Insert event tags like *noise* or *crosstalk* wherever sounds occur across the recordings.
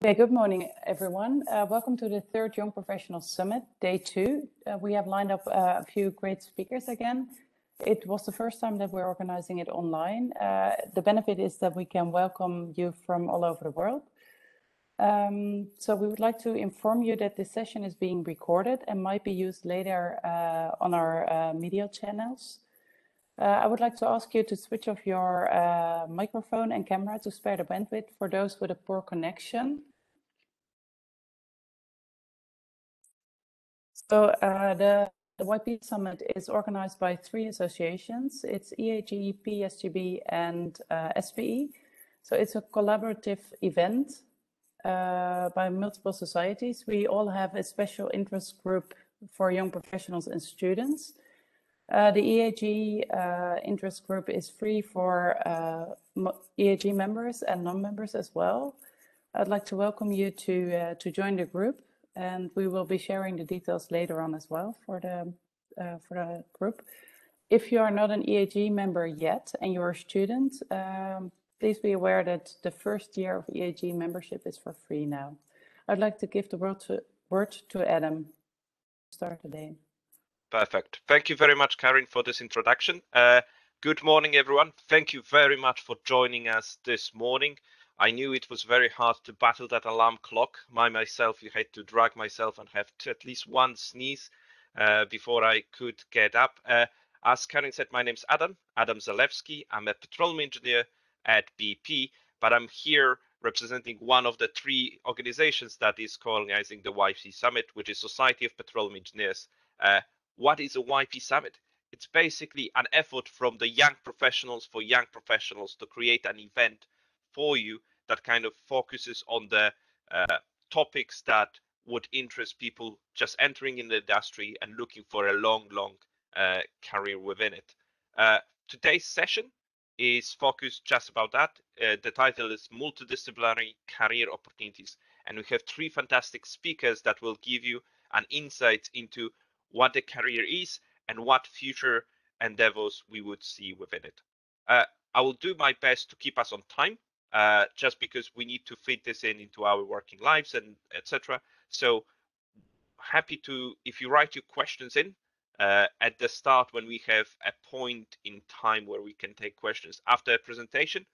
Okay, good morning, everyone. Uh, welcome to the third Young Professionals Summit, day two. Uh, we have lined up uh, a few great speakers again. It was the first time that we're organizing it online. Uh, the benefit is that we can welcome you from all over the world. Um, so we would like to inform you that this session is being recorded and might be used later uh, on our uh, media channels. I would like to ask you to switch off your microphone and camera to spare the bandwidth for those with a poor connection. So uh, the, the YP Summit is organized by three associations. It's EAGE, PESGB, and uh, SPE. So it's a collaborative event uh, by multiple societies. We all have a special interest group for young professionals and students. Uh, the EAGE uh, interest group is free for uh, EAGE members and non-members as well. I'd like to welcome you to, to join the group and we will be sharing the details later on as well for the uh, for the group. If you are not an EAGE member yet and you're a student, um, please be aware that the first year of EAGE membership is for free now. I'd like to give the word to, word to Adam to start the day. Perfect. Thank you very much, Karin, for this introduction. Uh, good morning, everyone. Thank you very much for joining us this morning. I knew it was very hard to battle that alarm clock. My myself, I had to drag myself and have at least one sneeze uh, before I could get up. Uh, as Karin said, my name's Adam, Adam Zalewski. I'm a petroleum engineer at BP, but I'm here representing one of the three organizations that is colonizing the YP Summit, which is Society of Petroleum Engineers. What is a YP Summit? It's basically an effort from the young professionals for young professionals to create an event for you that kind of focuses on the uh, topics that would interest people just entering in the industry and looking for a long, long uh, career within it. Uh, today's session is focused just about that. Uh, the title is Multidisciplinary Career Opportunities. And we have three fantastic speakers that will give you an insight into what the career is and what future endeavors we would see within it. Uh, I will do my best to keep us on time uh, just because we need to fit this in into our working lives and etc. So happy to if you write your questions in uh, at the start when we have a point in time where we can take questions after a presentation.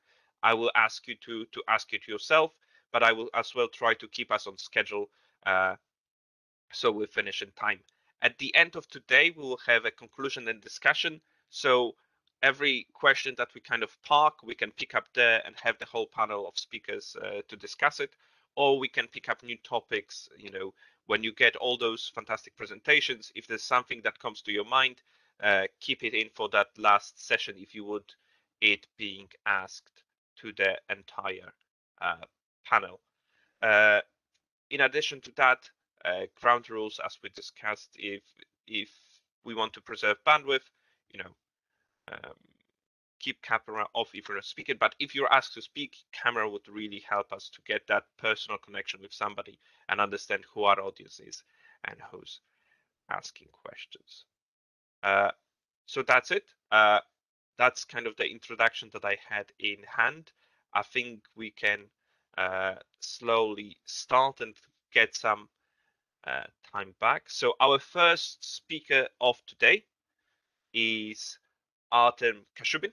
I will ask you to to ask it yourself, but I will as well try to keep us on schedule uh, so we finish in time. At the end of today, we will have a conclusion and discussion. So every question that we kind of park, we can pick up there and have the whole panel of speakers uh, to discuss it, or we can pick up new topics. You know, when you get all those fantastic presentations, if there's something that comes to your mind, uh, keep it in for that last session if you would, it being asked to the entire uh, panel. Uh, in addition to that, uh, ground rules, as we discussed, if if we want to preserve bandwidth, you know, um, keep camera off if you're not speaking. But if you're asked to speak, camera would really help us to get that personal connection with somebody and understand who our audience is and who's asking questions. Uh, so that's it. Uh, that's kind of the introduction that I had in hand. I think we can uh, slowly start and get some uh, time back. So our first speaker of today is Artem Kashubin.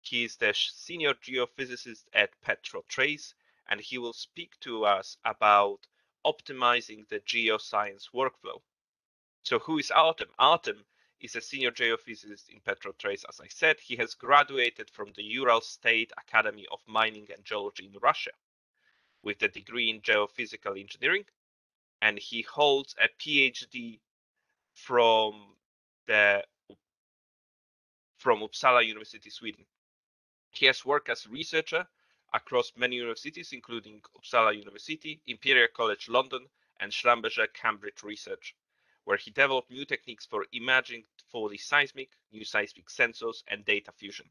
He is the senior geophysicist at PetroTrace, and he will speak to us about optimizing the geoscience workflow. So who is Artem? Artem is a senior geophysicist in PetroTrace. As I said, he has graduated from the Ural State Academy of Mining and Geology in Russia with a degree in geophysical engineering, and he holds a PhD from the from Uppsala University, Sweden. He has worked as a researcher across many universities, including Uppsala University, Imperial College London, and Schlumberger Cambridge Research, where he developed new techniques for imaging for the seismic, new seismic sensors, and data fusion.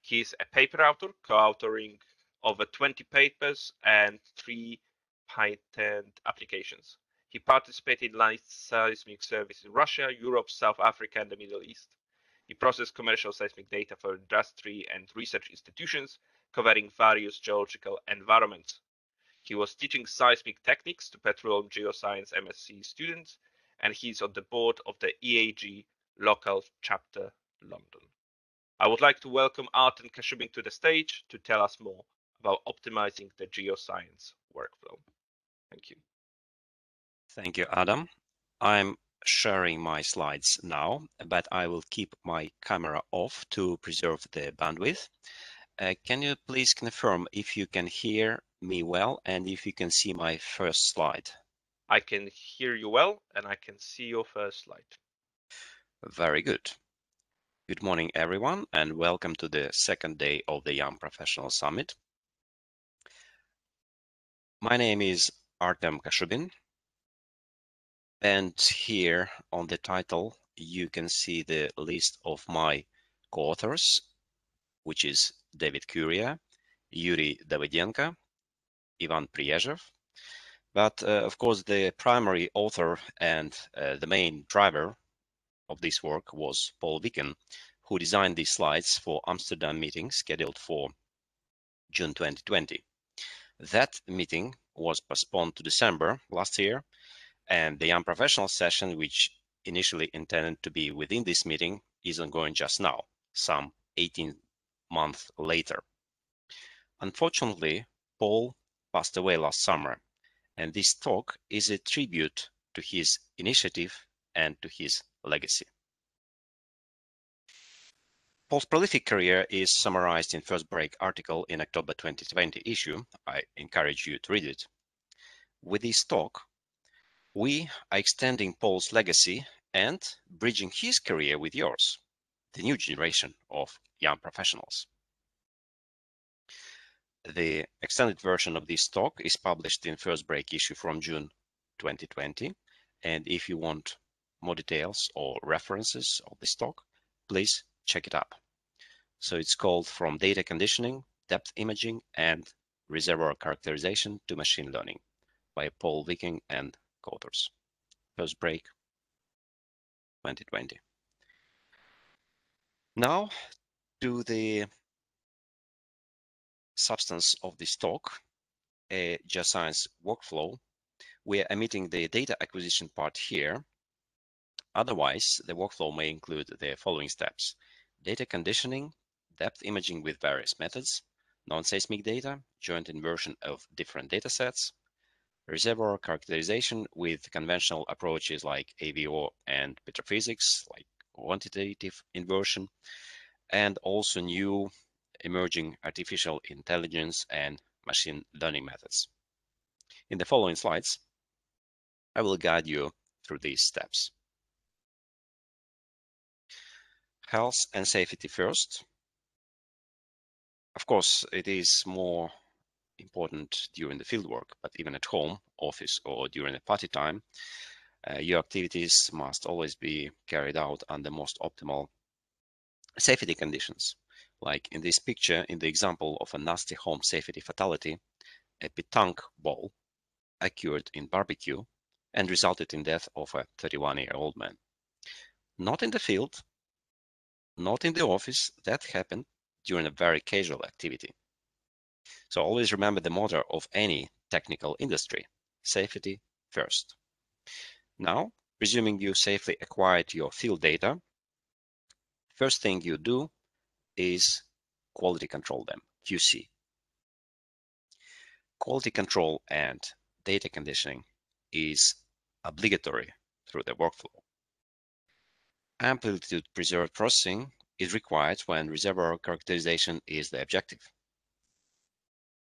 He is a paper author, co-authoring over 20 papers and three patent applications. He participated in seismic surveys in Russia, Europe, South Africa, and the Middle East. He processed commercial seismic data for industry and research institutions covering various geological environments. He was teaching seismic techniques to petroleum geoscience MSc students, and he's on the board of the EAGE local chapter London. I would like to welcome Artem Kashubin to the stage to tell us more about optimizing the geoscience workflow. Thank you. Thank you, Adam. I'm sharing my slides now, but I will keep my camera off to preserve the bandwidth. Uh, can you please confirm if you can hear me well and if you can see my first slide? I can hear you well and I can see your first slide. Very good. Good morning, everyone, and welcome to the second day of the Young Professional Summit. My name is Artem Kashubin, and here on the title, you can see the list of my co-authors, which is David Kuria, Yuri Davydenko, Ivan Priezzhev. But uh, of course, the primary author and uh, the main driver of this work was Paul Veeken, who designed these slides for Amsterdam meeting scheduled for June 2020. That meeting was postponed to December last year, and the Young Professional session, which initially intended to be within this meeting, is ongoing just now, some 18 months later. Unfortunately, Paul passed away last summer, and this talk is a tribute to his initiative and to his legacy. Paul's prolific career is summarized in First Break article in October 2020 issue. I encourage you to read it. With this talk, we are extending Paul's legacy and bridging his career with yours, the new generation of young professionals. The extended version of this talk is published in First Break issue from June 2020. And if you want more details or references of this talk, please check it up. So it's called From Data Conditioning, Depth Imaging, and Reservoir Characterization to Machine Learning by Paul Veeken and co-authors. First break 2020. Now to the substance of this talk, a geoscience workflow. We are omitting the data acquisition part here Otherwise, the workflow may include the following steps. Data conditioning, depth imaging with various methods, non-seismic data, joint inversion of different data sets, reservoir characterization with conventional approaches like AVO and petrophysics, like quantitative inversion, and also new emerging artificial intelligence and machine learning methods. In the following slides, I will guide you through these steps. Health and safety first. Of course, it is more important during the fieldwork, but even at home, office, or during the party time, uh, your activities must always be carried out under most optimal safety conditions. Like in this picture, in the example of a nasty home safety fatality, a petanque ball occurred in barbecue and resulted in death of a 31-year-old man. Not in the field, not in the office. That happened during a very casual activity. So always remember the motto of any technical industry, safety first. Now, presuming you safely acquired your field data, first thing you do is quality control them, QC. Quality control and data conditioning is obligatory through the workflow. Amplitude preserved processing is required when reservoir characterization is the objective.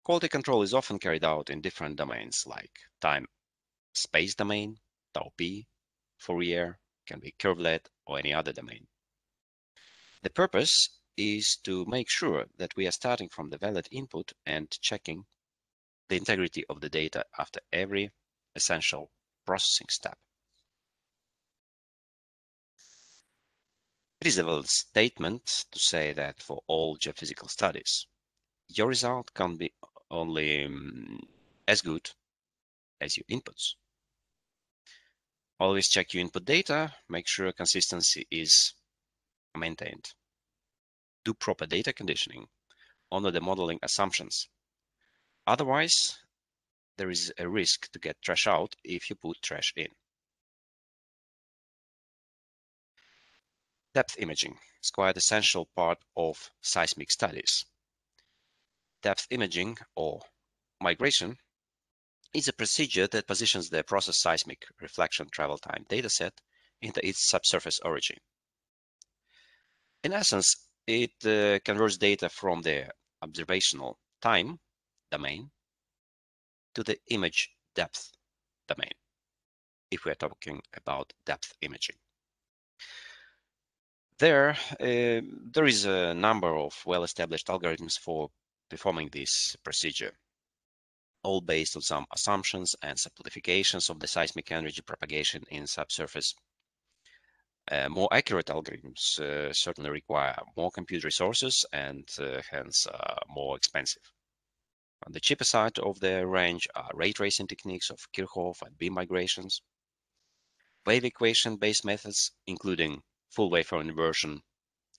Quality control is often carried out in different domains like time space domain, tau p, Fourier, can be curvelet or any other domain. The purpose is to make sure that we are starting from the valid input and checking the integrity of the data after every essential processing step. It is a valid statement to say that for all geophysical studies, your result can be only um, as good as your inputs. Always check your input data, make sure consistency is maintained. Do proper data conditioning, honor the modeling assumptions. Otherwise, there is a risk to get trash out if you put trash in. Depth imaging is quite essential part of seismic studies. Depth imaging or migration is a procedure that positions the process seismic reflection travel time dataset into its subsurface origin. In essence, it uh, converts data from the observational time domain to the image depth domain, if we're talking about depth imaging. There, uh, there is a number of well-established algorithms for performing this procedure, all based on some assumptions and simplifications of the seismic energy propagation in subsurface uh, more accurate algorithms uh, certainly require more compute resources and uh, hence more expensive. On the cheaper side of the range are ray tracing techniques of Kirchhoff and beam migrations, wave equation-based methods, including full waveform inversion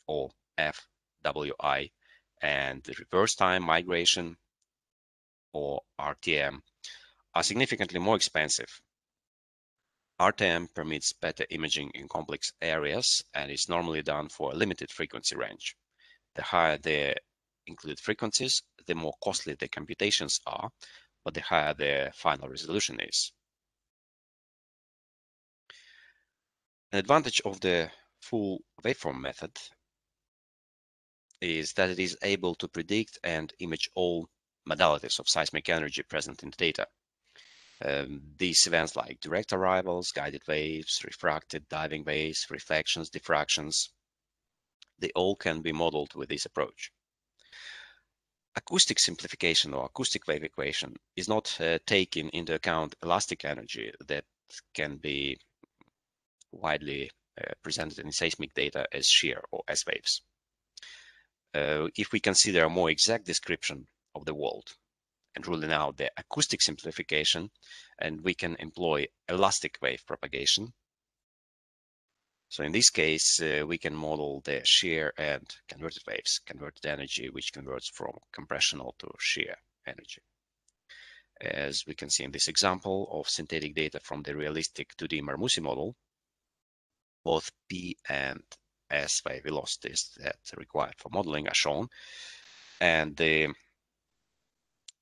or FWI, and the reverse time migration or RTM are significantly more expensive RTM permits better imaging in complex areas and is normally done for a limited frequency range. The higher the included frequencies, the more costly the computations are, but the higher the final resolution is. An advantage of the full waveform method is that it is able to predict and image all modalities of seismic energy present in the data. Um, these events like direct arrivals, guided waves, refracted diving waves, reflections, diffractions, they all can be modeled with this approach. Acoustic simplification or acoustic wave equation is not uh, taking into account elastic energy that can be widely presented in seismic data as shear or S waves. Uh, if we consider a more exact description of the world, and ruling out the acoustic simplification, and we can employ elastic wave propagation. So in this case, uh, we can model the shear and converted waves, converted energy, which converts from compressional to shear energy. As we can see in this example of synthetic data from the realistic 2D Marmousi model, both P and S wave velocities that are required for modeling are shown, and the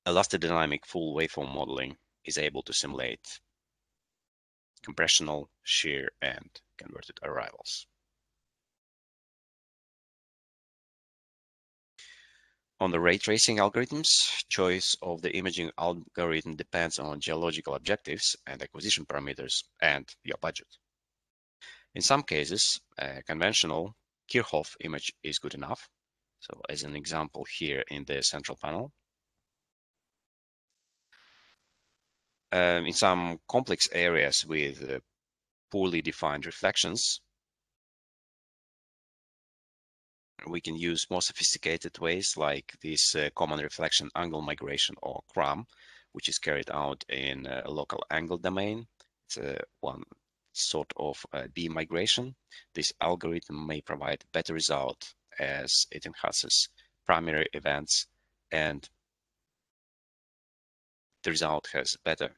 elastodynamic full waveform modeling is able to simulate compressional, shear, and converted arrivals. On the ray tracing algorithms, choice of the imaging algorithm depends on geological objectives and acquisition parameters and your budget. In some cases, a conventional Kirchhoff image is good enough. So as an example here in the central panel, um, in some complex areas with uh, poorly defined reflections, we can use more sophisticated ways like this uh, common reflection angle migration or CRAM, which is carried out in a local angle domain. It's uh, one sort of uh, beam migration. This algorithm may provide better result as it enhances primary events and the result has better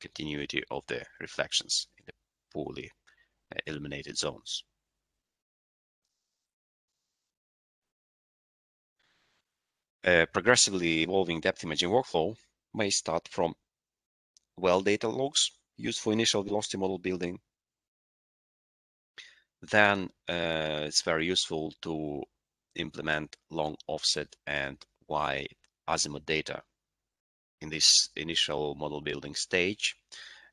continuity of the reflections in the poorly uh, illuminated zones. A progressively evolving depth imaging workflow may start from well data logs used for initial velocity model building. Then uh, it's very useful to implement long offset and wide azimuth data in this initial model building stage,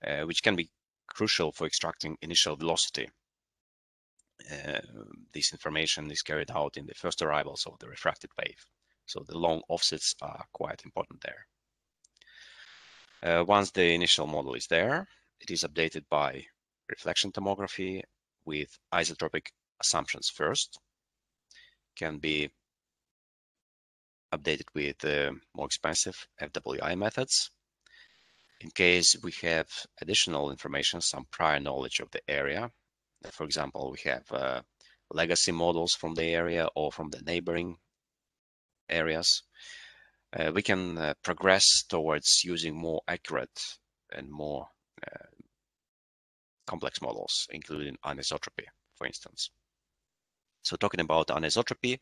uh, which can be crucial for extracting initial velocity. Uh, this information is carried out in the first arrivals of the refracted wave. So the long offsets are quite important there. Uh, once the initial model is there, it is updated by reflection tomography with isotropic assumptions first. Can be updated with uh, more expensive FWI methods. In case we have additional information, some prior knowledge of the area, for example, we have uh, legacy models from the area or from the neighboring areas, uh, we can uh, progress towards using more accurate and more uh, complex models, including anisotropy, for instance. So talking about anisotropy,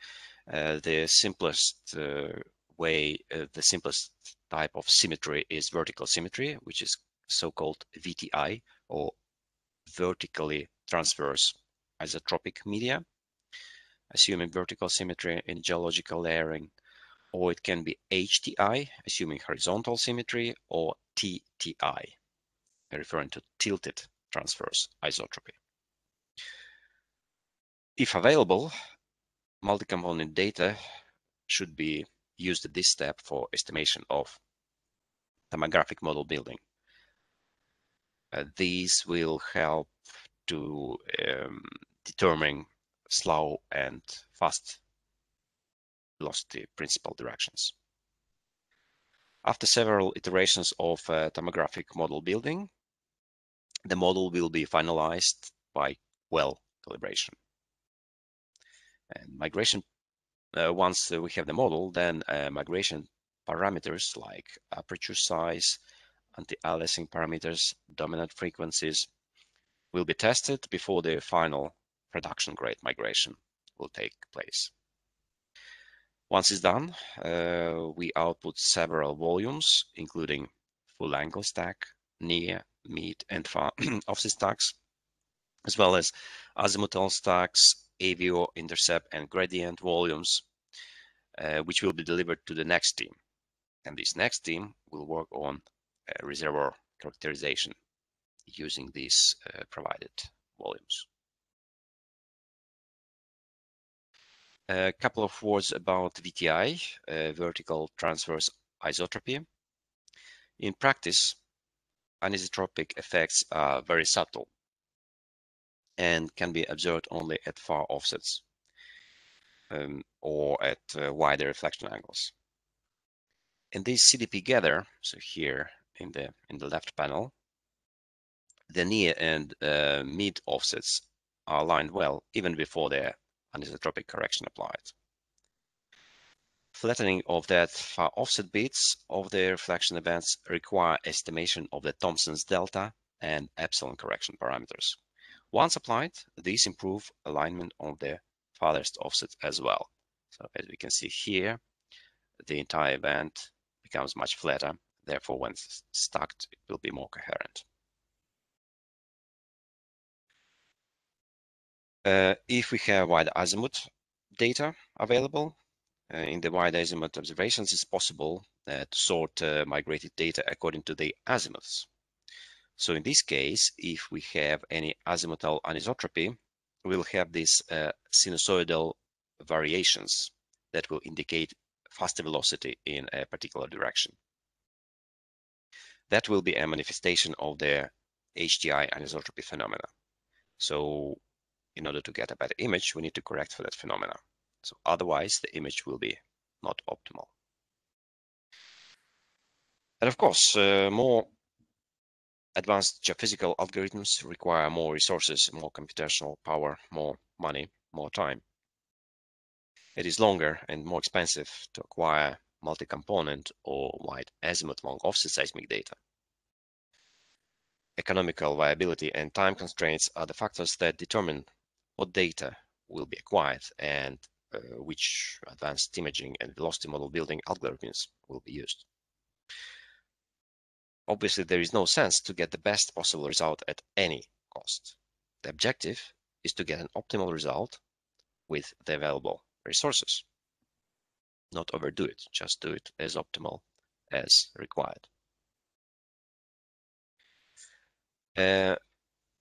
uh, the simplest uh, way, uh, the simplest type of symmetry is vertical symmetry, which is so-called VTI or vertically transverse isotropic media, assuming vertical symmetry in geological layering, or it can be HTI, assuming horizontal symmetry, or TTI, referring to tilted transverse isotropy. If available, multi-component data should be used at this step for estimation of tomographic model building. Uh, these will help to um, determine slow and fast velocity principal directions. After several iterations of uh, tomographic model building, the model will be finalized by well calibration. And migration, uh, once we have the model, then uh, migration parameters like aperture size, anti-aliasing parameters, dominant frequencies will be tested before the final production grade migration will take place. Once it's done, uh, we output several volumes, including full angle stack, near, mid, and far *clears throat* offset stacks, as well as azimuthal stacks, AVO, intercept, and gradient volumes, uh, which will be delivered to the next team. And this next team will work on uh, reservoir characterization using these uh, provided volumes. A couple of words about VTI, uh, vertical transverse isotropy. In practice, anisotropic effects are very subtle and can be observed only at far offsets um, or at uh, wider reflection angles. In this CDP gather, so here in the in the left panel, the near and uh, mid offsets are aligned well even before the anisotropic correction applied. Flattening of that far offset bits of the reflection events require estimation of the Thomsen's delta and epsilon correction parameters. Once applied, these improve alignment of the farthest offset as well. So as we can see here, the entire band becomes much flatter. Therefore, when stacked, it will be more coherent. Uh, if we have wide azimuth data available, in the wide azimuth observations, it's possible uh, to sort uh, migrated data according to the azimuths. So in this case, if we have any azimuthal anisotropy, we'll have these uh, sinusoidal variations that will indicate faster velocity in a particular direction. That will be a manifestation of the HTI anisotropy phenomena. So in order to get a better image, we need to correct for that phenomena. So otherwise, the image will be not optimal. And of course, uh, more advanced geophysical algorithms require more resources, more computational power, more money, more time. It is longer and more expensive to acquire multi-component or wide azimuth long offset seismic data. Economical viability and time constraints are the factors that determine what data will be acquired and which advanced imaging and velocity model building algorithms will be used. Obviously, there is no sense to get the best possible result at any cost. The objective is to get an optimal result with the available resources. Not overdo it, just do it as optimal as required. A uh,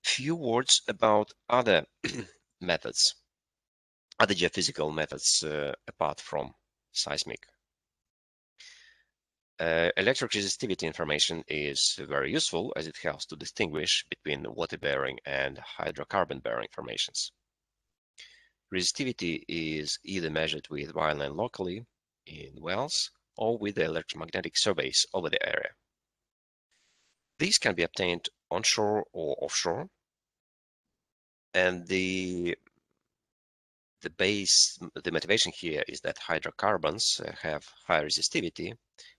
few words about other *coughs* methods, other geophysical methods uh, apart from seismic. Uh, electric resistivity information is very useful as it helps to distinguish between water-bearing and hydrocarbon-bearing formations. Resistivity is either measured with wireline locally in wells or with electromagnetic surveys over the area. These can be obtained onshore or offshore and the the base, the motivation here is that hydrocarbons uh, have high resistivity,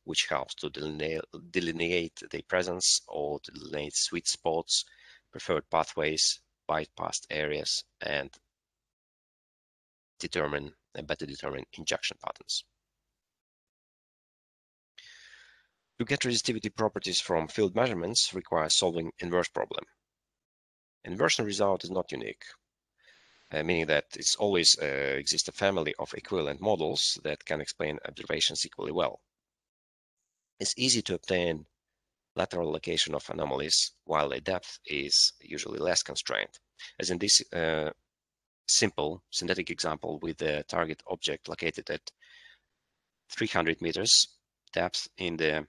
which helps to delineate, the presence or delineate sweet spots, preferred pathways, bypassed areas, and determine and better determine injection patterns. To get resistivity properties from field measurements requires solving inverse problem. Inversion result is not unique uh, meaning that it's always uh, exists a family of equivalent models that can explain observations equally well. It's easy to obtain lateral location of anomalies while the depth is usually less constrained, as in this uh, simple synthetic example with the target object located at 300 meters depth in the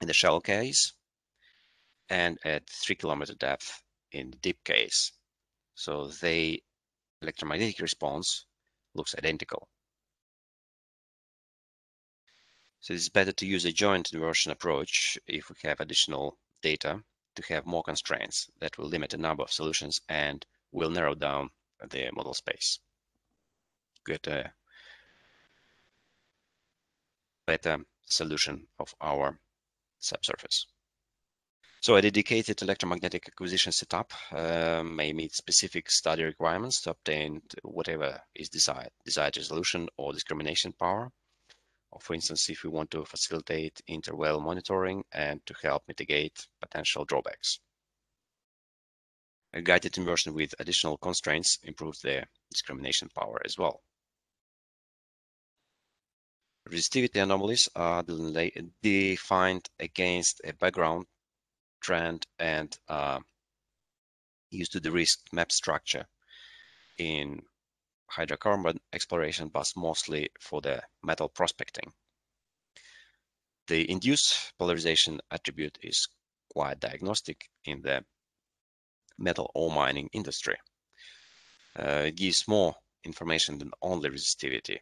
in the shell case and at three kilometer depth in the deep case so the electromagnetic response looks identical. So it's better to use a joint inversion approach if we have additional data to have more constraints that will limit the number of solutions and will narrow down the model space. Get a uh, better solution of our subsurface. So a dedicated electromagnetic acquisition setup uh, may meet specific study requirements to obtain whatever is desired, desired resolution or discrimination power. Or for instance, if we want to facilitate interwell monitoring and to help mitigate potential drawbacks. A guided inversion with additional constraints improves the discrimination power as well. Resistivity anomalies are defined against a background trend and uh, used to de-risk map structure in hydrocarbon exploration, but mostly for the metal prospecting. The induced polarization attribute is quite diagnostic in the metal ore mining industry. Uh, it gives more information than only resistivity.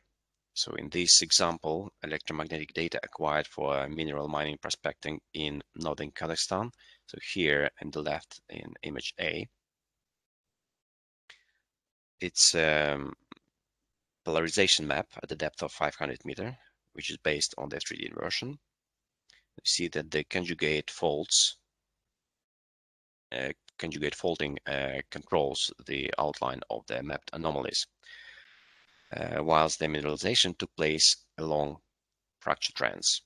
So in this example, electromagnetic data acquired for mineral mining prospecting in northern Kazakhstan. So here in the left in image A, it's a um, polarization map at the depth of 500 meter, which is based on the 3D inversion. You see that the conjugate faults, uh, conjugate faulting uh, controls the outline of the mapped anomalies uh, whilst the mineralization took place along fracture trends.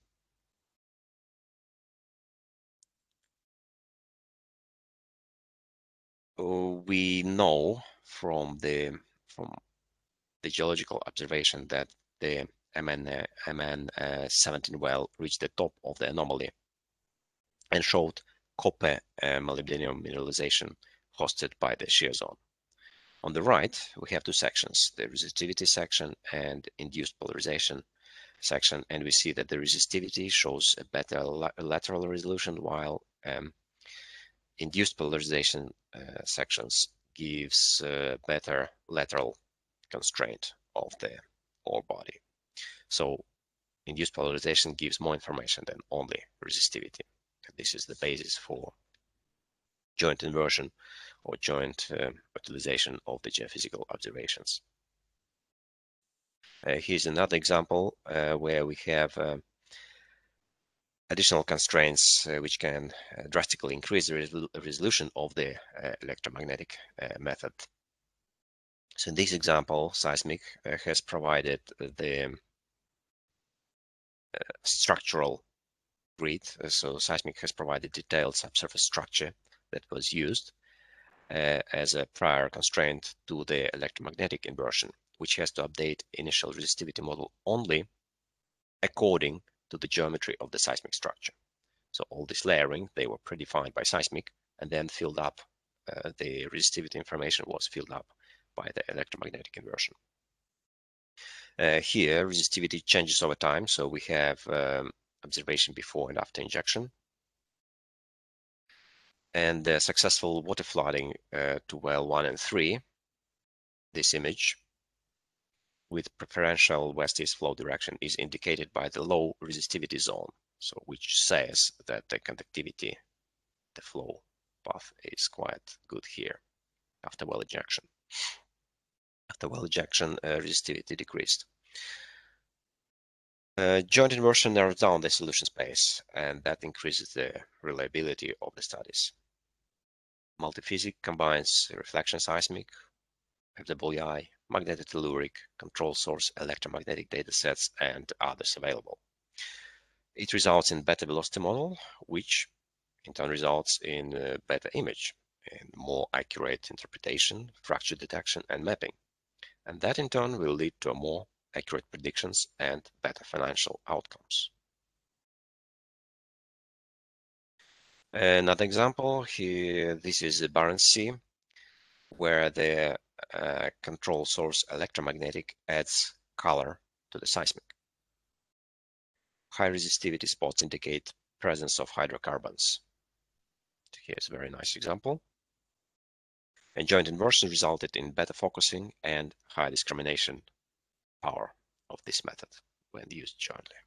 Uh, we know from the from the geological observation that the MN MN uh, 17 well reached the top of the anomaly and showed copper uh, molybdenum mineralization hosted by the shear zone. On the right, we have two sections, the resistivity section and induced polarization section, and we see that the resistivity shows a better lateral resolution, while um, induced polarization uh, sections gives uh, better lateral constraint of the ore body. So induced polarization gives more information than only resistivity. This is the basis for joint inversion or joint uh, utilization of the geophysical observations. Uh, here's another example uh, where we have uh, additional constraints uh, which can uh, drastically increase the resol resolution of the electromagnetic method. So in this example, Seismic has provided the structural grid. So Seismic has provided detailed subsurface structure that was used uh, as a prior constraint to the electromagnetic inversion, which has to update initial resistivity model only according to the geometry of the seismic structure. So all this layering, they were predefined by seismic and then filled up, uh, the resistivity information was filled up by the electromagnetic inversion. Uh, here, resistivity changes over time. So we have um, observation before and after injection and the successful water flooding uh, to well 1 and 3, this image with preferential west-east flow direction is indicated by the low resistivity zone, so which says that the conductivity, the flow path is quite good here after well injection. after well ejection uh, resistivity decreased. Uh, joint inversion narrows down the solution space, and that increases the reliability of the studies. Multiphysics combines reflection seismic, FWI, magnetotelluric, control source electromagnetic datasets, and others available. It results in better velocity model, which in turn results in a better image and more accurate interpretation, fracture detection, and mapping. And that in turn will lead to more accurate predictions and better financial outcomes. Another example here, this is the Barents Sea, where the uh, control source electromagnetic adds color to the seismic. High resistivity spots indicate presence of hydrocarbons. Here's a very nice example. And joint inversion resulted in better focusing and high discrimination power of this method when used jointly.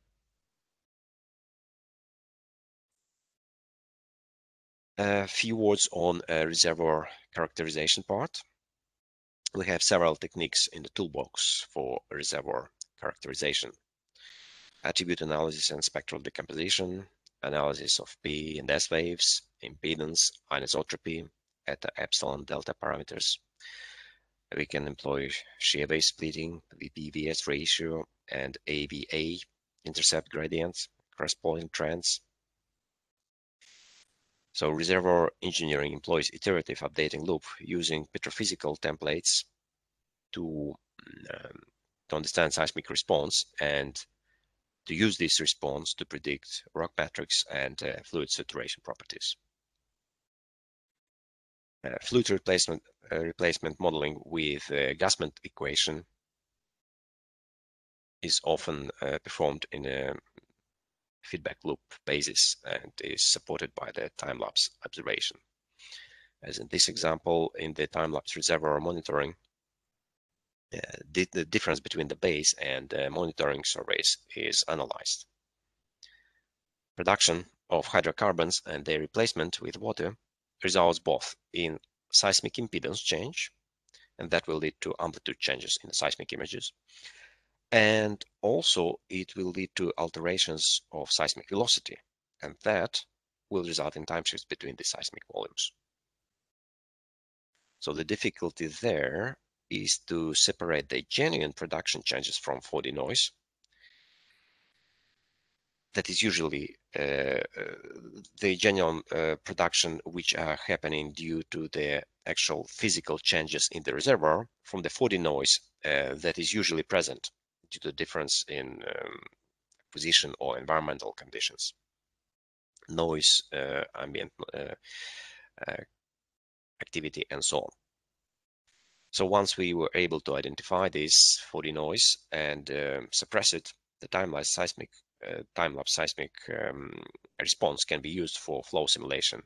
A few words on a reservoir characterization part. We have several techniques in the toolbox for reservoir characterization. Attribute analysis and spectral decomposition, analysis of P and S waves, impedance, anisotropy, eta, epsilon, delta parameters. We can employ shear wave splitting, VP-VS ratio, and AVA intercept gradients, corresponding trends. So reservoir engineering employs iterative updating loop using petrophysical templates to, um, to understand seismic response and to use this response to predict rock metrics and uh, fluid saturation properties. Uh, fluid replacement uh, replacement modeling with uh, Gassmann equation is often uh, performed in a feedback loop basis and is supported by the time-lapse observation. As in this example, in the time-lapse reservoir monitoring, uh, the, the, difference between the base and uh, monitoring surveys is analyzed. Production of hydrocarbons and their replacement with water results both in seismic impedance change, and that will lead to amplitude changes in the seismic images. And also it will lead to alterations of seismic velocity, and that will result in time shifts between the seismic volumes. So the difficulty there is to separate the genuine production changes from 4D noise. That is usually uh, uh, the genuine uh, production which are happening due to the actual physical changes in the reservoir from the 4D noise uh, that is usually present due to difference in um, position or environmental conditions. Noise, uh, ambient uh, activity, and so on. So once we were able to identify this 4D noise and um, suppress it, the time-lapse seismic uh, time-lapse seismic um, response can be used for flow simulation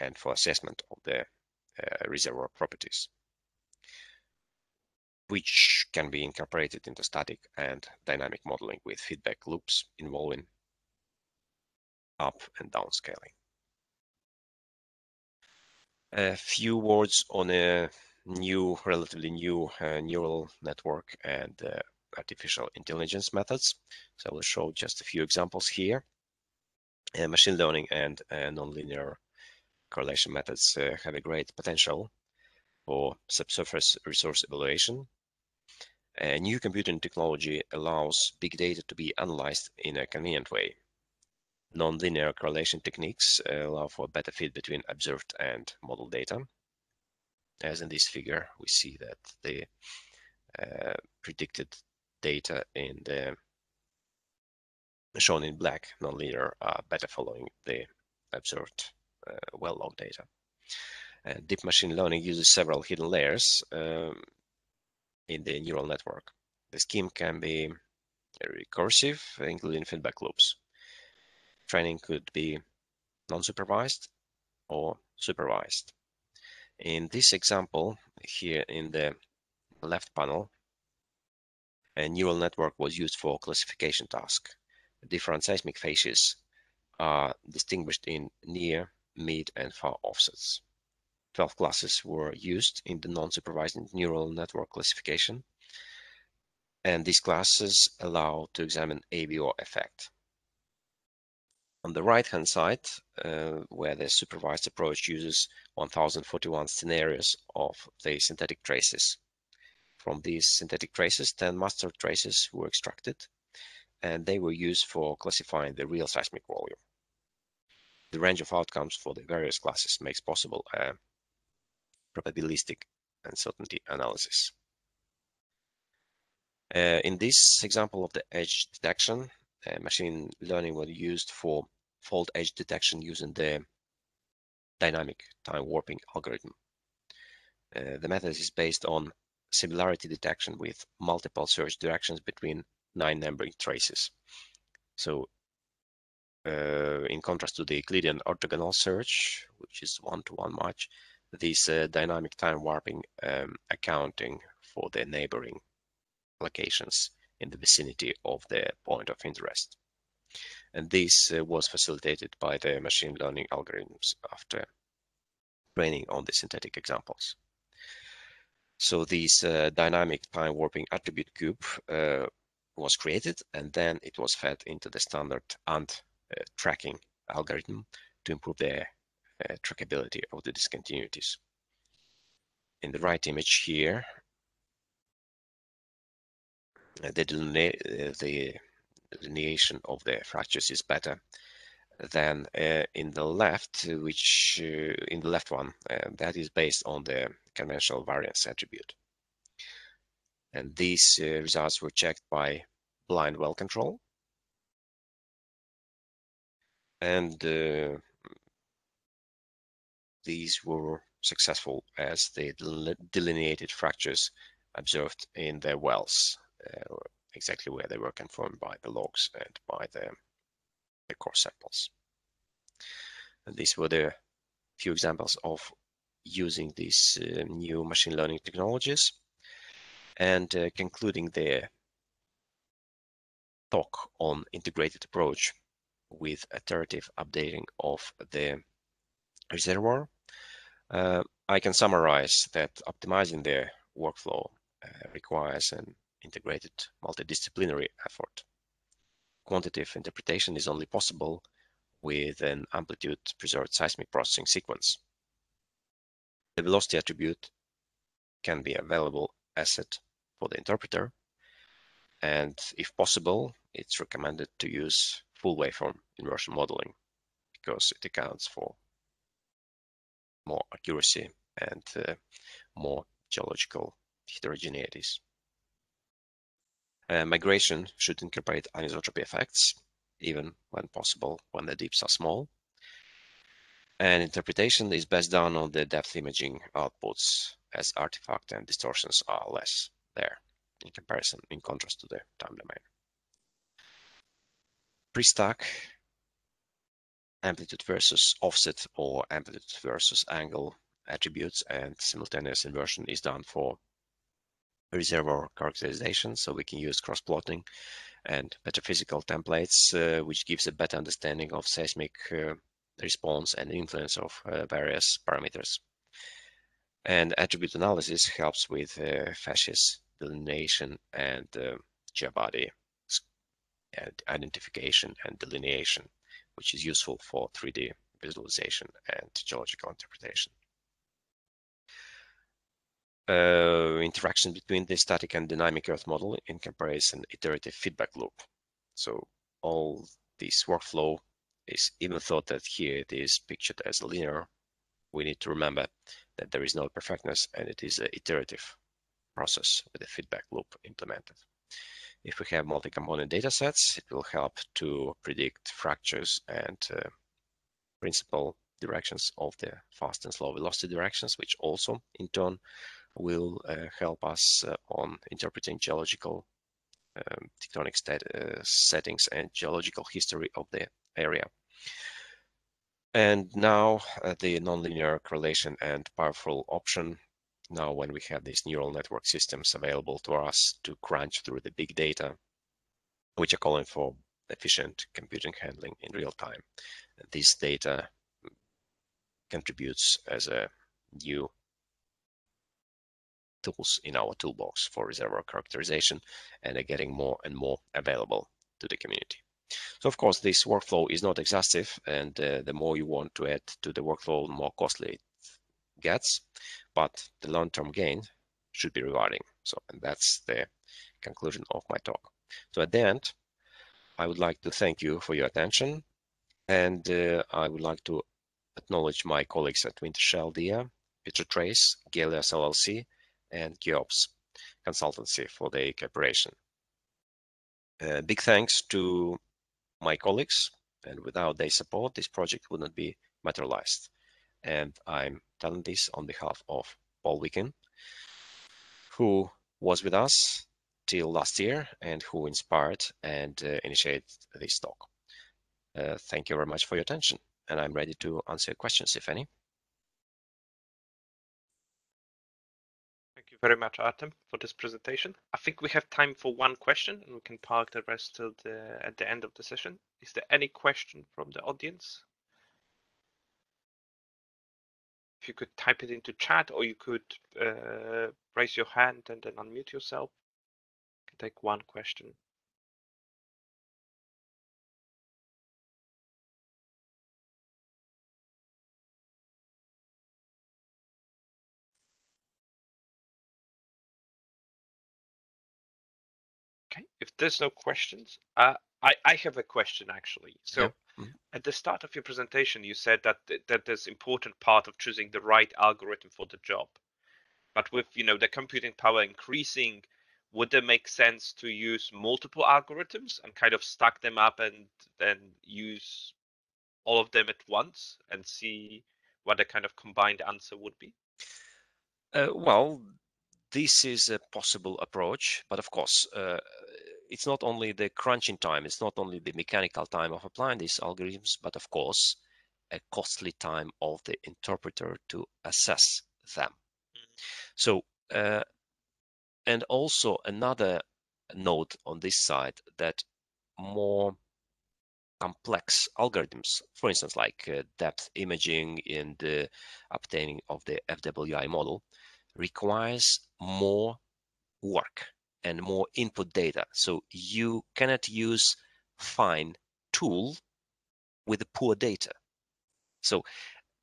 and for assessment of the uh, reservoir properties, which can be incorporated into static and dynamic modeling with feedback loops involving up and down scaling. A few words on a new, relatively new uh, neural network and uh, artificial intelligence methods. So I will show just a few examples here. Uh, machine learning and uh, nonlinear correlation methods uh, have a great potential for subsurface resource evaluation. A new computing technology allows big data to be analyzed in a convenient way. Nonlinear correlation techniques allow for better fit between observed and model data. As in this figure, we see that the uh, predicted data in the shown in black nonlinear are better following the observed uh, well-logged data. And deep machine learning uses several hidden layers um, in the neural network. The scheme can be recursive, including feedback loops. Training could be non-supervised or supervised. In this example, here in the left panel, a neural network was used for classification task. Different seismic phases are distinguished in near, mid, and far offsets. 12 classes were used in the non-supervised neural network classification. And these classes allow to examine AVO effect. On the right-hand side, uh, where the supervised approach uses 1041 scenarios of the synthetic traces. From these synthetic traces, 10 master traces were extracted, and they were used for classifying the real seismic volume. The range of outcomes for the various classes makes possible a probabilistic uncertainty analysis. Uh, in this example of the edge detection, uh, machine learning was used for fault edge detection using the dynamic time warping algorithm. Uh, the method is based on similarity detection with multiple search directions between nine neighboring traces. So uh, in contrast to the Euclidean orthogonal search, which is one-to-one -one match, this uh, dynamic time warping um, accounting for the neighboring locations in the vicinity of the point of interest. And this uh, was facilitated by the machine learning algorithms after training on the synthetic examples. So this uh, dynamic time warping attribute cube uh, was created and then it was fed into the standard ANT uh, tracking algorithm to improve the uh, trackability of the discontinuities. In the right image here, the, the delineation of the fractures is better than uh, in the left, which uh, in the left one, uh, that is based on the conventional variance attribute. And these results were checked by blind well control. And these were successful as the delineated fractures observed in their wells, uh, exactly where they were confirmed by the logs and by the, the core samples. And these were the few examples of using these uh, new machine learning technologies and uh, concluding the talk on integrated approach with iterative updating of the reservoir. Uh, I can summarize that optimizing the workflow uh, requires an integrated multidisciplinary effort. Quantitative interpretation is only possible with an amplitude preserved seismic processing sequence. The velocity attribute can be a valuable asset for the interpreter, and if possible, it's recommended to use full waveform inversion modeling because it accounts for more accuracy and uh, more geological heterogeneities. Uh, migration should incorporate anisotropy effects, even when possible when the dips are small. And interpretation is best done on the depth imaging outputs as artifact and distortions are less there in comparison, in contrast to the time domain. Pre-stack amplitude versus offset or amplitude versus angle attributes and simultaneous inversion is done for reservoir characterization. So we can use cross-plotting and petrophysical templates, uh, which gives a better understanding of seismic uh, response and influence of uh, various parameters. And attribute analysis helps with uh, facies delineation and uh, geobody identification and delineation, which is useful for 3D visualization and geological interpretation uh, interaction between the static and dynamic earth model in comparison iterative feedback loop. So all this workflow is even thought that here it is pictured as linear. We need to remember that there is no perfectness and it is an iterative process with a feedback loop implemented. If we have multi-component data sets, it will help to predict fractures and uh, principal directions of the fast and slow velocity directions, which also in turn will uh, help us uh, on interpreting geological um, tectonic uh, settings and geological history of the area. And now uh, the nonlinear correlation and powerful option. Now, when we have these neural network systems available to us to crunch through the big data, which are calling for efficient computing handling in real time. This data contributes as a new tools in our toolbox for reservoir characterization and are getting more and more available to the community. So of course, this workflow is not exhaustive, and uh, the more you want to add to the workflow, the more costly it gets, but the long-term gain should be rewarding. So, and that's the conclusion of my talk. So at the end, I would like to thank you for your attention, and uh, I would like to acknowledge my colleagues at Wintershall Dea, PetroTrace, Galias LLC, and GeoPS Consultancy for their cooperation. Uh, big thanks to my colleagues, and without their support, this project would not be materialized. And I'm telling this on behalf of Paul Veeken, who was with us till last year and who inspired and uh, initiated this talk. Uh, thank you very much for your attention, and I'm ready to answer questions, if any. Thank you very much, Artem, for this presentation. I think we have time for one question, and we can park the rest till the at the end of the session. Is there any question from the audience? If you could type it into chat, or you could uh, raise your hand and then unmute yourself. Take one question. Okay, if there's no questions, uh, I, I have a question actually. So Yeah. At the start of your presentation, you said that th- that there's important part of choosing the right algorithm for the job. But with you know the computing power increasing, would it make sense to use multiple algorithms and kind of stack them up and then use all of them at once and see what the kind of combined answer would be? Uh, well, this is a possible approach, but of course, uh, it's not only the crunching time, it's not only the mechanical time of applying these algorithms, but of course, a costly time of the interpreter to assess them. So, uh, and also another note on this side that more complex algorithms, for instance, like uh, depth imaging in the obtaining of the FWI model, requires more work and more input data. So you cannot use fine tool with poor data. So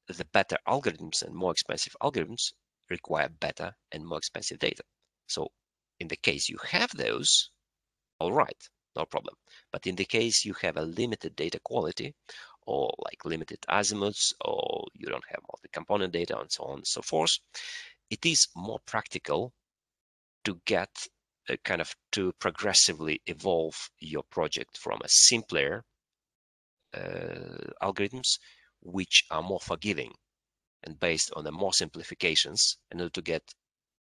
the better algorithms and more expensive algorithms require better and more expensive data. So in the case you have those, all right, no problem. But in the case you have a limited data quality or like limited azimuths or you don't have multi-component data and so on and so forth, it is more practical to get kind of to progressively evolve your project from a simpler uh, algorithms which are more forgiving and based on the more simplifications in order to get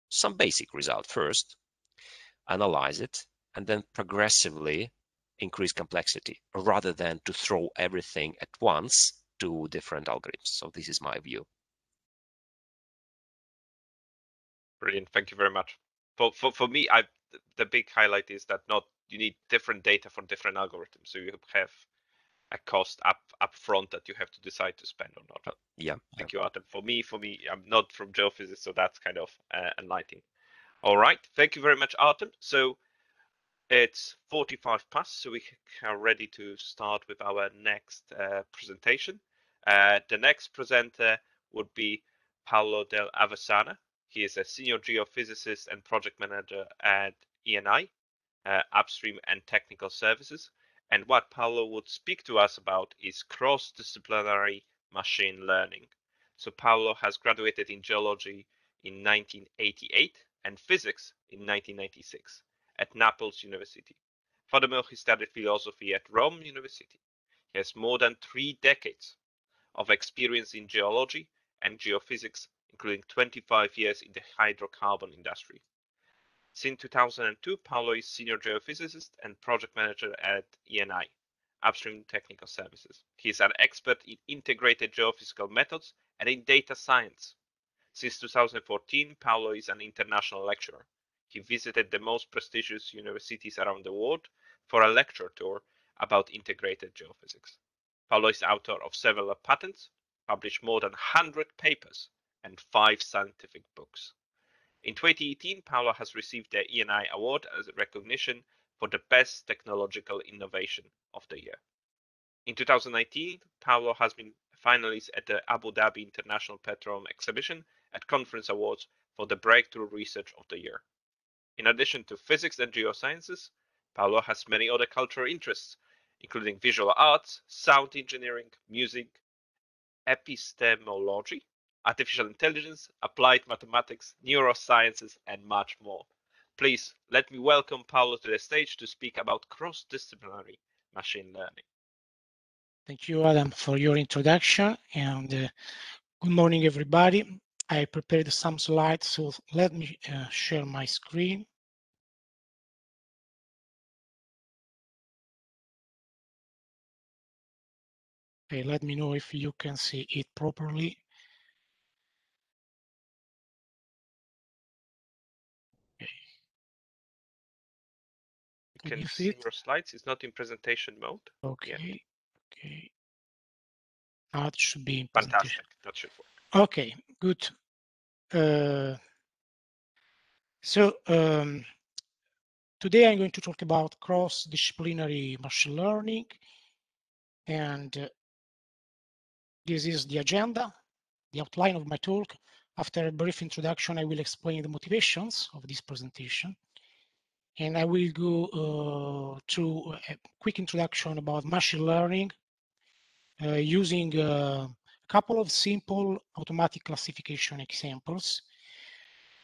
some basic result first analyze it and then progressively increase complexity rather than to throw everything at once to different algorithms so this is my view Brilliant. Thank you very much. For for for me, I the big highlight is that not you need different data for different algorithms. So you have a cost up up front that you have to decide to spend or not. yeah Thank you, Artem. For me, for me, I'm not from geophysics, so that's kind of uh, enlightening. All right. Thank you very much, Artem. So it's 45 past, so we are ready to start with our next uh, presentation. Uh, the next presenter would be Paolo Del Avesana. He is a senior geophysicist and project manager at ENI, uh, Upstream and Technical Services. And what Paolo would speak to us about is cross-disciplinary machine learning. So Paolo has graduated in geology in 1988 and physics in 1996 at Naples University. Furthermore, he studied philosophy at Rome University. He has more than three decades of experience in geology and geophysics, including 25 years in the hydrocarbon industry. Since 2002, Paolo is senior geophysicist and project manager at ENI, Upstream Technical Services. He is an expert in integrated geophysical methods and in data science. Since 2014, Paolo is an international lecturer. He visited the most prestigious universities around the world for a lecture tour about integrated geophysics. Paolo is author of several patents, published more than 100 papers, and five scientific books. In 2018, Paolo has received the ENI Award as a recognition for the best technological innovation of the year. In 2019, Paolo has been a finalist at the Abu Dhabi International Petroleum Exhibition at Conference Awards for the Breakthrough Research of the Year. In addition to physics and geosciences, Paolo has many other cultural interests, including visual arts, sound engineering, music, epistemology, artificial intelligence, applied mathematics, neurosciences, and much more. Please let me welcome Paolo to the stage to speak about cross-disciplinary machine learning. Thank you, Adam, for your introduction and uh, good morning, everybody. I prepared some slides, so let me uh, share my screen. Okay, let me know if you can see it properly. Can you see see your slides. It's not in presentation mode. Okay, okay. Now it should be in. Fantastic. That should work. Okay, good. Uh, so um, today I'm going to talk about cross-disciplinary machine learning, and uh, this is the agenda, the outline of my talk. After a brief introduction, I will explain the motivations of this presentation, and I will go uh, through a quick introduction about machine learning uh, using uh, a couple of simple automatic classification examples.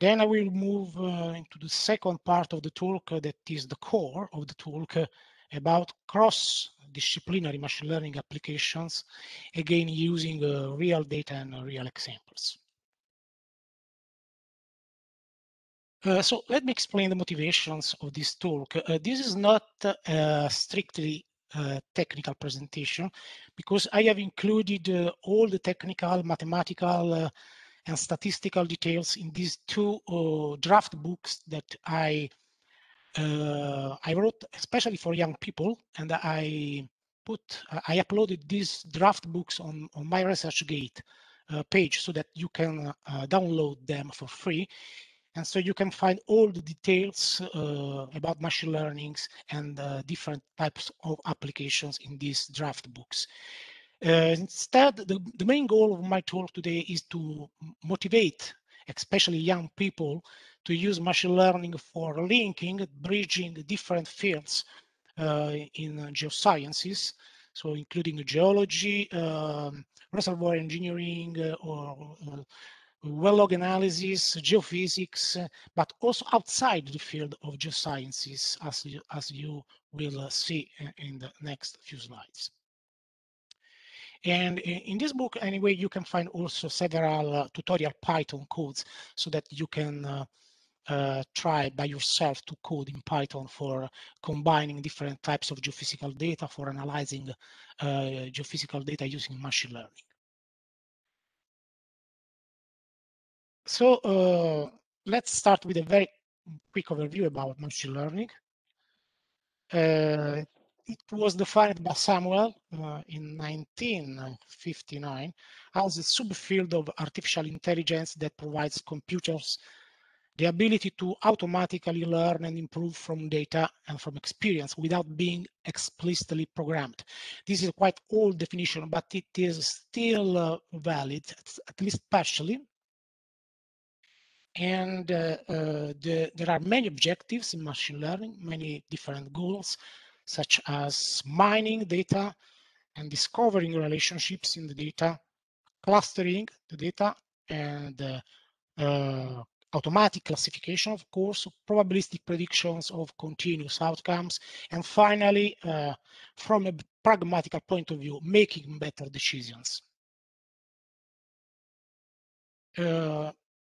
Then I will move uh, into the second part of the talk uh, that is the core of the talk uh, about cross-disciplinary machine learning applications, again using uh, real data and real examples. Uh, so let me explain the motivations of this talk. Uh, this is not uh, strictly uh, technical presentation because I have included uh, all the technical, mathematical, uh, and statistical details in these two draft books that I I wrote especially for young people, and I put I uploaded these draft books on on my ResearchGate page so that you can download them for free and so you can find all the details uh, about machine learnings and uh, different types of applications in these draft books. Uh, instead, the, the main goal of my talk today is to motivate, especially young people, to use machine learning for linking, bridging different fields uh, in geosciences, so including geology, um, reservoir engineering, uh, or uh, well log analysis, geophysics, uh, but also outside the field of geosciences, as you, as you will uh, see in the next few slides. And in this book, anyway, you can find also several uh, tutorial Python codes so that you can uh, uh, try by yourself to code in Python for combining different types of geophysical data for analyzing uh, geophysical data using machine learning. So uh, let's start with a very quick overview about machine learning. Uh, it was defined by Samuel uh, in 1959 as a subfield of artificial intelligence that provides computers the ability to automatically learn and improve from data and from experience without being explicitly programmed. This is quite old definition, but it is still uh, valid, at least partially, and uh, uh, the, there are many objectives in machine learning, many different goals, such as mining data and discovering relationships in the data, clustering the data, and uh, uh, automatic classification, of course, probabilistic predictions of continuous outcomes, and finally, uh, from a pragmatical point of view, making better decisions. Uh,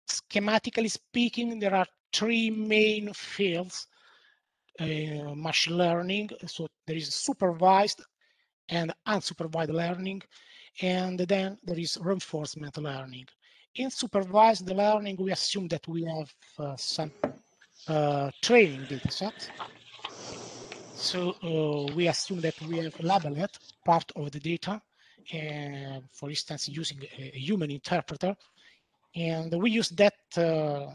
schematically speaking, there are three main fields uh, machine learning. So there is supervised and unsupervised learning, and then there is reinforcement learning. In supervised learning, we assume that we have uh, some uh, training data set. So uh, we assume that we have labeled part of the data, for instance, using a human interpreter, And we use that uh,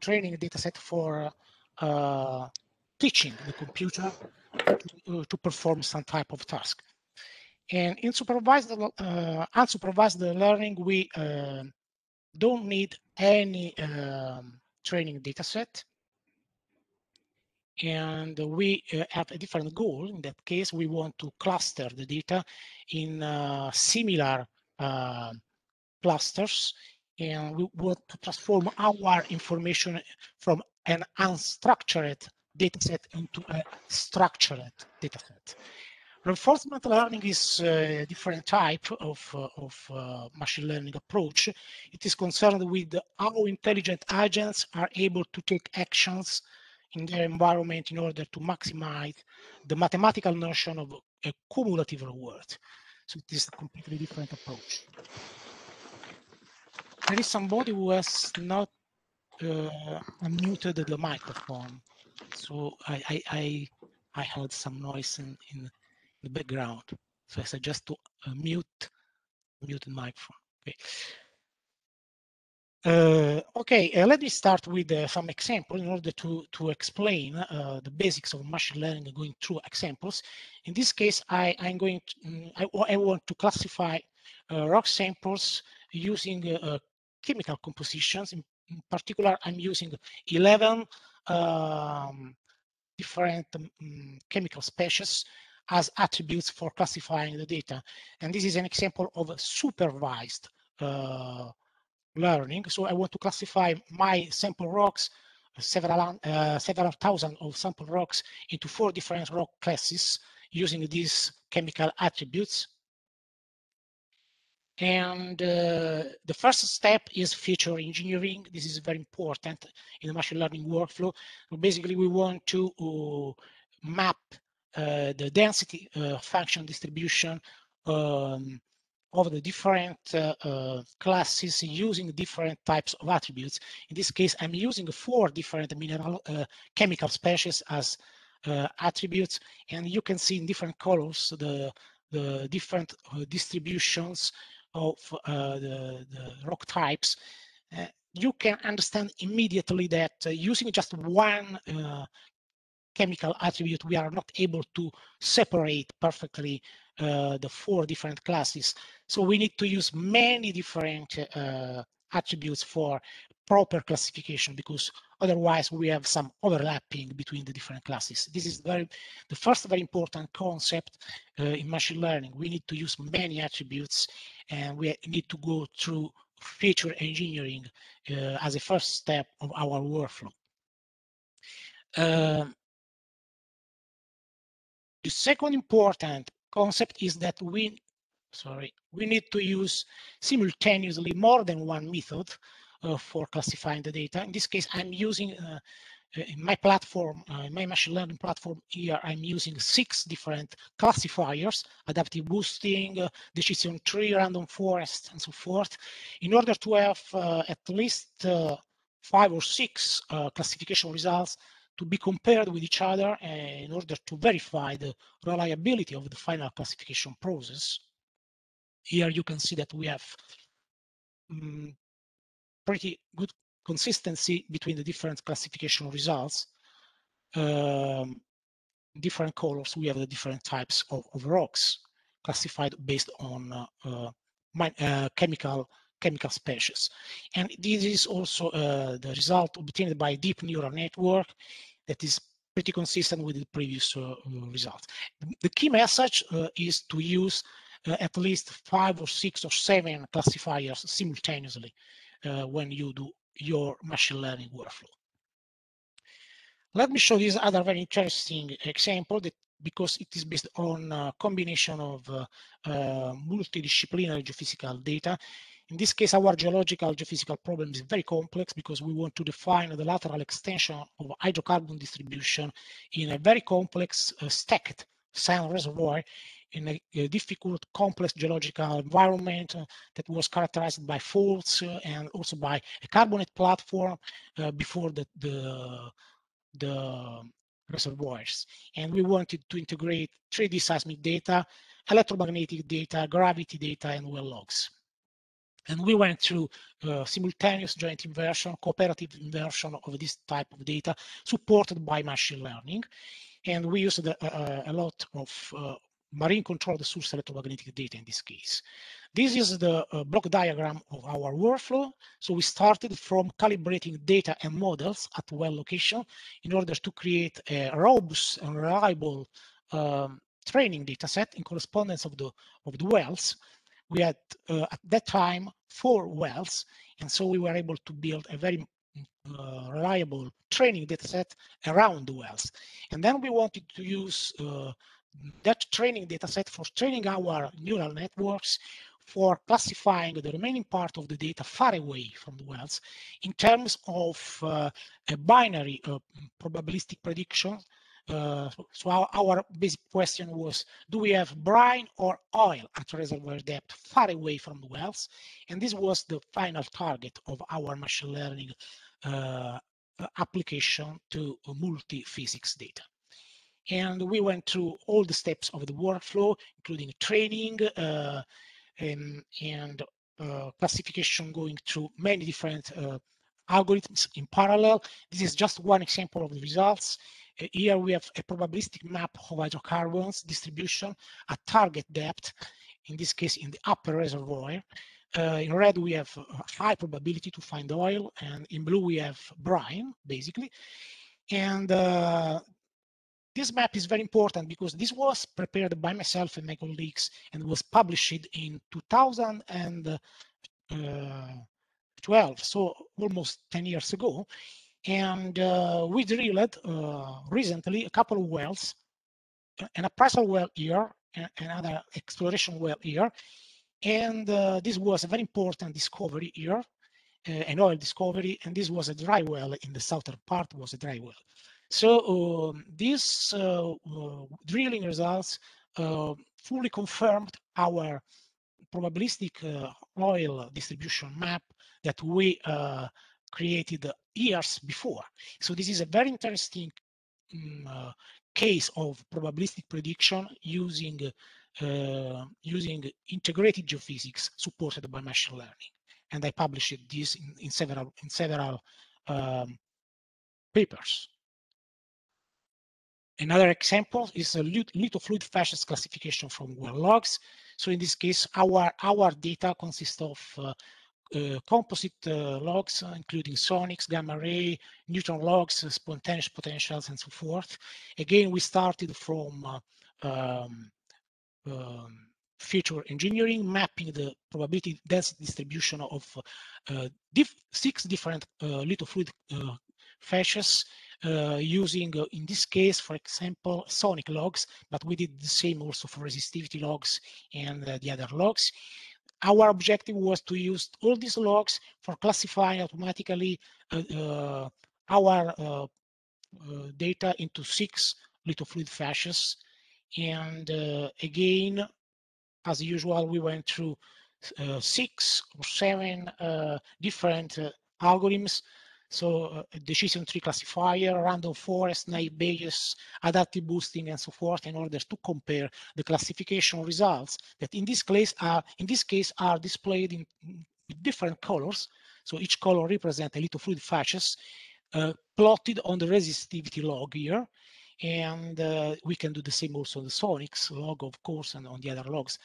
training dataset for teaching the computer to, to, perform some type of task. And in supervised, uh, unsupervised learning, we uh, don't need any um, training data set. And we uh, have a different goal. In that case, we want to cluster the data in uh, similar uh, clusters. And we want to transform our information from an unstructured dataset into a structured dataset. Reinforcement learning is a different type of, of uh, machine learning approach. It is concerned with how intelligent agents are able to take actions in their environment in order to maximize the mathematical notion of a cumulative reward. So it is a completely different approach. There is somebody who has not uh, unmuted the microphone. So I, I, I, I heard some noise in, in the background. So I suggest to uh, mute, mute the microphone. Okay. Uh, okay, uh, let me start with uh, some examples in order to, to explain uh, the basics of machine learning going through examples. In this case, I, I'm going to, mm, I, I want to classify uh, rock samples using uh, chemical compositions. In, in, particular, I'm using 11 um, different um, chemical species as attributes for classifying the data. And this is an example of supervised uh, learning. So I want to classify my sample rocks, several, uh, several thousand of sample rocks into four different rock classes using these chemical attributes. And uh, the first step is feature engineering. This is very important in the machine learning workflow. So basically, we want to uh, map uh, the density uh, function distribution um, of the different uh, classes using different types of attributes. In this case, I'm using four different mineral uh, chemical species as attributes, and you can see in different colors the, the different distributions of uh, the, the, rock types. you can understand immediately that using just one chemical attribute, we are not able to separate perfectly uh, the four different classes. So we need to use many different uh, attributes for proper classification because otherwise we have some overlapping between the different classes. This is very the first very important concept uh, in machine learning. We need to use many attributes and we need to go through feature engineering uh, as a first step of our workflow. Um, the second important concept is that we, sorry, we need to use simultaneously more than one method uh, for classifying the data. In this case, I'm using uh, uh in my platform, uh, my machine learning platform here, I'm using six different classifiers, adaptive boosting, uh, decision tree, random forest, and so forth, in order to have uh, at least uh, five or six classification results to be compared with each other uh, in order to verify the reliability of the final classification process. Here you can see that we have um, pretty good consistency between the different classification results. Um, different colors, we have the different types of, of rocks classified based on uh, uh, uh, chemical chemical species. And this is also uh, the result obtained by deep neural network that is pretty consistent with the previous uh, result. The key message uh, is to use uh, at least five or six or seven classifiers simultaneously uh, when you do your machine learning workflow. Let me show this other very interesting example that because it is based on a combination of uh, uh, multidisciplinary geophysical data in this case, our geological geophysical problem is very complex because we want to define the lateral extension of hydrocarbon distribution in a very complex uh, stacked sand reservoir in a, a, difficult, complex geological environment uh, that was characterized by faults uh, and also by a carbonate platform uh, before the, the, the reservoirs. And we wanted to integrate 3D seismic data, electromagnetic data, gravity data, and well logs. And we went through uh, simultaneous joint inversion, cooperative inversion of this type of data supported by machine learning. And we used a, a, a lot of uh, marine controlled the source electromagnetic data in this case. This is the uh, block diagram of our workflow. So we started from calibrating data and models at well location in order to create a robust and reliable um, training data set in correspondence of the of the wells we had uh, at that time four wells, and so we were able to build a very uh, reliable training data set around the wells. And then we wanted to use uh, that training data set for training our neural networks for classifying the remaining part of the data far away from the wells in terms of uh, a binary uh, probabilistic prediction uh, so our, our, basic question was, do we have brine or oil at reservoir depth far away from the wells? And this was the final target of our machine learning uh, application to multi-physics data. And we went through all the steps of the workflow, including training uh, and, and uh, classification going through many different uh, algorithms in parallel. This is just one example of the results. Uh, here we have a probabilistic map of hydrocarbons distribution at target depth, in this case in the upper reservoir. Uh, in red, we have high probability to find oil, and in blue, we have brine, basically. And uh, this map is very important because this was prepared by myself and my colleagues and was published in 2012, so almost 10 years ago. And uh, we drilled uh, recently a couple of wells, an appraisal well here, another exploration well here. And uh, this was a very important discovery here, uh, an oil discovery, and this was a dry well in the southern part was a dry well. So um, these uh, uh, drilling results fully confirmed our probabilistic oil distribution map that we created years before. So this is a very interesting um, uh, case of probabilistic prediction using uh, using integrated geophysics supported by machine learning. And I published this in, in several in several um, papers. Another example is a lithofluid facies classification from well logs. So in this case, our our data consists of uh, uh, composite uh, logs, uh, including sonics, gamma ray, neutron logs, spontaneous potentials, and so forth. Again, we started from um, um, feature engineering, mapping the probability density distribution of uh, diff six different uh, lithofluid uh, using, in this case, for example, sonic logs, but we did the same also for resistivity logs and the other logs our objective was to use all these logs for classifying automatically uh, uh, our uh, data into six lithofluid facies. And again, as usual, we went through uh, six or seven uh, different uh, algorithms so uh, decision tree classifier, random forest, naive Bayes, adaptive boosting, and so forth, in order to compare the classification results that in this case are in this case are displayed in different colors. So each color represents a lithofluid facies uh, plotted on the resistivity log here. And uh, we can do the same also on the sonics log, of course, and on the other logs.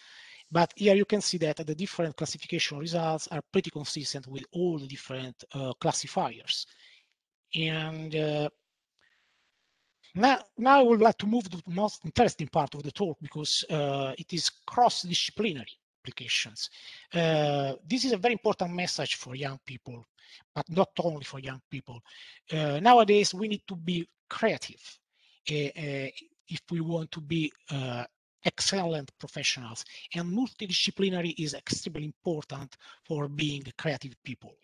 But here you can see that the different classification results are pretty consistent with all the different uh, classifiers. And uh, now, now I would like to move to the most interesting part of the talk because uh, it is cross-disciplinary applications. Uh, this is a very important message for young people, but not only for young people. Uh, nowadays, we need to be creative uh, if we want to be excellent professionals and multidisciplinary is extremely important for being creative people.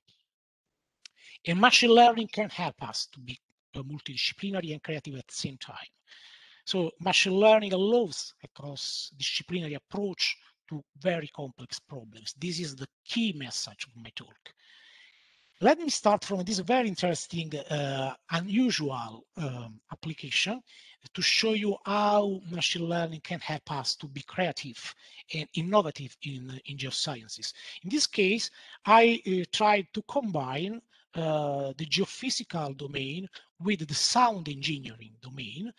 And machine learning can help us to be uh, multidisciplinary and creative at the same time. So machine learning allows a cross-disciplinary approach to very complex problems. This is the key message of my talk. Let me start from this very interesting, uh, unusual um, application to show you how machine learning can help us to be creative and innovative in, in geosciences. In this case, I uh, tried to combine uh, the geophysical domain with the sound engineering domain.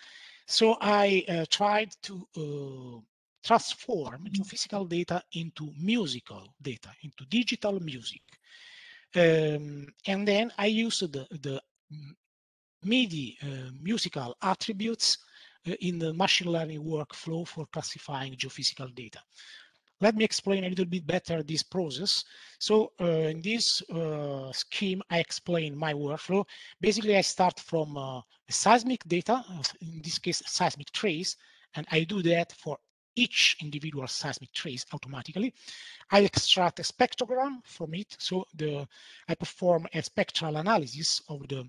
So I uh, tried to uh, transform geophysical data into musical data, into digital music. Um, and then I used the, the MIDI uh, musical attributes uh, in the machine learning workflow for classifying geophysical data. Let me explain a little bit better this process. So uh, in this uh, scheme, I explain my workflow. Basically, I start from uh, seismic data, in this case, seismic trace, and I do that for each individual seismic trace automatically. I extract a spectrogram from it. So the I perform a spectral analysis of the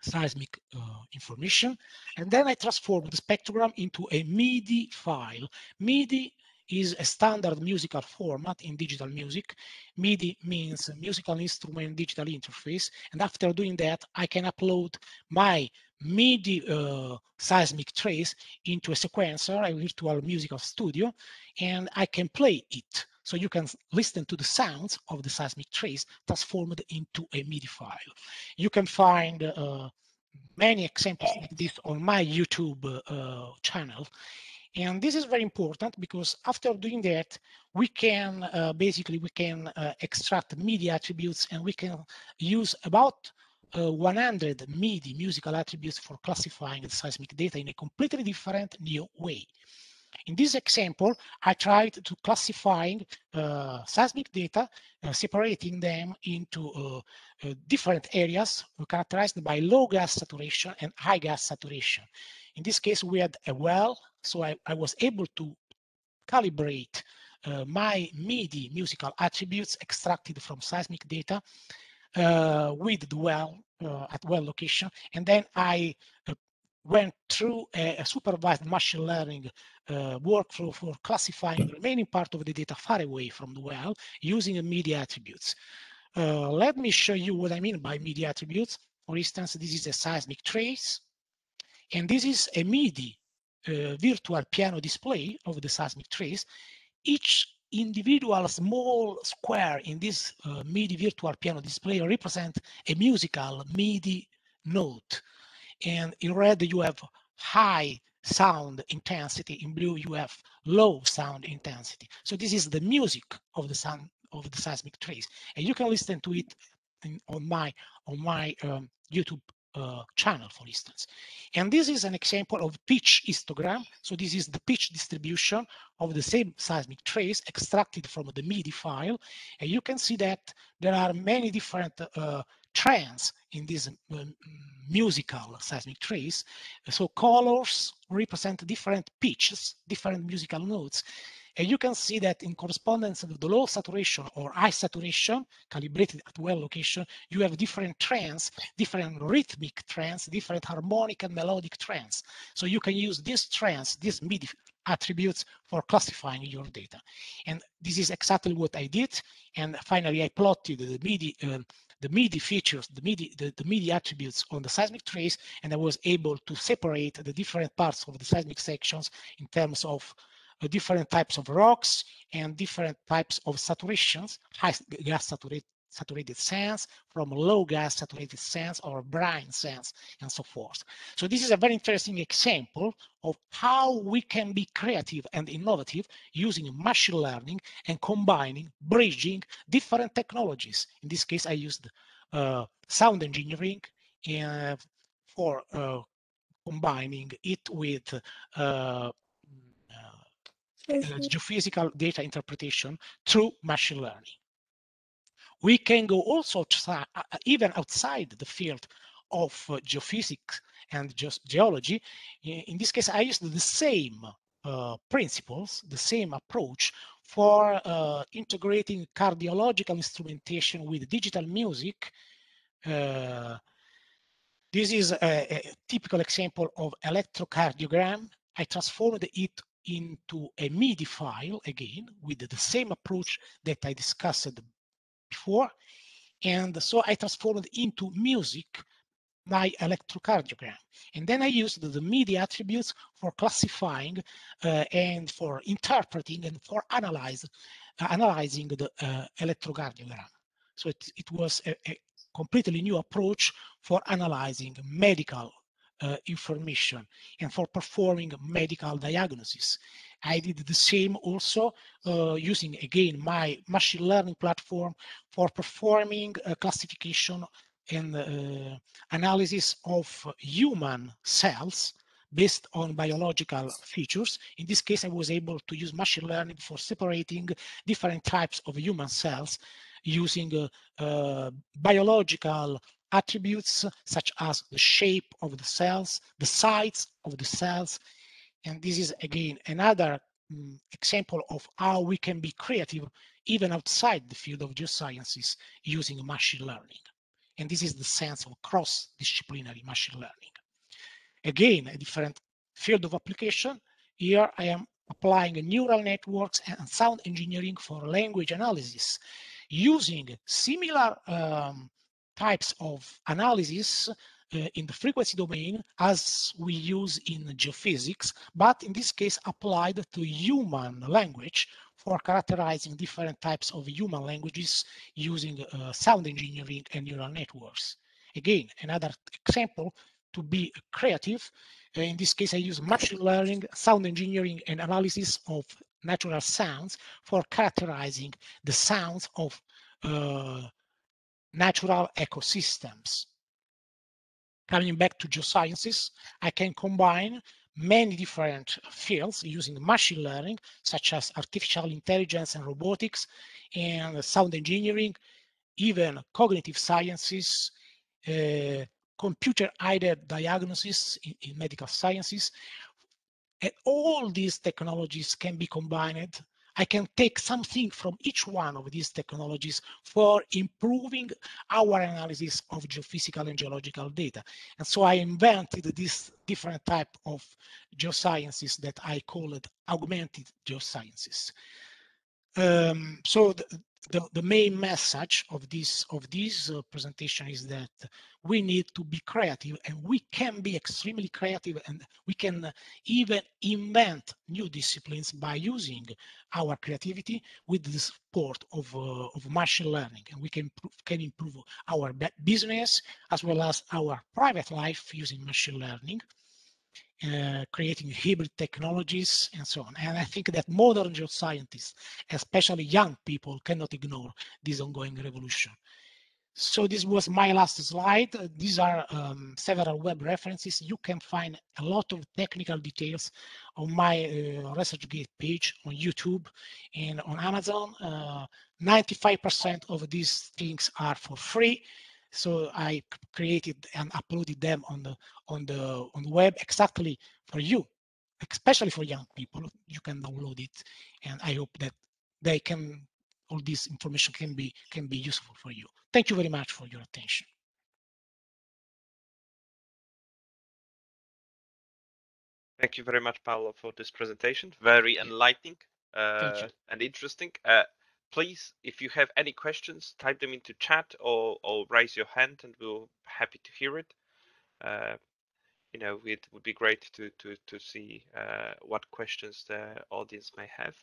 seismic uh, information, and then I transform the spectrogram into a MIDI file. MIDI is a standard musical format in digital music. MIDI means musical instrument digital interface. And after doing that, I can upload my MIDI uh, seismic trace into a sequencer, a virtual musical studio, and I can play it. So you can listen to the sounds of the seismic trace transformed into a MIDI file. You can find uh, many examples like this on my YouTube uh, channel. And this is very important because after doing that, we can uh, basically we can uh, extract MIDI attributes and we can use about uh, 100 MIDI musical attributes for classifying the seismic data in a completely different new way. In this example, I tried to classifying uh, seismic data, uh, separating them into uh, uh different areas characterized by low gas saturation and high gas saturation. In this case, we had a well, so I, I was able to calibrate uh, my MIDI musical attributes extracted from seismic data uh, with the well at well location, and then I went through a, a supervised machine learning uh, workflow for classifying the remaining part of the data far away from the well using MIDI attributes. Uh, let me show you what I mean by MIDI attributes. For instance, this is a seismic trace, and this is a MIDI uh, virtual piano display of the seismic trace. Each individual small square in this uh, MIDI virtual piano display represent a musical MIDI note. And in red, you have high sound intensity. In blue, you have low sound intensity. So this is the music of the sound of the seismic trace, and you can listen to it in, on my on my um, YouTube uh, channel, for instance. And this is an example of pitch histogram. So this is the pitch distribution of the same seismic trace extracted from the MIDI file. And you can see that there are many different uh, trends in this um, musical seismic trace. So colors represent different pitches, different musical notes. And you can see that in correspondence with the low saturation or high saturation calibrated at well location, you have different trends, different rhythmic trends, different harmonic and melodic trends. So you can use these trends, these MIDI attributes for classifying your data. And this is exactly what I did. And finally, I plotted the MIDI uh, the MIDI features, the MIDI, the, the MIDI attributes on the seismic trace, and I was able to separate the different parts of the seismic sections in terms of different types of rocks and different types of saturations, high gas saturated saturated sands from low gas saturated sands or brine sands and so forth. So this is a very interesting example of how we can be creative and innovative using machine learning and combining, bridging different technologies. In this case, I used uh, sound engineering uh, for uh, combining it with uh, uh, geophysical data interpretation through machine learning we can go also uh, uh, even outside the field of uh, geophysics and ge geology. In this case, I used the same uh, principles, the same approach for uh, integrating cardiological instrumentation with digital music. Uh, this is a, a, typical example of electrocardiogram. I transformed it into a MIDI file again with the same approach that I discussed before. And so I transformed into music my electrocardiogram. And then I used the MIDI attributes for classifying uh, and for interpreting and for analyze, uh, analyzing the uh, electrocardiogram. So it, it was a, a, completely new approach for analyzing medical uh, information and for performing medical diagnosis. I did the same also uh, using again my machine learning platform for performing classification and uh, analysis of human cells based on biological features. In this case, I was able to use machine learning for separating different types of human cells using uh, uh, biological attributes such as the shape of the cells, the size of the cells. And this is again another um, example of how we can be creative even outside the field of geosciences using machine learning. And this is the sense of cross-disciplinary machine learning. Again, a different field of application. Here I am applying neural networks and sound engineering for language analysis using similar um, types of analysis uh, in the frequency domain as we use in geophysics, but in this case applied to human language for characterizing different types of human languages using uh, sound engineering and neural networks. Again, another example to be creative. Uh, in this case, I use machine learning, sound engineering, and analysis of natural sounds for characterizing the sounds of uh, natural ecosystems. Coming back to geosciences, I can combine many different fields using machine learning, such as artificial intelligence and robotics, and sound engineering, even cognitive sciences, uh, computer-aided diagnosis in, in medical sciences. And all these technologies can be combined I can take something from each one of these technologies for improving our analysis of geophysical and geological data. And so I invented this different type of geosciences that I called augmented geosciences. Um, so the, the main message of this of this uh, presentation is that we need to be creative and we can be extremely creative and we can even invent new disciplines by using our creativity with the support of, uh, of machine learning. And we can, improve, can improve our business as well as our private life using machine learning uh, creating hybrid technologies and so on. And I think that modern geoscientists, especially young people, cannot ignore this ongoing revolution. So this was my last slide. These are um, several web references. You can find a lot of technical details on my uh, ResearchGate page on YouTube and on Amazon. 95% uh, of these things are for free. So I created and uploaded them on the on the on the web exactly for you, especially for young people. You can download it, and I hope that they can all this information can be can be useful for you. Thank you very much for your attention. Thank you very much, Paolo, for this presentation. Very enlightening uh, and interesting. Uh, please, if you have any questions, type them into chat or, or raise your hand and we'll be happy to hear it. Uh, you know, it would be great to, to, to see uh, what questions the audience may have.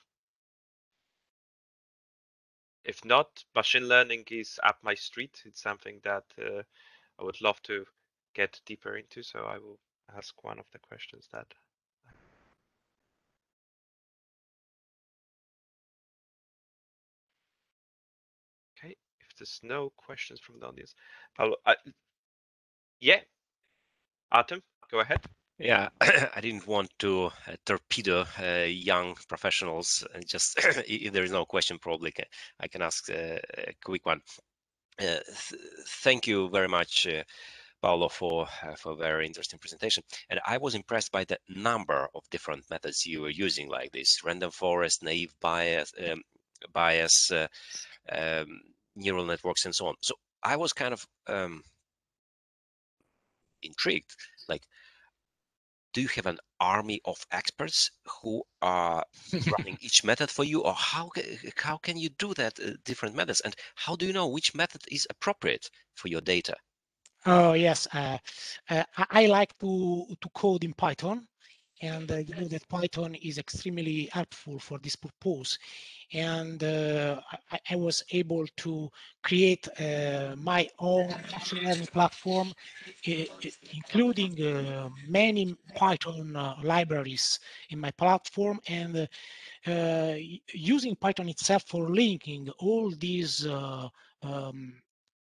If not, machine learning is up my street. It's something that uh, I would love to get deeper into. So I will ask one of the questions that there's no questions from the audience. Paolo, I, yeah, Artem, go ahead. Yeah, *clears throat* I didn't want to uh, torpedo uh, young professionals. And just *clears throat* if there is no question, probably I can ask uh, a quick one. Uh, th thank you very much, uh, Paolo, for uh, for a very interesting presentation. And I was impressed by the number of different methods you were using, like this random forest, naive Bayes, um, Bayes, um, neural networks and so on. So I was kind of um, intrigued, like do you have an army of experts who are running *laughs* each method for you or how how can you do that uh, different methods? And how do you know which method is appropriate for your data? Oh yes uh, uh, I, like to to code in python and uh, you know that python is extremely helpful for this purpose and uh, I, I, was able to create uh, my own machine learning platform, including uh, many Python uh, libraries in my platform and uh, using Python itself for linking all these uh, um,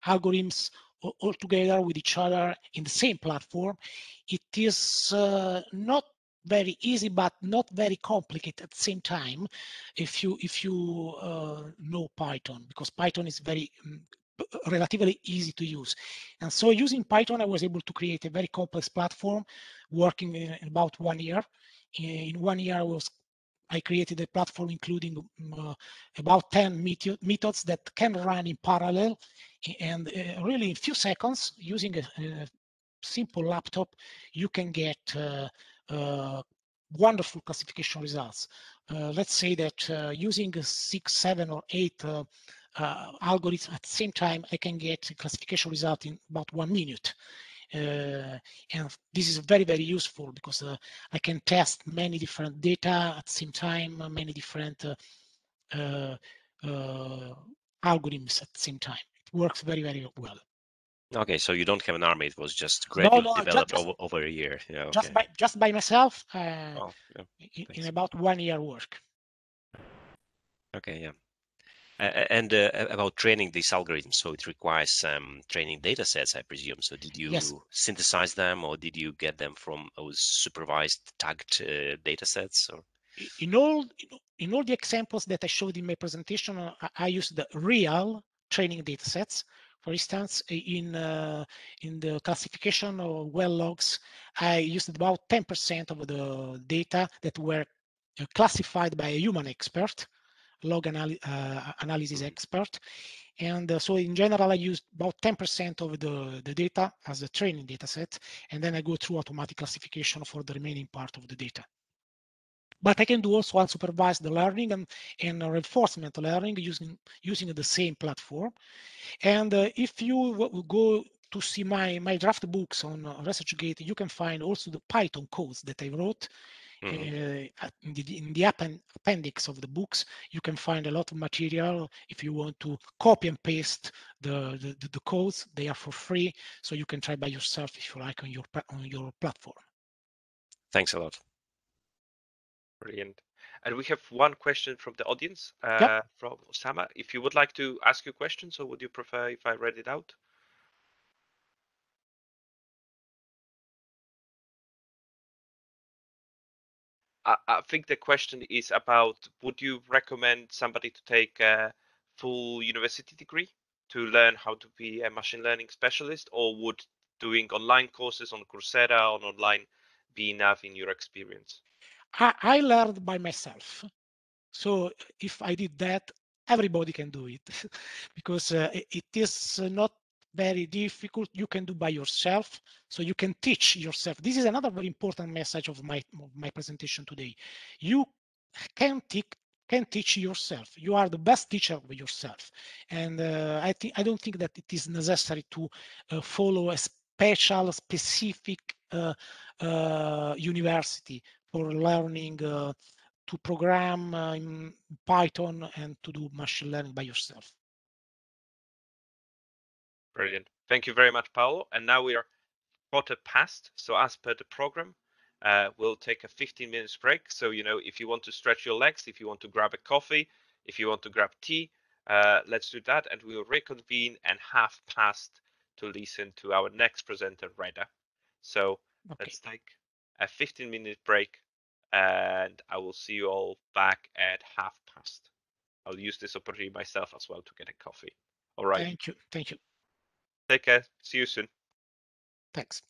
algorithms all together with each other in the same platform. It is not very easy but not very complicated at the same time if you if you uh, know python because python is very um, relatively easy to use. And so using python i was able to create a very complex platform working in about one year. In one year i was I created a platform including uh, about 10 methods that can run in parallel. And uh, really in few seconds using a, a simple laptop you can get uh, wonderful classification results. Uh, let's say that uh, using six, seven, or eight uh, algorithms at the same time, I can get a classification result in about one minute. Uh, and this is very very useful because uh, I can test many different data at the same time, many different algorithms at the same time. It works very very well. Okay, so you don't have an army; it was just gradually no, no, developed just, over, over a year. Yeah, okay. just by just by myself, uh, oh, yeah. in, in, about one year work. Okay, yeah. Uh, and uh, about training these algorithms, so it requires some training data sets, I presume. So did you yes. synthesize them, or did you get them from those supervised tagged uh, data sets? Or? In all in all the examples that I showed in my presentation, uh, I used the real training data sets for instance, in uh, in the classification of well logs, I used about 10% of the data that were uh, classified by a human expert, log anal uh, analysis mm-hmm. expert. And uh, so in general, I used about 10% of the, the data as a training data set, and then I go through automatic classification for the remaining part of the data. But I can do also unsupervised learning and, and reinforcement learning using, using the same platform. And uh, if you go to see my, my draft books on uh, ResearchGate, you can find also the Python codes that I wrote. Mm -hmm. uh, in, the, in the appendix of the books, you can find a lot of material. If you want to copy and paste the, the, the codes, they are for free. So you can try by yourself if you like on your, on your platform. Thanks a lot. Brilliant. And we have one question from the audience uh, yep. from Osama. If you would like to ask your question, so would you prefer if I read it out? I, I think the question is about would you recommend somebody to take a full university degree to learn how to be a machine learning specialist, or would doing online courses on Coursera or online be enough in your experience? I, I learned by myself. So if I did that, everybody can do it *laughs* because uh, it is not very difficult. You can do by yourself, so you can teach yourself. This is another very important message of my of my presentation today. You can teach can teach yourself. You are the best teacher of yourself, and uh, I think I don't think that it is necessary to uh, follow a special, specific uh, uh university for learning uh, to program uh, in Python and to do machine learning by yourself. Brilliant. Thank you very much, Paolo. And now we are quarter past. So as per the program, uh, we'll take a 15 minutes break. So, you know, if you want to stretch your legs, if you want to grab a coffee, if you want to grab tea, uh, let's do that. And we'll reconvene and half past to listen to our next presenter, Reda. So okay. let's take a 15 minute break and I will see you all back at half past. I'll use this opportunity myself as well to get a coffee. All right. Thank you. Thank you. Take care. See you soon. Thanks.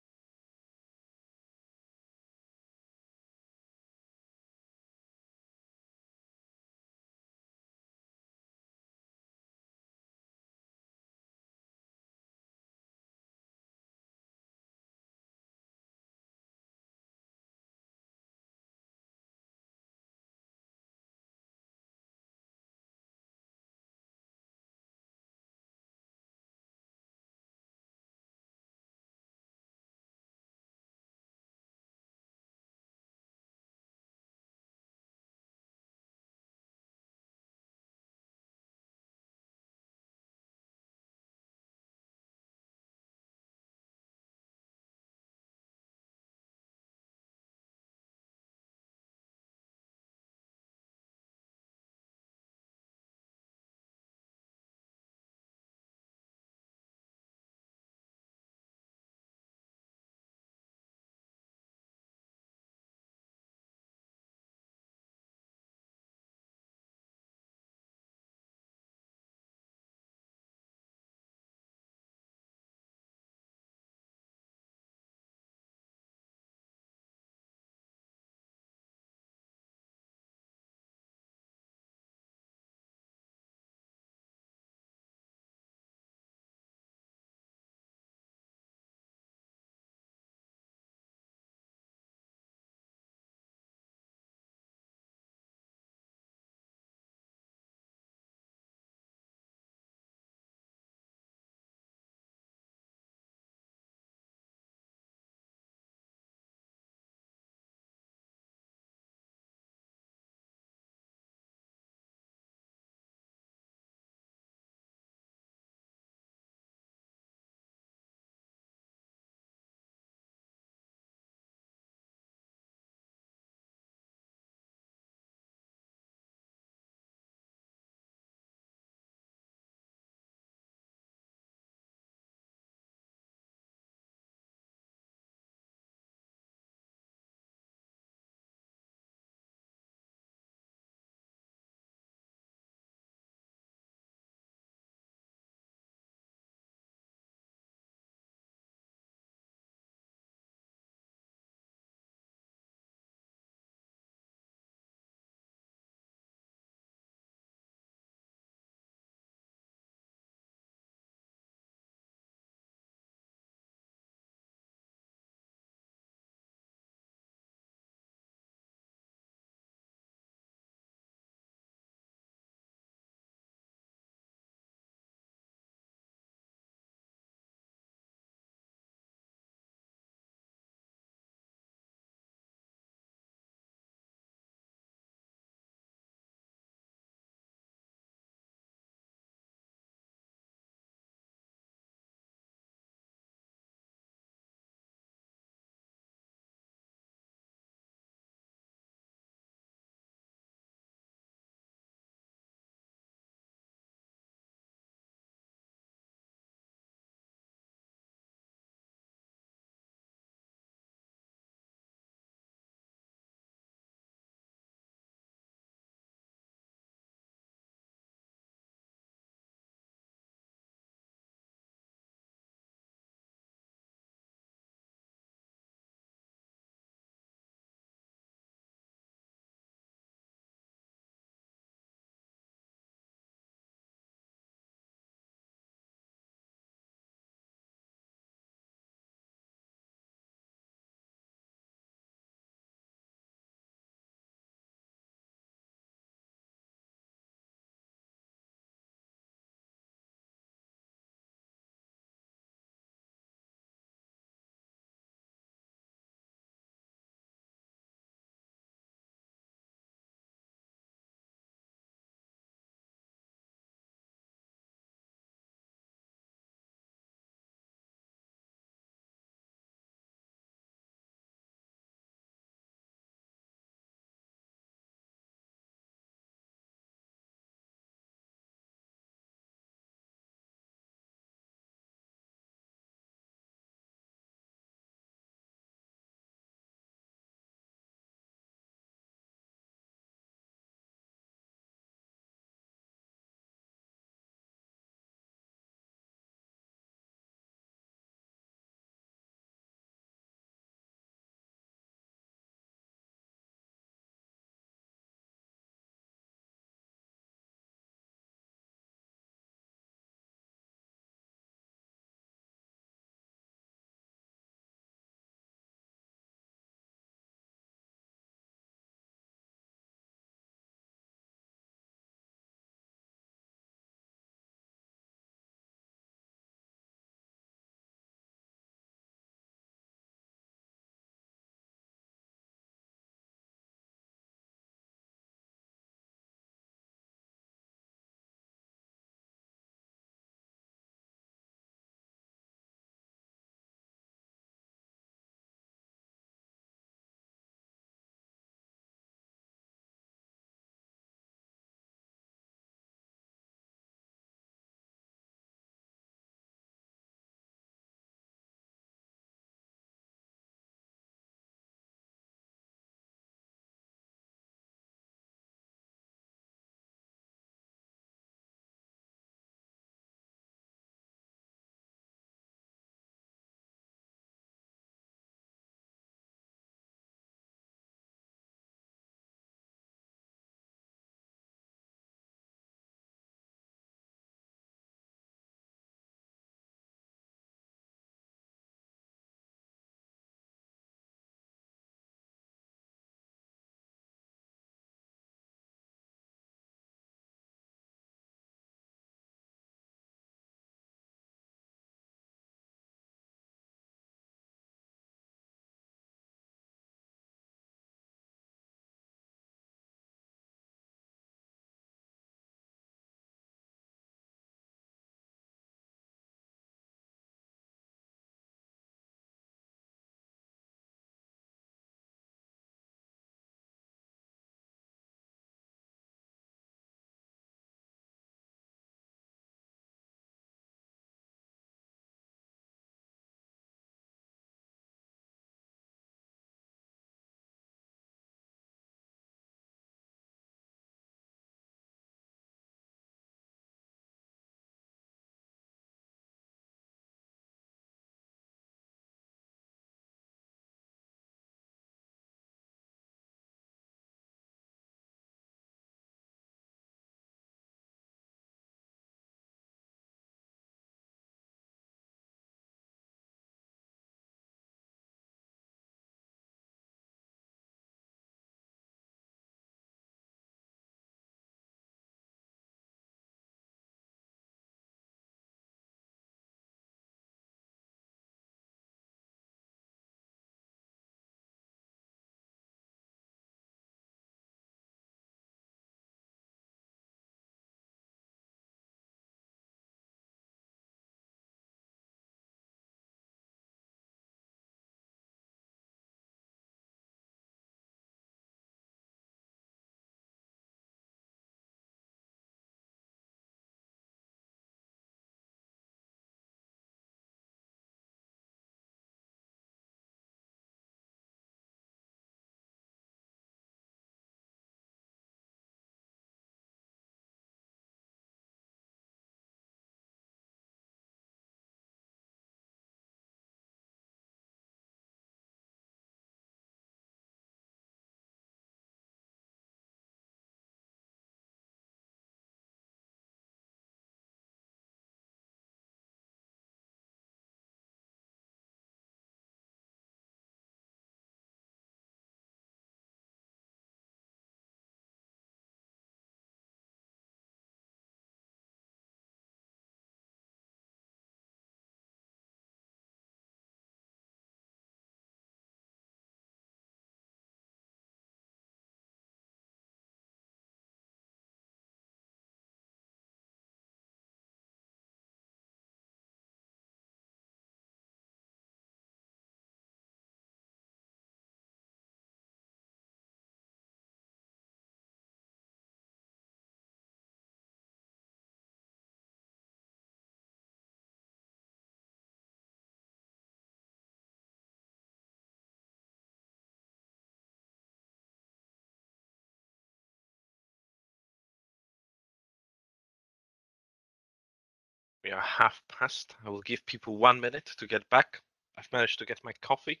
We are half past. I will give people one minute to get back. I've managed to get my coffee.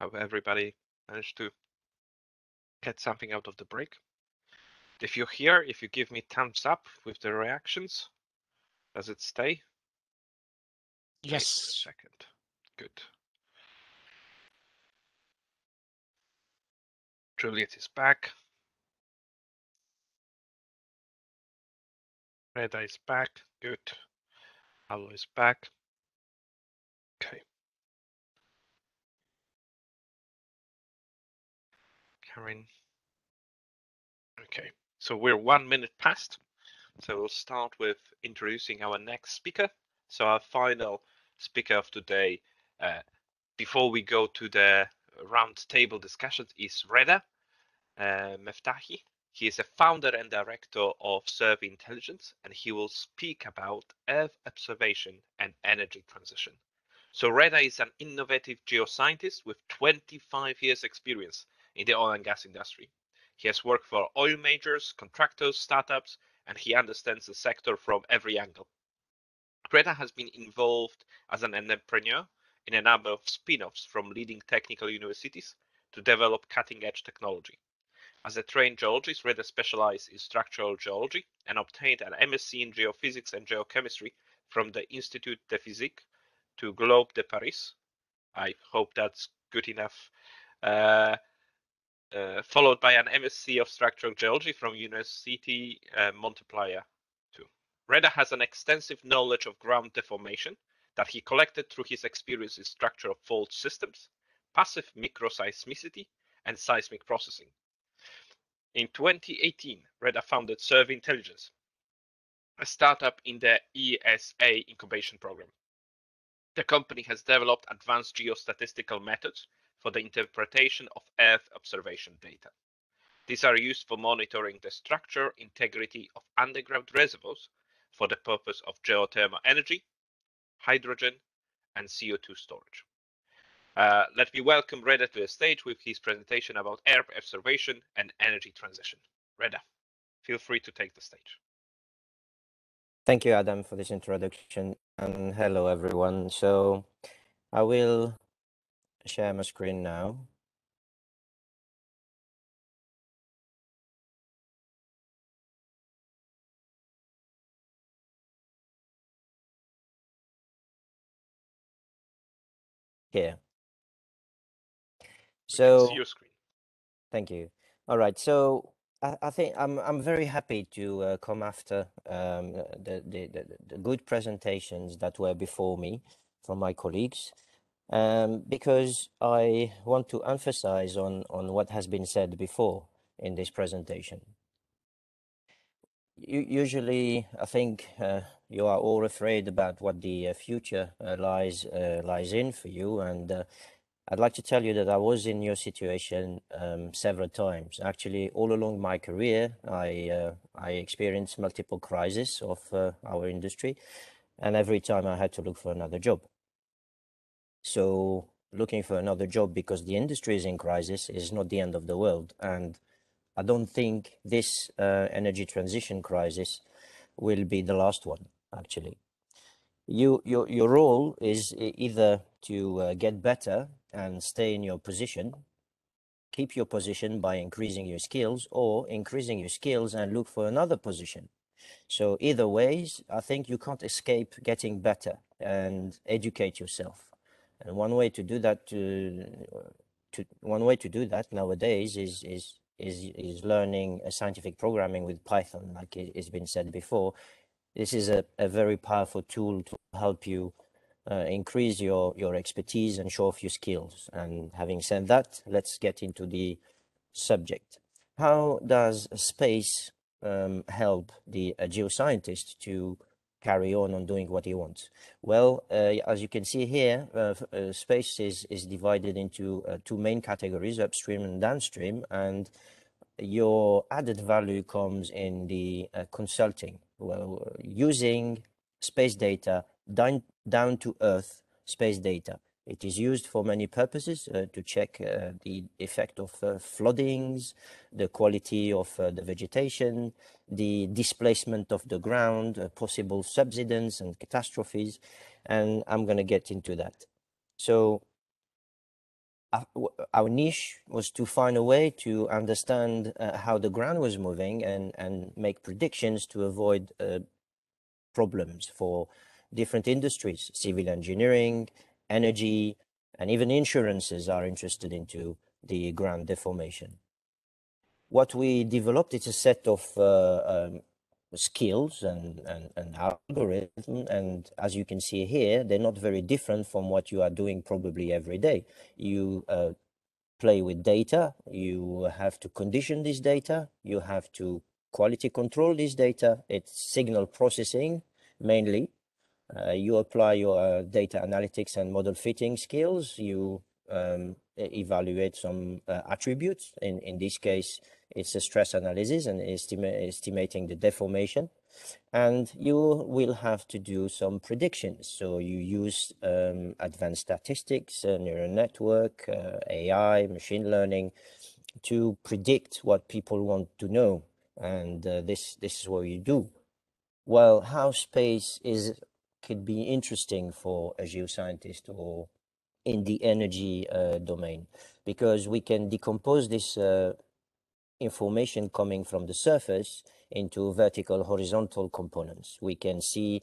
Hope everybody managed to get something out of the break. If you're here, if you give me thumbs up with the reactions, does it stay? Yes. second. Good. Juliet is back. Reda is back. Good. Alo is back. Okay. Karen. Okay, so we're one minute past. So we'll start with introducing our next speaker. So our final speaker of today, uh, before we go to the round table discussions, is Reda uh, Meftahi. He is a founder and director of Survey Intelligence, and he will speak about Earth observation and energy transition. So Reda is an innovative geoscientist with 25 years experience in the oil and gas industry. He has worked for oil majors, contractors, startups, and he understands the sector from every angle. Reda has been involved as an entrepreneur in a number of spin-offs from leading technical universities to develop cutting-edge technology. As a trained geologist, Reda specialized in structural geology and obtained an MSc in geophysics and geochemistry from the Institut de Physique du Globe de Paris. I hope that's good enough. Uh, uh, followed by an MSc of structural geology from University uh, Montpellier too. Reda has an extensive knowledge of ground deformation that he collected through his experience in structural fault systems, passive microseismicity, and seismic processing. In 2018, Reda founded Survey Intelligence, a startup in the ESA incubation program. The company has developed advanced geostatistical methods for the interpretation of Earth observation data. These are used for monitoring the structure integrity of underground reservoirs for the purpose of geothermal energy, hydrogen, and CO2 storage. Uh, let me welcome Reda to the stage with his presentation about Earth observation and energy transition. Reda, feel free to take the stage. Thank you, Adam, for this introduction. And hello, everyone. So I will share my screen now. Here. So see your screen. Thank you. All right. So I, I think I'm I'm very happy to uh, come after um, the, the, the the good presentations that were before me from my colleagues, um, because I want to emphasize on on what has been said before in this presentation. U- usually, I think uh, you are all afraid about what the uh, future uh, lies uh, lies in for you, and uh, I'd like to tell you that I was in your situation um, several times. Actually, all along my career, I uh, I experienced multiple crises of uh, our industry, and every time I had to look for another job. So, looking for another job because the industry is in crisis is not the end of the world, and I don't think this uh, energy transition crisis will be the last one. Actually, you your your role is either to uh, get better and stay in your position. Keep your position by increasing your skills or increasing your skills and look for another position. So either ways i think you can't escape getting better and educate yourself. And one way to do that to, to one way to do that nowadays is is is is learning a scientific programming with python like it, it's been said before. This is a, a very powerful tool to help you uh, increase your your expertise and show off your skills. And having said that, let's get into the subject. How does space um, help the a geoscientist to carry on on doing what he wants? Well, uh, as you can see here, uh, uh, space is is divided into uh, two main categories: upstream and downstream, and your added value comes in the uh, consulting, well, using space data down, down to earth space data. It is used for many purposes uh, to check uh, the effect of uh, floodings, the quality of uh, the vegetation, the displacement of the ground, uh, possible subsidence and catastrophes. And I'm going to get into that. So our niche was to find a way to understand uh, how the ground was moving and, and make predictions to avoid problems for different industries, civil engineering, energy, and even insurances are interested into the ground deformation. What we developed is a set of uh, um, skills and, and, and algorithm. And as you can see here, they're not very different from what you are doing probably every day. You uh, play with data, you have to condition this data, you have to quality control this data, it's signal processing mainly, you apply your uh, data analytics and model fitting skills. You um, evaluate some uh, attributes. In, in this case, it's a stress analysis and estima estimating the deformation. And you will have to do some predictions. So you use um, advanced statistics, uh, neural network, uh, AI, machine learning to predict what people want to know. And uh, this, this is what you do. Well, how space is could be interesting for a geoscientist or in the energy uh, domain because we can decompose this uh, information coming from the surface into vertical horizontal components. We can see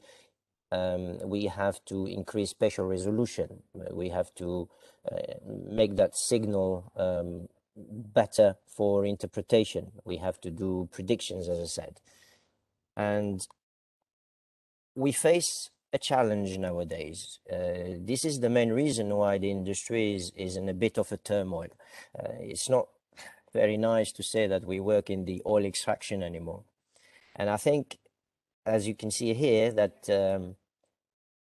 um, we have to increase spatial resolution. We have to uh, make that signal um, better for interpretation. We have to do predictions as i said. And we face a challenge nowadays. Uh, this is the main reason why the industry is, is in a bit of a turmoil. Uh, it's not very nice to say that we work in the oil extraction anymore. And I think, as you can see here, that um,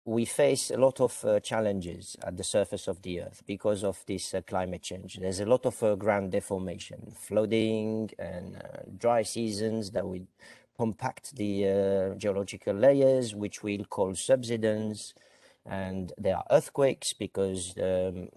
we face a lot of uh, challenges at the surface of the earth because of this uh, climate change. There's a lot of uh, ground deformation, flooding and uh, dry seasons that we compact the uh, geological layers, which we'll call subsidence. And there are earthquakes because um,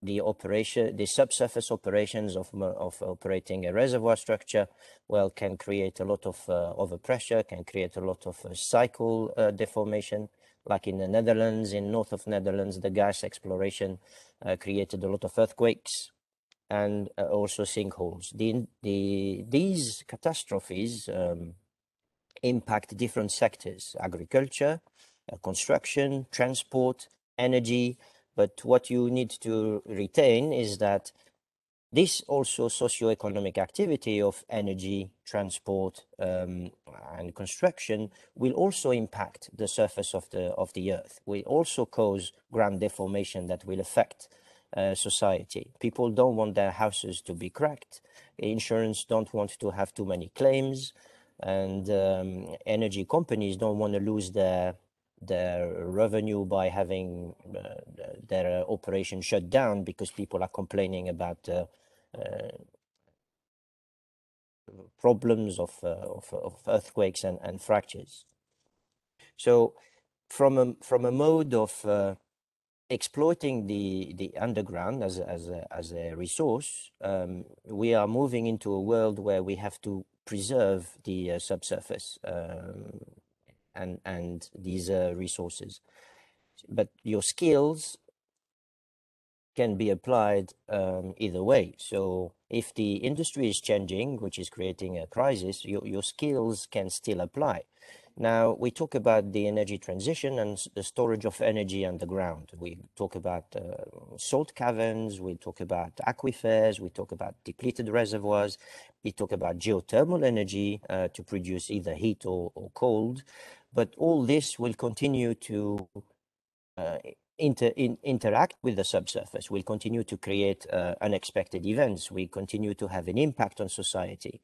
the operation, the subsurface operations of, of operating a reservoir structure, well, can create a lot of uh, overpressure, can create a lot of uh, cycle uh, deformation. Like in the Netherlands, in north of Netherlands, the gas exploration uh, created a lot of earthquakes and uh, also sinkholes. The, the, these catastrophes um, impact different sectors, agriculture, uh, construction, transport, energy. But what you need to retain is that this also socioeconomic activity of energy, transport, um, and construction will also impact the surface of the of the earth. Will also cause ground deformation that will affect uh, society. People don't want their houses to be cracked. Insurance don't want to have too many claims and um, energy companies don't want to lose their their revenue by having uh, their uh, operation shut down because people are complaining about uh, uh problems of, uh, of, of, earthquakes and, and fractures. So from a, from a mode of uh, exploiting the, the underground as, as, a, as a resource, um, we are moving into a world where we have to preserve the uh, subsurface um, and and these uh, resources. But your skills can be applied um, either way. So if the industry is changing, which is creating a crisis, your, your skills can still apply. Now, we talk about the energy transition and the storage of energy underground. We talk about uh, salt caverns, we talk about aquifers, we talk about depleted reservoirs, we talk about geothermal energy uh, to produce either heat or, or, cold. But all this will continue to uh, inter in, interact with the subsurface, will continue to create uh, unexpected events, we continue to have an impact on society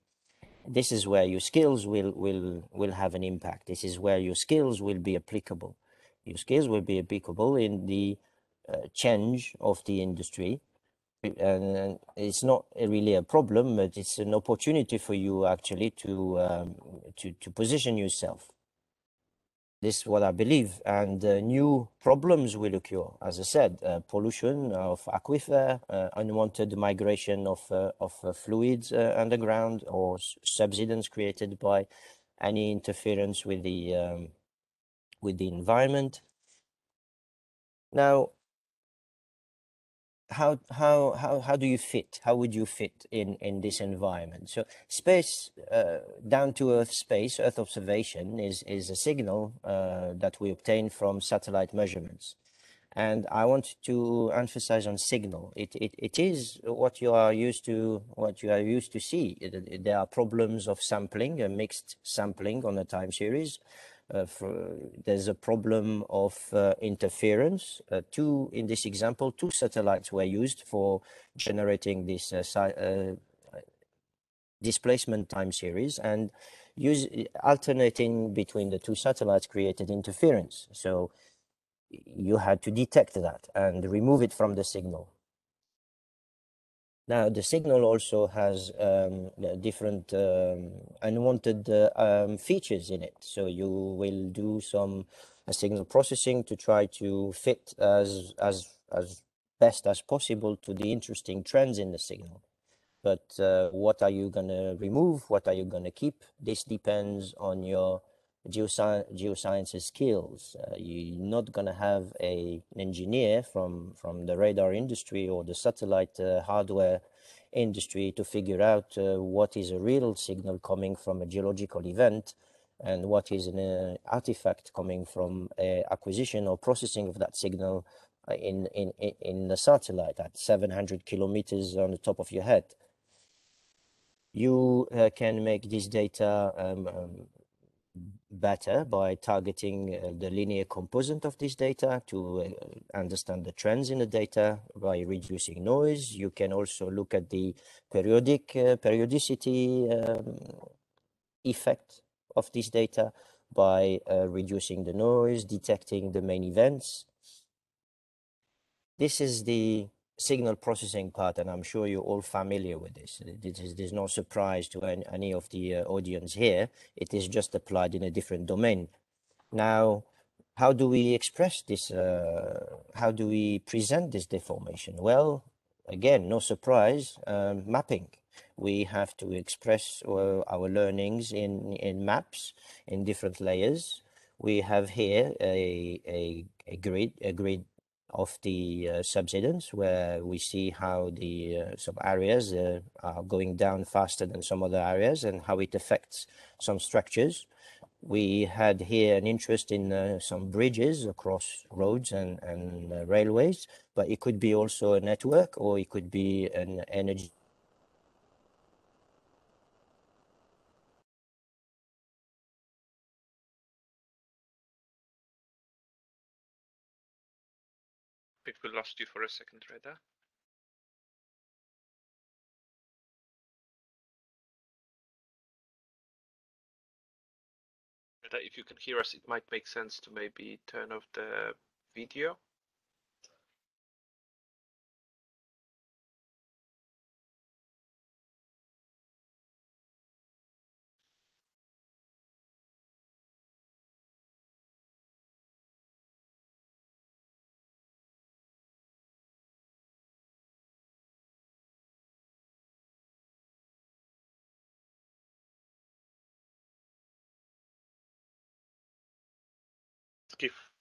this is where your skills will will will have an impact. This is where your skills will be applicable. Your skills will be applicable in the uh, change of the industry. And it's not really a problem but it's an opportunity for you actually to um, to to position yourself This is what I believe. And uh, new problems will occur. As I said, uh, pollution of aquifer, uh, unwanted migration of, of fluids underground or subsidence created by any interference with the, um, with the environment. Now, how how how how do you fit? How would you fit in in this environment? So space uh, down to earth space earth observation is is a signal uh, that we obtain from satellite measurements. And i want to emphasize on signal. It, it it is what you are used to what you are used to see. It, it, there are problems of sampling a mixed sampling on a time series for, there's a problem of uh, interference. Uh, two, in this example, two satellites were used for generating this displacement time series and use alternating between the two satellites created interference. So you had to detect that and remove it from the signal. Now, the signal also has um, different um, unwanted uh, um, features in it. So you will do some uh, signal processing to try to fit as, as, as best as possible to the interesting trends in the signal. But uh, what are you going to remove? What are you going to keep? This depends on your geosci geosciences skills. Uh, you're not going to have a, an engineer from, from the radar industry or the satellite uh, hardware industry to figure out uh, what is a real signal coming from a geological event and what is an uh, artifact coming from acquisition or processing of that signal uh, in, in, in the satellite at 700 kilometers on the top of your head. You uh, can make this data um, um, better by targeting uh, the linear component of this data to uh, understand the trends in the data by reducing noise. You can also look at the periodic uh, periodicity um, effect of this data by uh, reducing the noise, detecting the main events. This is the signal processing part, and I'm sure you're all familiar with this. This is, there's no surprise to any, any of the uh, audience here. It is just applied in a different domain. Now, how do we express this? Uh, how do we present this deformation? Well, again, no surprise, um, mapping. We have to express uh, our learnings in, in maps in different layers. We have here a, a, a grid, a grid of the uh, subsidence where we see how the uh, some areas uh, are going down faster than some other areas and how it affects some structures. We had here an interest in uh, some bridges across roads and, and uh, railways, but it could be also a network or it could be an energy we lost you for a second right there. If you can hear us, it might make sense to maybe turn off the video.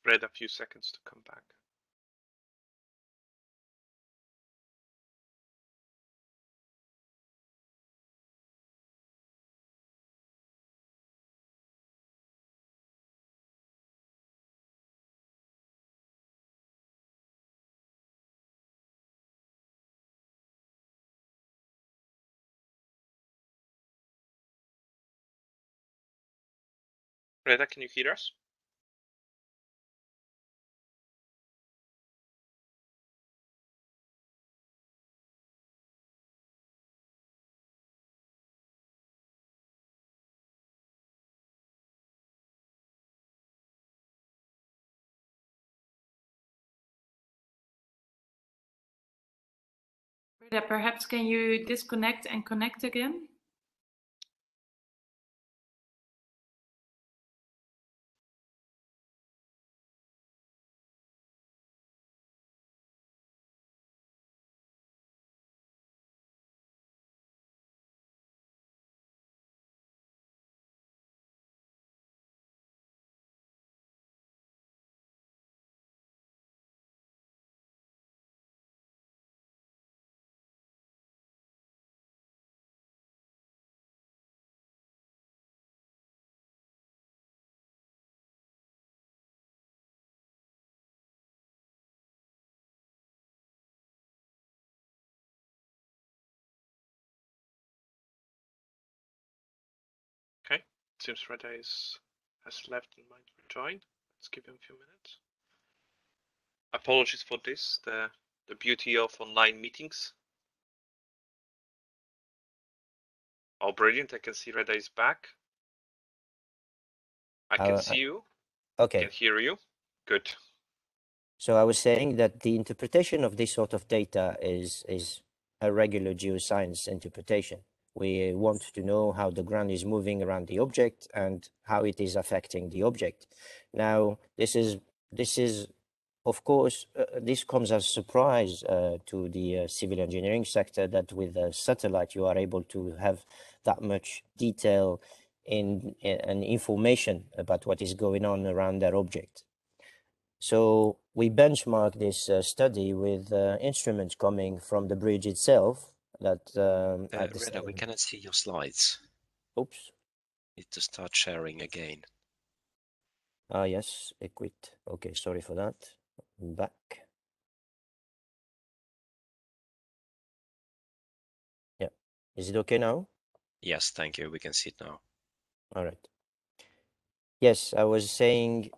Red a few seconds to come back. Reda, can you hear us? Reda, perhaps can you disconnect and connect again? Seems Reda is has left and might rejoin. Let's give him a few minutes. Apologies for this, the, the beauty of online meetings. Oh, brilliant. I can see Reda is back. I can Uh, see you, Okay. I can hear you. Good. So I was saying that the interpretation of this sort of data is is a regular geoscience interpretation. We want to know how the ground is moving around the object and how it is affecting the object. Now, this is this is of course uh, this comes as a surprise uh, to the uh, civil engineering sector that with a satellite you are able to have that much detail in, in and information about what is going on around that object. So we benchmark this uh, study with uh, instruments coming from the bridge itself that um, Uh, we cannot see your slides. Oops. Need to start sharing again. Ah, yes, it quit. Okay, sorry for that. I'm back. Yeah. Is it okay now? Yes, thank you. We can see it now. All right. Yes, I was saying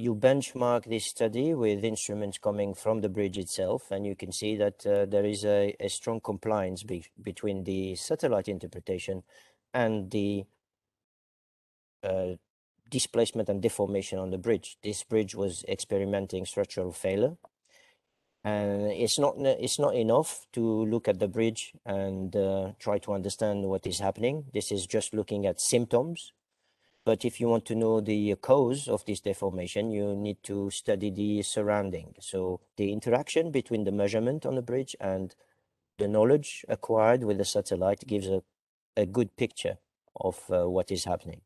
you benchmark this study with instruments coming from the bridge itself, and you can see that uh, there is a, a strong compliance be between the satellite interpretation and the uh, displacement and deformation on the bridge. This bridge was experimenting structural failure, and it's not it's not enough to look at the bridge and uh, try to understand what is happening. This is just looking at symptoms. But if you want to know the cause of this deformation, you need to study the surrounding. So the interaction between the measurement on the bridge and the knowledge acquired with the satellite gives a, a good picture of uh, what is happening.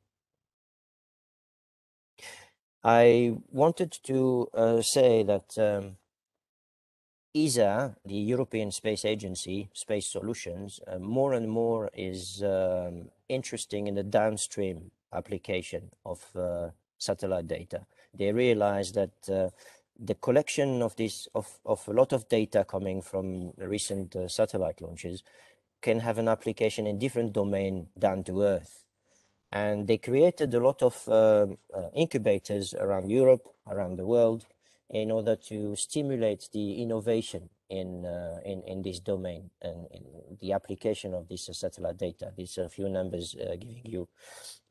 I wanted to uh, say that um, ESA, the European Space Agency, Space Solutions, uh, more and more is um, interesting in the downstream application of uh, satellite data. They realize that uh, the collection of this of, of a lot of data coming from recent uh, satellite launches can have an application in different domain down to earth and they created a lot of um, uh, incubators around Europe, around the world, in order to stimulate the innovation in uh, in in this domain and in the application of this uh, satellite data. These are a few numbers uh, giving you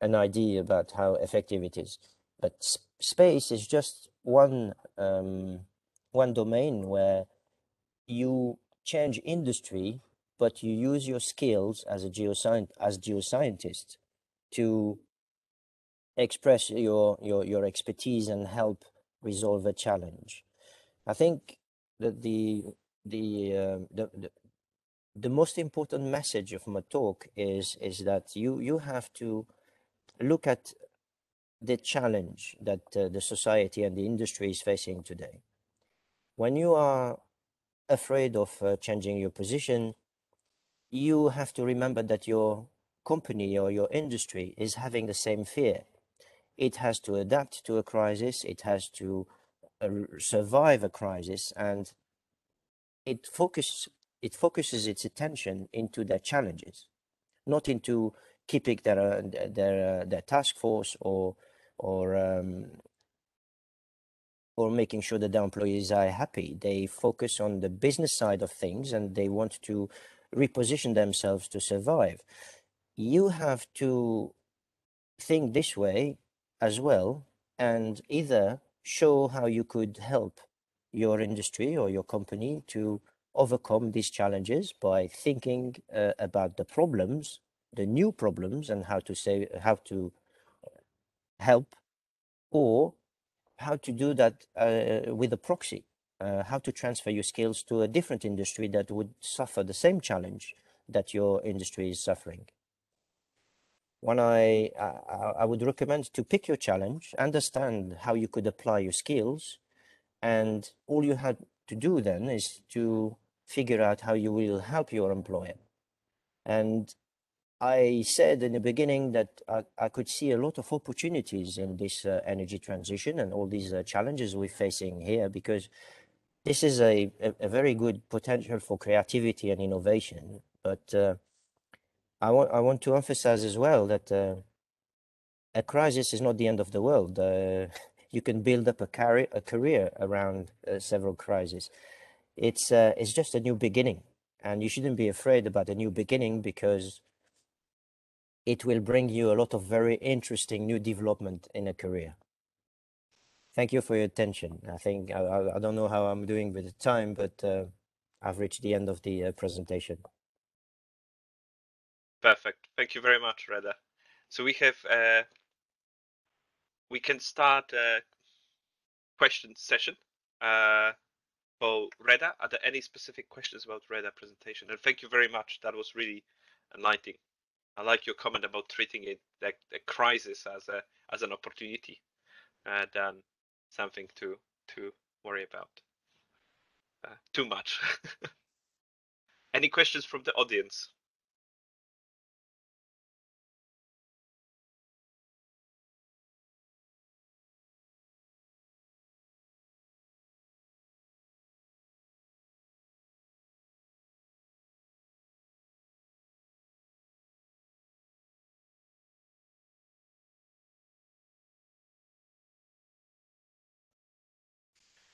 an idea about how effective it is. But s- space is just one um, one domain where you change industry, but you use your skills as a geoscient as geoscientist to express your, your, your expertise and help resolve a challenge. I think that the, the, uh, the, the, the most important message of my talk is, is that you, you have to look at the challenge that uh, the society and the industry is facing today. When you are afraid of uh, changing your position, you have to remember that your company or your industry is having the same fear. It has to adapt to a crisis, it has to uh, survive a crisis, and it it focuses its attention into their challenges, not into keeping their uh, their uh, their task force or or um, or making sure that their employees are happy. They focus on the business side of things and they want to reposition themselves to survive. You have to think this way as well and either show how you could help your industry or your company to overcome these challenges by thinking uh, about the problems the new problems and how to say how to help or how to do that uh, with a proxy uh, how to transfer your skills to a different industry that would suffer the same challenge that your industry is suffering. When I, I I would recommend to pick your challenge, understand how you could apply your skills, and all you had to do then is to figure out how you will help your employer. And I said in the beginning that I, I could see a lot of opportunities in this uh, energy transition and all these uh, challenges we're facing here because this is a, a, a very good potential for creativity and innovation. But uh, I want I want to emphasize as well that uh, a crisis is not the end of the world. You can build up a, car- a career around uh, several crises. It's uh, it's just a new beginning, and you shouldn't be afraid about a new beginning because it will bring you a lot of very interesting new development in a career. Thank you for your attention. I think I, I don't know how I'm doing with the time, but uh, I've reached the end of the uh, presentation. Perfect. Thank you very much, Reda. So we have uh, we can start a question session. Uh, for Reda, are there any specific questions about Reda presentation? And thank you very much. That was really enlightening. I like your comment about treating it like a crisis as a as an opportunity, uh, than something to to worry about uh, too much. *laughs* any questions from the audience?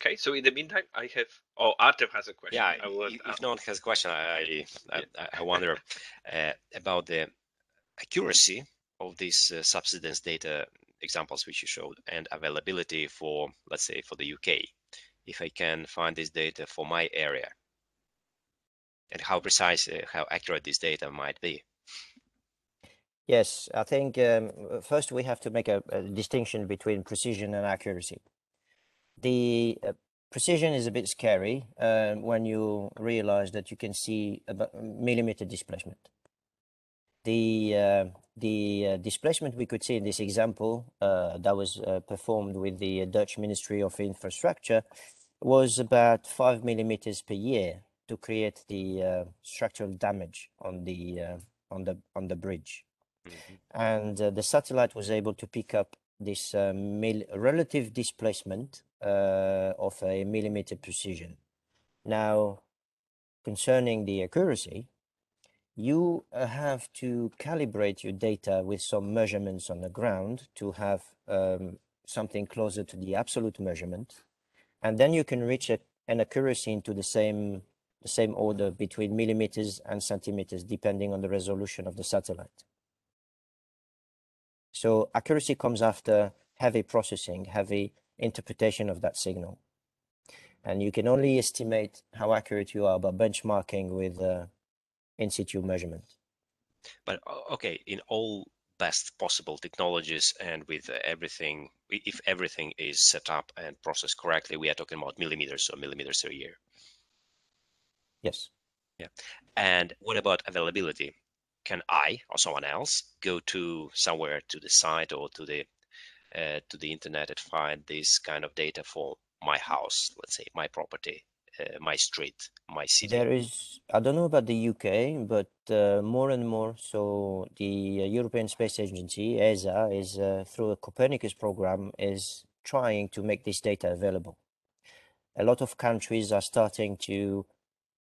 Okay, so in the meantime, I have. Oh, Artem has a question. Yeah, I will, if, if no one has a question, I I, I wonder uh, about the accuracy of these uh, subsidence data examples which you showed and availability for, let's say, for the UK. If I can find this data for my area, and how precise, uh, how accurate this data might be. Yes, I think um, first we have to make a, a distinction between precision and accuracy the uh, precision is a bit scary uh, when you realize that you can see about millimeter displacement. The uh, the uh, displacement we could see in this example uh, that was uh, performed with the Dutch Ministry of Infrastructure was about five millimeters per year to create the structural damage on the on the on the bridge. Mm -hmm. And the satellite was able to pick up this relative displacement uh, of a millimeter precision. Now, concerning the accuracy, you uh, have to calibrate your data with some measurements on the ground to have um, something closer to the absolute measurement. And then you can reach a, an accuracy into the same, the same order between millimeters and centimeters, depending on the resolution of the satellite. So accuracy comes after heavy processing, heavy interpretation of that signal. And you can only estimate how accurate you are by benchmarking with uh, in situ measurement. But okay, in all best possible technologies and with everything, if everything is set up and processed correctly, we are talking about millimeters or millimeters a year. Yes. Yeah. And what about availability? Can I or someone else go to somewhere to the site or to the uh, to the internet and find this kind of data for my house, let's say my property, uh, my street, my city? There is, I don't know about the UK, but uh, more and more. So the uh, European Space Agency, ESA, is uh, through a Copernicus program, is trying to make this data available. A lot of countries are starting to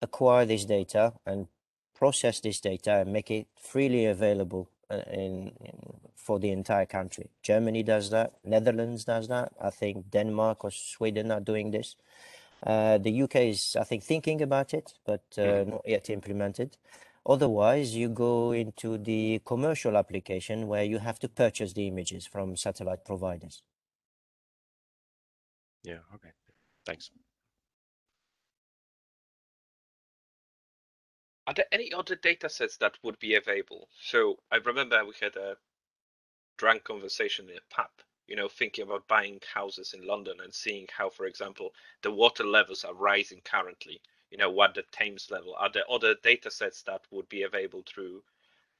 acquire this data and process this data and make it freely available in, in, for the entire country. Germany does that. Netherlands does that. I think Denmark or Sweden are doing this. Uh, the UK is, I think, thinking about it, but uh, mm. not yet implemented. Otherwise, you go into the commercial application where you have to purchase the images from satellite providers. Yeah. Okay. Thanks. Are there any other data sets that would be available? So I remember we had a drunk conversation in a pub, you know, thinking about buying houses in London and seeing how, for example, the water levels are rising currently. You know, what the Thames level. Are there other data sets that would be available through,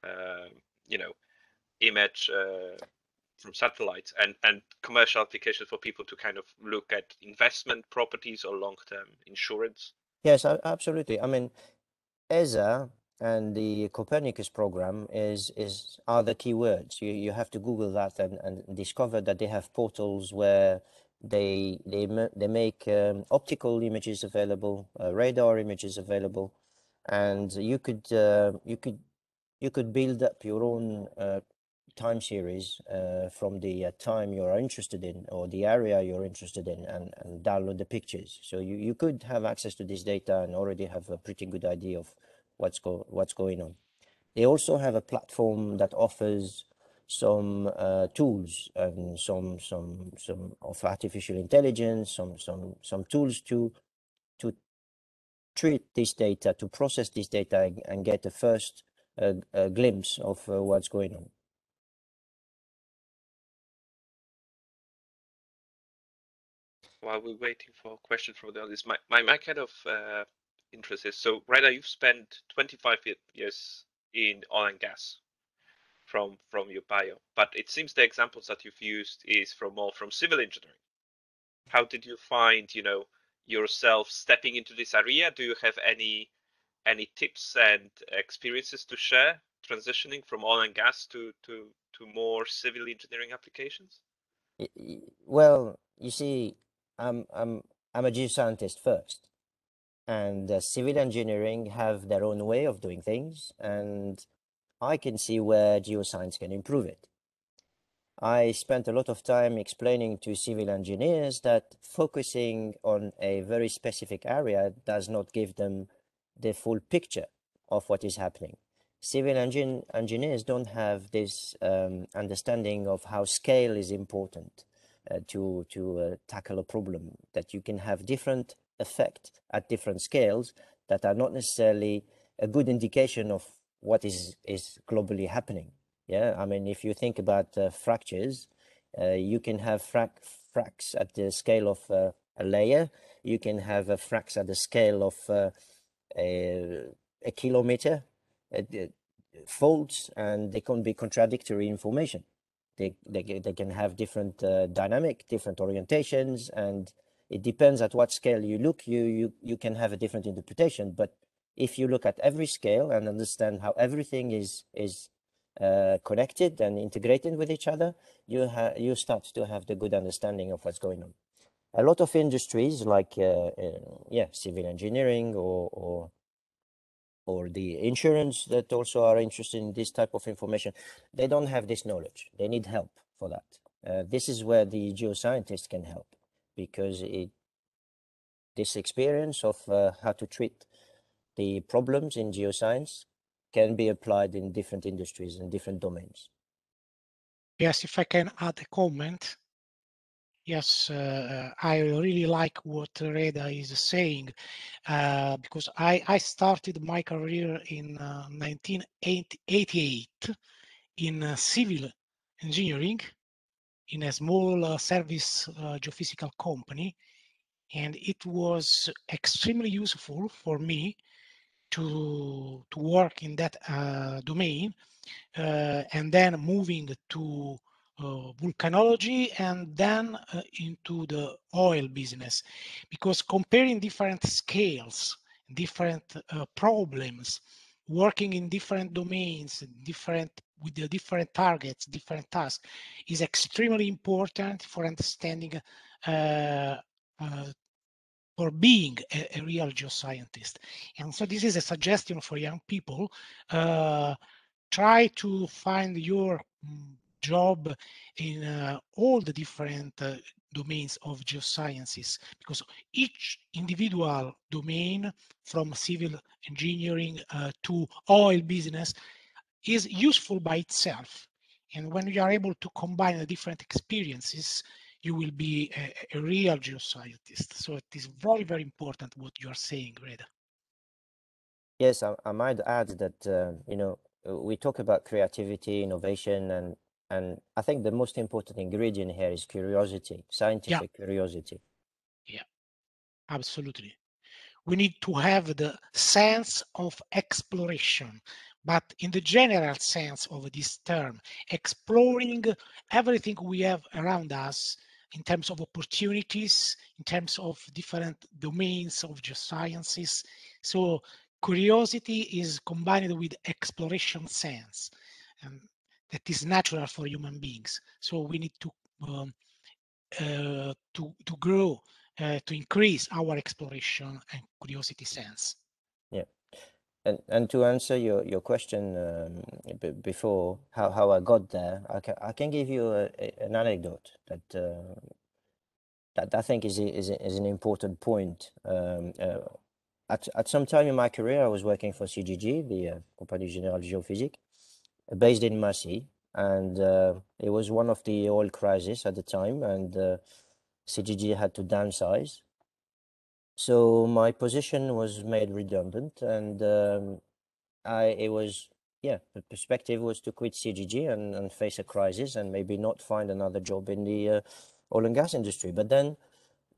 uh, you know, image uh, from satellites and and commercial applications for people to kind of look at investment properties or long-term insurance? Yes, absolutely. I mean, ESA and the Copernicus program is is are the keywords. You you have to Google that and, and discover that they have portals where they they they make um, optical images available, uh, radar images available, and you could uh, you could you could build up your own uh, time series uh, from the uh, time you are interested in or the area you're interested in and, and download the pictures. So you, you could have access to this data and already have a pretty good idea of what's, go, what's going on. They also have a platform that offers some uh, tools and some some some of artificial intelligence, some some some tools to to treat this data, to process this data, and get a first uh, a glimpse of uh, what's going on. While we're waiting for a question from the audience, my, my, my kind of uh, interest is so, Reda, you've spent 25 years in oil and gas from from your bio, but it seems the examples that you've used is from more from civil engineering. How did you find, you know, yourself stepping into this area? Do you have any any tips and experiences to share transitioning from oil and gas to to to more civil engineering applications? Well, you see, I'm I'm I'm a geoscientist first, and uh, civil engineering have their own way of doing things, and I can see where geoscience can improve it. I spent a lot of time explaining to civil engineers that focusing on a very specific area does not give them the full picture of what is happening. Civil engine engineers don't have this um, understanding of how scale is important to to uh, tackle a problem. That you can have different effect at different scales that are not necessarily a good indication of what is is globally happening. Yeah, I mean, if you think about uh, fractures, uh, you can have frac fracks at the scale of uh, a layer. You can have a fracks at the scale of uh, a, a kilometer. Uh, folds, and they can be contradictory information. They they they can have different uh, dynamic, different orientations, and it depends at what scale you look. You you you can have a different interpretation, but if you look at every scale and understand how everything is is uh, connected and integrated with each other, you you start to have the good understanding of what's going on. A lot of industries like uh, uh, yeah civil engineering or, or or the insurance that also are interested in this type of information, they don't have this knowledge. They need help for that. Uh, this is where the geoscientist can help because it this experience of uh, how to treat the problems in geoscience can be applied in different industries and different domains. Yes, if I can add a comment. Yes, uh, I really like what Reda is saying uh, because I, I started my career in uh, 1988 in uh, civil engineering in a small uh, service uh, geophysical company and it was extremely useful for me to to work in that uh, domain, uh, and then moving to uh, volcanology and then uh, into the oil business, because comparing different scales, different uh, problems, working in different domains, different with the different targets, different tasks, is extremely important for understanding uh, uh, for being a, a, real geoscientist. And so this is a suggestion for young people. Uh, try to find your mm, job in uh, all the different uh, domains of geosciences because each individual domain from civil engineering uh, to oil business is useful by itself. And when you are able to combine the different experiences, you will be a, a, real geoscientist. So it is very, very important what you are saying, Reda. Yes, I, I might add that, uh, you know, we talk about creativity, innovation, and and I think the most important ingredient here is curiosity, scientific yeah. curiosity. Yeah, absolutely. We need to have the sense of exploration, but in the general sense of this term, exploring everything we have around us in terms of opportunities, in terms of different domains of geosciences. So curiosity is combined with exploration sense. and that is natural for human beings. So we need to um, uh, to to grow, uh, to increase our exploration and curiosity sense. Yeah, and, and to answer your, your question um, before how, how I got there, I can, I can give you a, a, an anecdote that uh, that I think is is, is an important point. Um, uh, at, at some time in my career, I was working for CGG, the uh, Compagnie Générale Géophysique, based in Massy, and uh, it was one of the oil crises at the time, and uh, CGG had to downsize. So my position was made redundant, and um, I it was yeah the perspective was to quit CGG and, and face a crisis and maybe not find another job in the uh, oil and gas industry. But then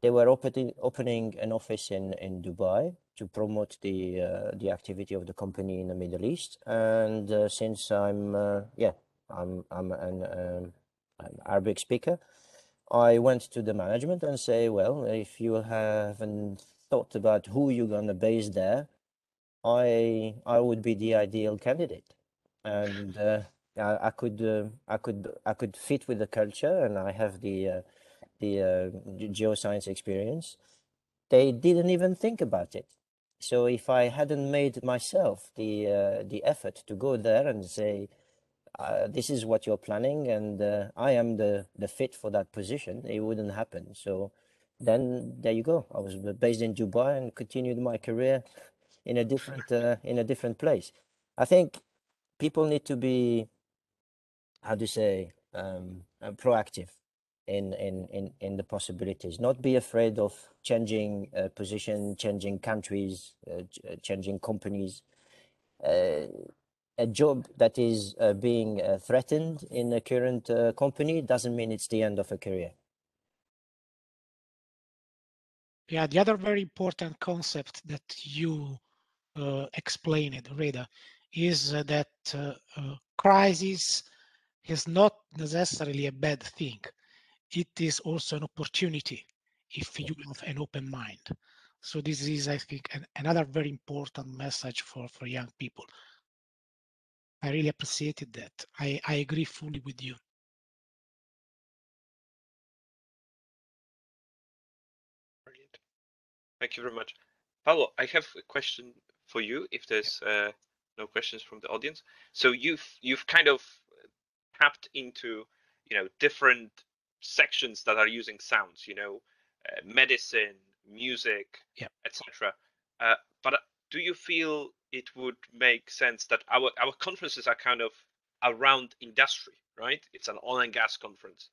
they were opening opening an office in in Dubai to promote the uh, the activity of the company in the Middle East. And uh, since I'm uh, yeah I'm I'm an, um, an Arabic speaker, I went to the management and say, well, if you haven't thought about who you're gonna base there, I I would be the ideal candidate, and uh, I, I, could uh, I could I could fit with the culture, and I have the uh, the geoscience experience. They didn't even think about it. So if I hadn't made myself the uh, the effort to go there and say, uh, this is what you're planning, and uh, I am the the fit for that position, it wouldn't happen. So then there you go. I was based in Dubai and continued my career in a different uh, in a different place. I think people need to be, how do you say, um, uh, proactive in, in, in, in the possibilities. Not be afraid of changing uh, position, changing countries, uh, uh changing companies. Uh, a job that is uh, being uh, threatened in a current company doesn't mean it's the end of a career. Yeah, the other very important concept that you explained, Reda, is that crisis is not necessarily a bad thing it is also an opportunity if you have an open mind. So this is, I think, an, another very important message for, for young people. I really appreciated that. I, I agree fully with you. Brilliant. Thank you very much. Paolo, I have a question for you if there's uh, no questions from the audience. So you've you've kind of tapped into you know different sections that are using sounds, you know, uh, medicine, music, yeah. etc. Uh, but uh, do you feel it would make sense that our our conferences are kind of around industry, right? It's an oil and gas conference.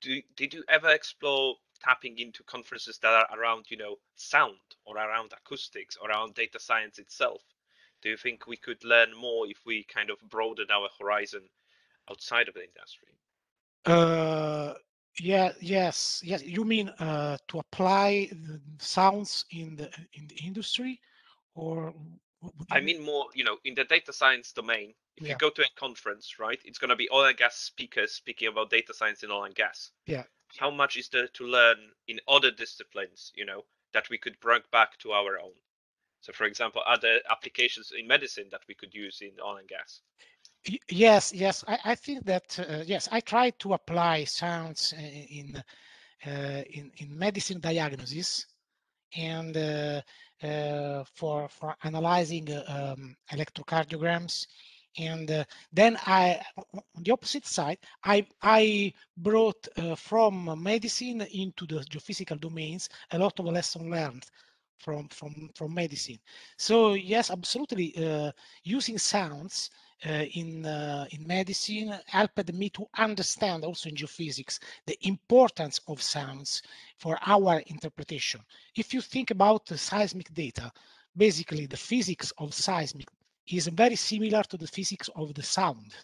Do, did you ever explore tapping into conferences that are around, you know, sound or around acoustics or around data science itself? Do you think we could learn more if we kind of broaden our horizon outside of the industry? Uh, yeah, yes, yes. You mean uh, to apply sounds in the in the industry, or? I mean more, you know, in the data science domain. If yeah. you go to a conference, right, it's going to be oil and gas speakers speaking about data science in oil and gas. Yeah. How much is there to learn in other disciplines, you know, that we could bring back to our own? So, for example, other applications in medicine that we could use in oil and gas. Yes, yes. I, I think that uh, yes, I try to apply sounds uh, in uh, in in medicine diagnosis and uh, uh for for analyzing uh, um, electrocardiograms. And then I, on the opposite side, I I brought from medicine into the geophysical domains a lot of lessons learned from from from medicine. So yes, absolutely, using sounds in uh, in medicine helped me to understand also in geophysics the importance of sounds for our interpretation. If you think about the seismic data, basically the physics of seismic is very similar to the physics of the sound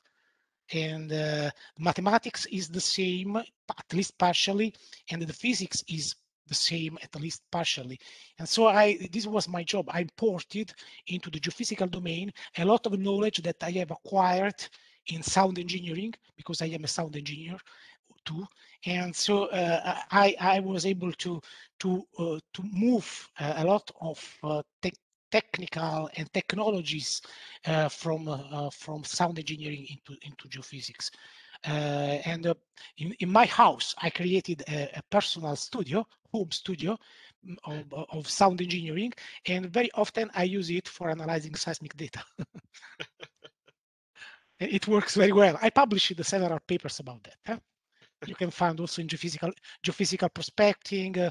and uh, mathematics is the same at least partially and the physics is the same at least partially. And so i this was my job. I imported into the geophysical domain a lot of knowledge that i have acquired in sound engineering because i am a sound engineer too. And so uh, i i was able to to uh, to move uh, a lot of uh, te technical and technologies uh, from uh, from sound engineering into into geophysics uh, and uh, in, in my house, I created a, a, personal studio, home studio, of, of sound engineering, and very often I use it for analyzing seismic data. *laughs* it works very well. I published several papers about that. Huh? You can find also in geophysical, geophysical prospecting, uh,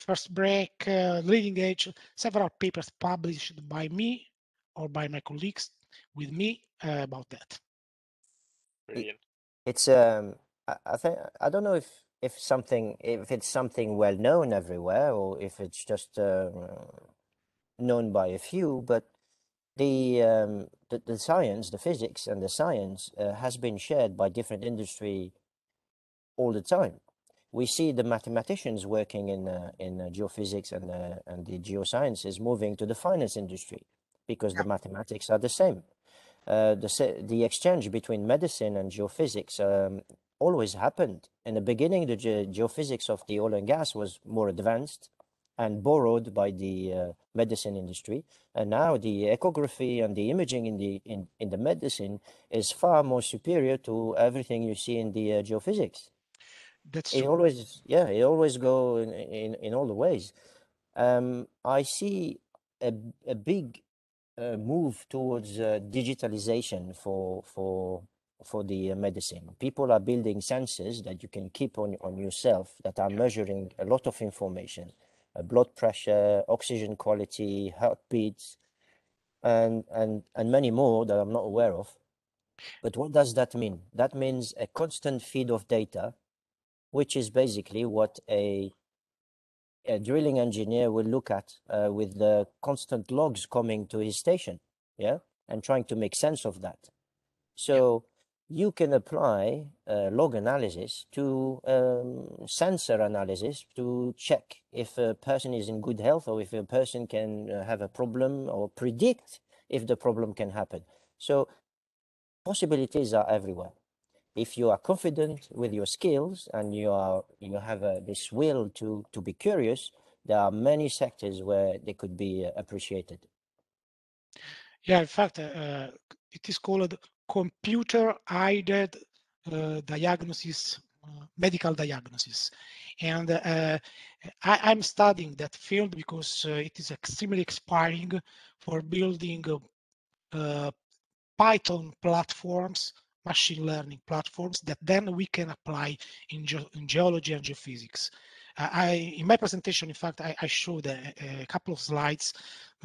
first break, uh, leading edge, several papers published by me or by my colleagues with me uh, about that. Brilliant. It's um, I, I think I don't know if if something if it's something well known everywhere or if it's just uh, known by a few, but the, um, the the science, the physics, and the science uh, has been shared by different industry all the time. We see the mathematicians working in uh, in uh, geophysics and uh, and the geosciences moving to the finance industry because the mathematics are the same. Uh, the the exchange between medicine and geophysics um, always happened. In the beginning, the ge geophysics of the oil and gas was more advanced and borrowed by the uh, medicine industry. And now the echography and the imaging in the in, in the medicine is far more superior to everything you see in the uh, geophysics. That's it true. always yeah it always go in in, in all the ways. Um, I see a a big move towards uh, digitalization for for for the uh, medicine. People are building sensors that you can keep on on yourself that are measuring a lot of information uh, blood pressure, oxygen quality, heartbeats, and, and, and many more that I'm not aware of. But what does that mean? That means a constant feed of data, which is basically what a, a drilling engineer will look at uh, with the constant logs coming to his station, yeah, and trying to make sense of that. So you can apply uh, log analysis to um, sensor analysis to check if a person is in good health or if a person can uh, have a problem or predict if the problem can happen. So possibilities are everywhere. If you are confident with your skills and you are you have a, this will to to be curious, there are many sectors where they could be uh, appreciated. Yeah, in fact, uh, it is called computer-aided uh, diagnosis, uh, medical diagnosis. And uh, I, am studying that field because it is extremely expiring for building Python platforms machine learning platforms that then we can apply in, ge in geology and geophysics. Uh, I, in my presentation, in fact, I, I showed a, a, couple of slides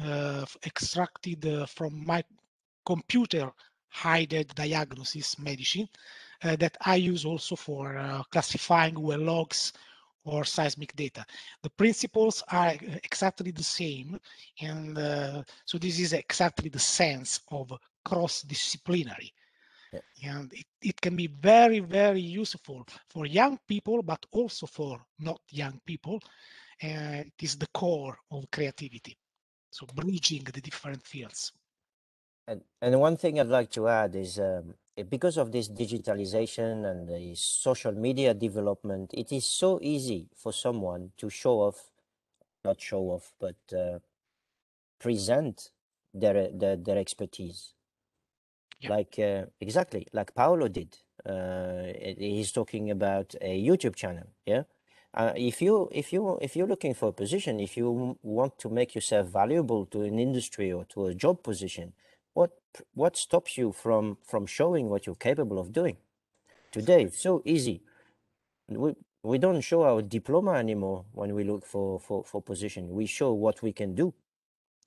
uh, extracted uh, from my computer hidden diagnosis medicine uh, that I use also for uh, classifying well logs or seismic data. The principles are exactly the same. And uh, so this is exactly the sense of cross-disciplinary. Yeah. And it, it can be very, very useful for young people, but also for not young people. And it is the core of creativity. So bridging the different fields. And, and one thing I'd like to add is um, because of this digitalization and the social media development, it is so easy for someone to show off, not show off, but uh, present their, their, their expertise. Yeah. Like uh, exactly like Paolo did. Uh, he's talking about a YouTube channel. Yeah. Uh, if you if you if you're looking for a position, if you want to make yourself valuable to an industry or to a job position, what what stops you from from showing what you're capable of doing today it's so easy we we don't show our diploma anymore when we look for for for position we show what we can do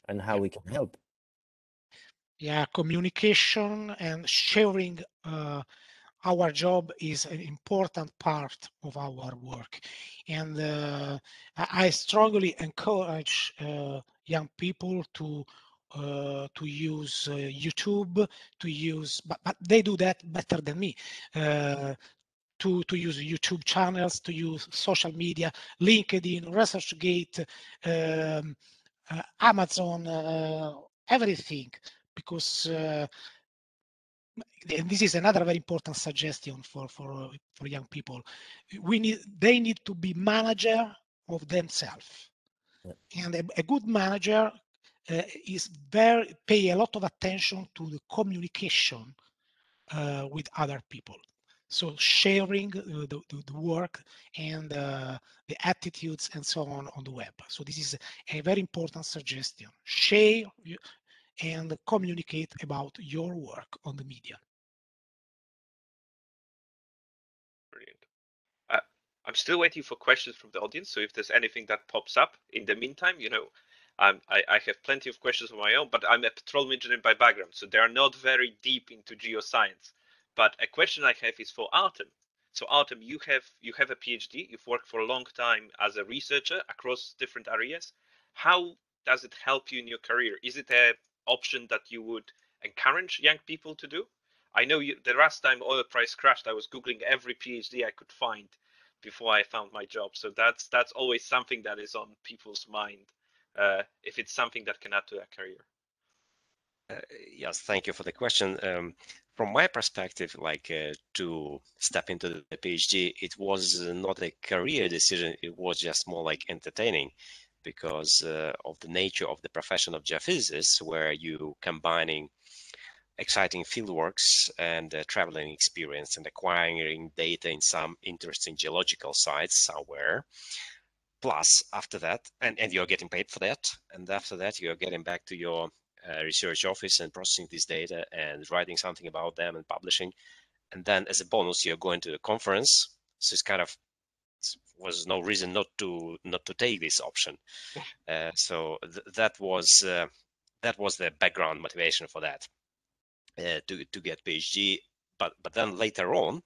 and how we can help yeah communication and sharing uh, our job is an important part of our work and uh, i strongly encourage uh, young people to uh, to use uh, YouTube, to use, but, but they do that better than me. Uh, to, to use YouTube channels, to use social media, LinkedIn, ResearchGate, um, Amazon, everything, because and this is another very important suggestion for for for young people. We need they need to be manager of themselves, yeah. and a, a good manager uh, is very pay a lot of attention to the communication uh, with other people. So sharing the, the, the work and uh, the attitudes and so on on the web. So this is a very important suggestion. Share and communicate about your work on the media. Brilliant. Uh, I'm still waiting for questions from the audience. So if there's anything that pops up in the meantime, you know, um, I, I, have plenty of questions of my own, but I'm a petroleum engineer by background, so they are not very deep into geoscience. But a question I have is for Artem. So Artem, you have you have a PhD. You've worked for a long time as a researcher across different areas. How does it help you in your career? Is it a option that you would encourage young people to do? I know you, the last time oil price crashed, I was googling every PhD I could find before I found my job. So that's that's always something that is on people's mind uh, if it's something that can add to their career. Uh, yes, thank you for the question. Um, from my perspective, like uh, to step into the PhD, it was not a career decision. It was just more like entertaining because uh, of the nature of the profession of geophysicists, where you combining exciting fieldworks and uh, traveling experience and acquiring data in some interesting geological sites somewhere. Plus, after that, and, and you're getting paid for that. And after that, you're getting back to your uh, research office and processing this data and writing something about them and publishing. And then as a bonus, you're going to a conference. So it's kind of was no reason not to not to take this option. *laughs* Uh, so th that was uh, that was the background motivation for that uh, to to get PhD. But but then later on,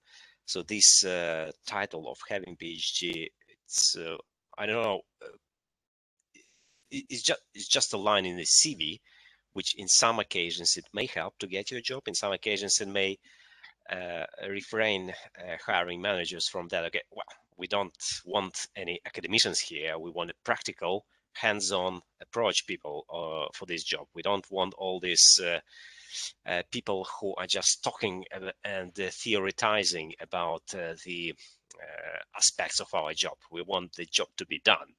so this uh, title of having PhD, it's uh, I don't know, it's just it's just a line in the CV, which in some occasions it may help to get you a job. In some occasions it may uh, refrain uh, hiring managers from that. Okay, well, we don't want any academicians here. We want a practical, hands-on approach people uh, for this job. We don't want all these uh, uh, people who are just talking and uh, theorizing about the aspects of our job. We want the job to be done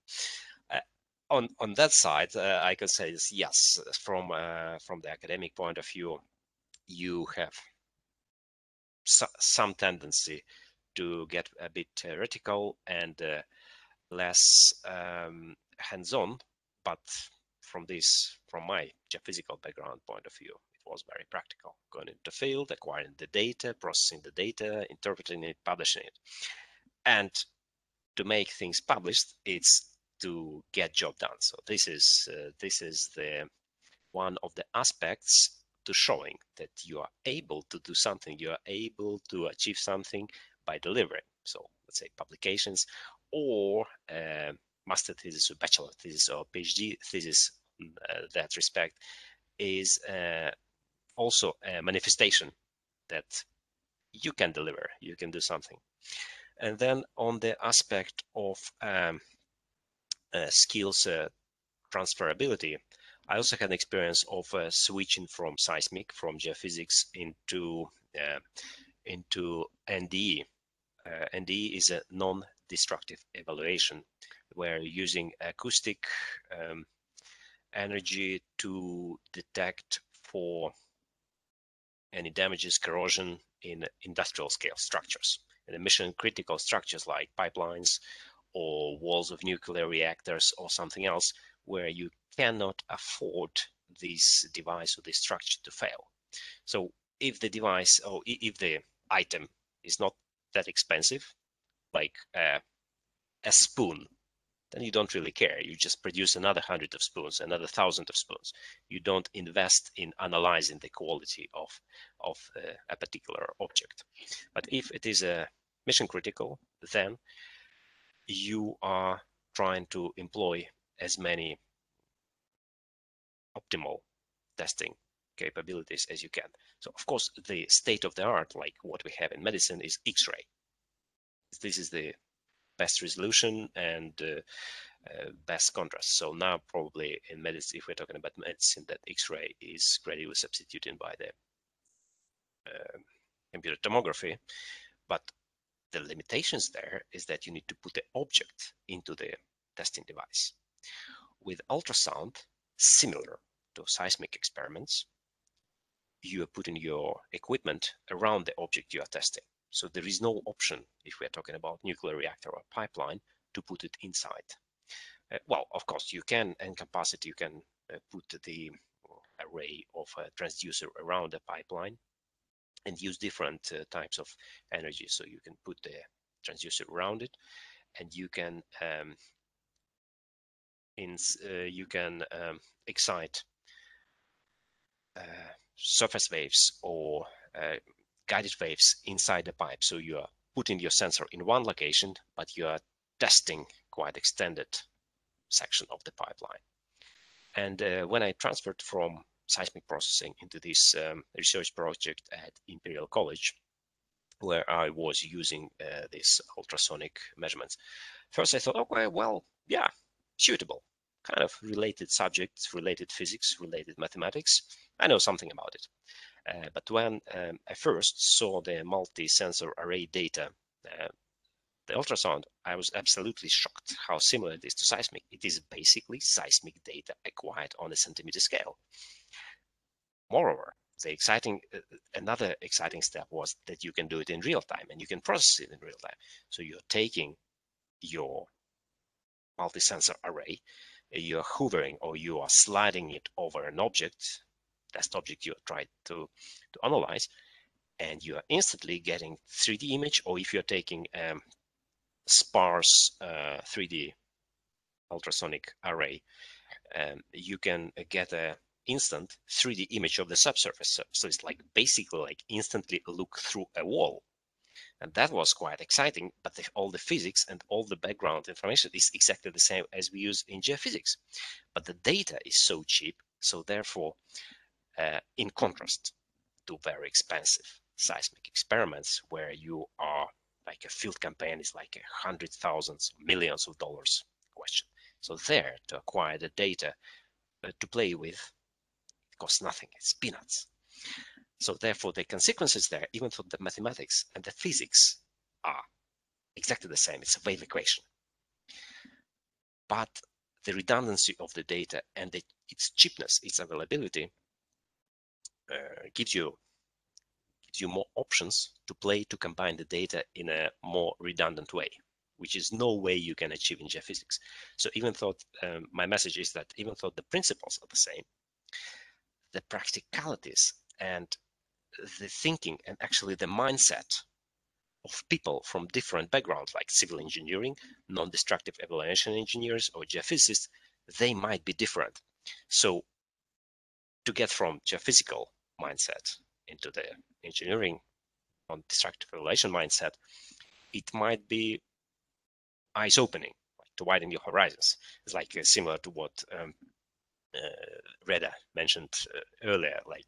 on on that side, uh, I can say is yes. From uh, from the academic point of view, you have so, some tendency to get a bit theoretical and uh, less um, hands-on. But from this, from my geophysical background point of view, it was very practical. Going into the field, acquiring the data, processing the data, interpreting it, publishing it, and to make things published, it's to get job done. So this is uh, this is the one of the aspects to showing that you are able to do something, you are able to achieve something by delivering. So let's say publications or uh, master thesis or bachelor thesis or PhD thesis in uh, that respect is uh, also a manifestation that you can deliver, you can do something. And then on the aspect of um, uh, skills uh, transferability, I also had an experience of uh, switching from seismic, from geophysics into into NDE. NDE is a non-destructive evaluation, where using acoustic um, energy to detect for any damages, corrosion in industrial scale structures. And mission critical structures like pipelines or walls of nuclear reactors or something else where you cannot afford this device or this structure to fail. So if the device or if the item is not that expensive, like uh, a spoon, then you don't really care. You just produce another hundred of spoons, another thousand of spoons. You don't invest in analyzing the quality of of uh, a particular object. But if it is a mission critical, then you are trying to employ as many optimal testing capabilities as you can. So of course, the state of the art, like what we have in medicine, is X-ray. This is the best resolution and uh, uh, best contrast. So now probably in medicine, if we're talking about medicine, that X-ray is gradually substituted by the uh, computer tomography. But the limitations there is that you need to put the object into the testing device. With ultrasound, similar to seismic experiments, you are putting your equipment around the object you are testing. So there is no option if we are talking about nuclear reactor or pipeline to put it inside. Uh, well, of course, you can encompass it. You can uh, put the array of a transducer around the pipeline and use different uh, types of energy. So you can put the transducer around it, and you can um, in, uh, you can um, excite uh, surface waves or uh, guided waves inside the pipe. So you are putting your sensor in one location, but you are testing quite extended section of the pipeline. And uh, when I transferred from seismic processing into this um, research project at Imperial College, where I was using uh, these ultrasonic measurements. First, I thought, okay, well, yeah, suitable, kind of related subjects, related physics, related mathematics. I know something about it. Uh, but when um, I first saw the multi-sensor array data, uh, the ultrasound, I was absolutely shocked how similar it is to seismic. It is basically seismic data acquired on a centimeter scale. Moreover, the exciting uh, another exciting step was that you can do it in real time and you can process it in real time. So you're taking your multi-sensor array, you're hovering or you are sliding it over an object, test object you're trying to, to analyze, and you are instantly getting 3D image, or if you're taking um, sparse uh, 3D ultrasonic array, um, you can get a instant 3D image of the subsurface. So, so it's like basically like instantly look through a wall. And that was quite exciting, but the, all the physics and all the background information is exactly the same as we use in geophysics. But the data is so cheap, so therefore, uh, in contrast to very expensive seismic experiments where you are like a field campaign is like a hundred thousands, millions of dollars question. So there to acquire the data uh, to play with it costs nothing. It's peanuts. So therefore, the consequences there, even though the mathematics and the physics are exactly the same, it's a wave equation. But the redundancy of the data and the, its cheapness, its availability, gives you gives you more options to play to combine the data in a more redundant way, which is no way you can achieve in geophysics. So even though um, my message is that even though the principles are the same, the practicalities and the thinking and actually the mindset of people from different backgrounds like civil engineering, non-destructive evaluation engineers or geophysicists, they might be different. So to get from geophysical mindset into the engineering non-destructive evaluation mindset, it might be eyes-opening, like to widen your horizons. It's like uh, similar to what um, uh, Reda mentioned uh, earlier, like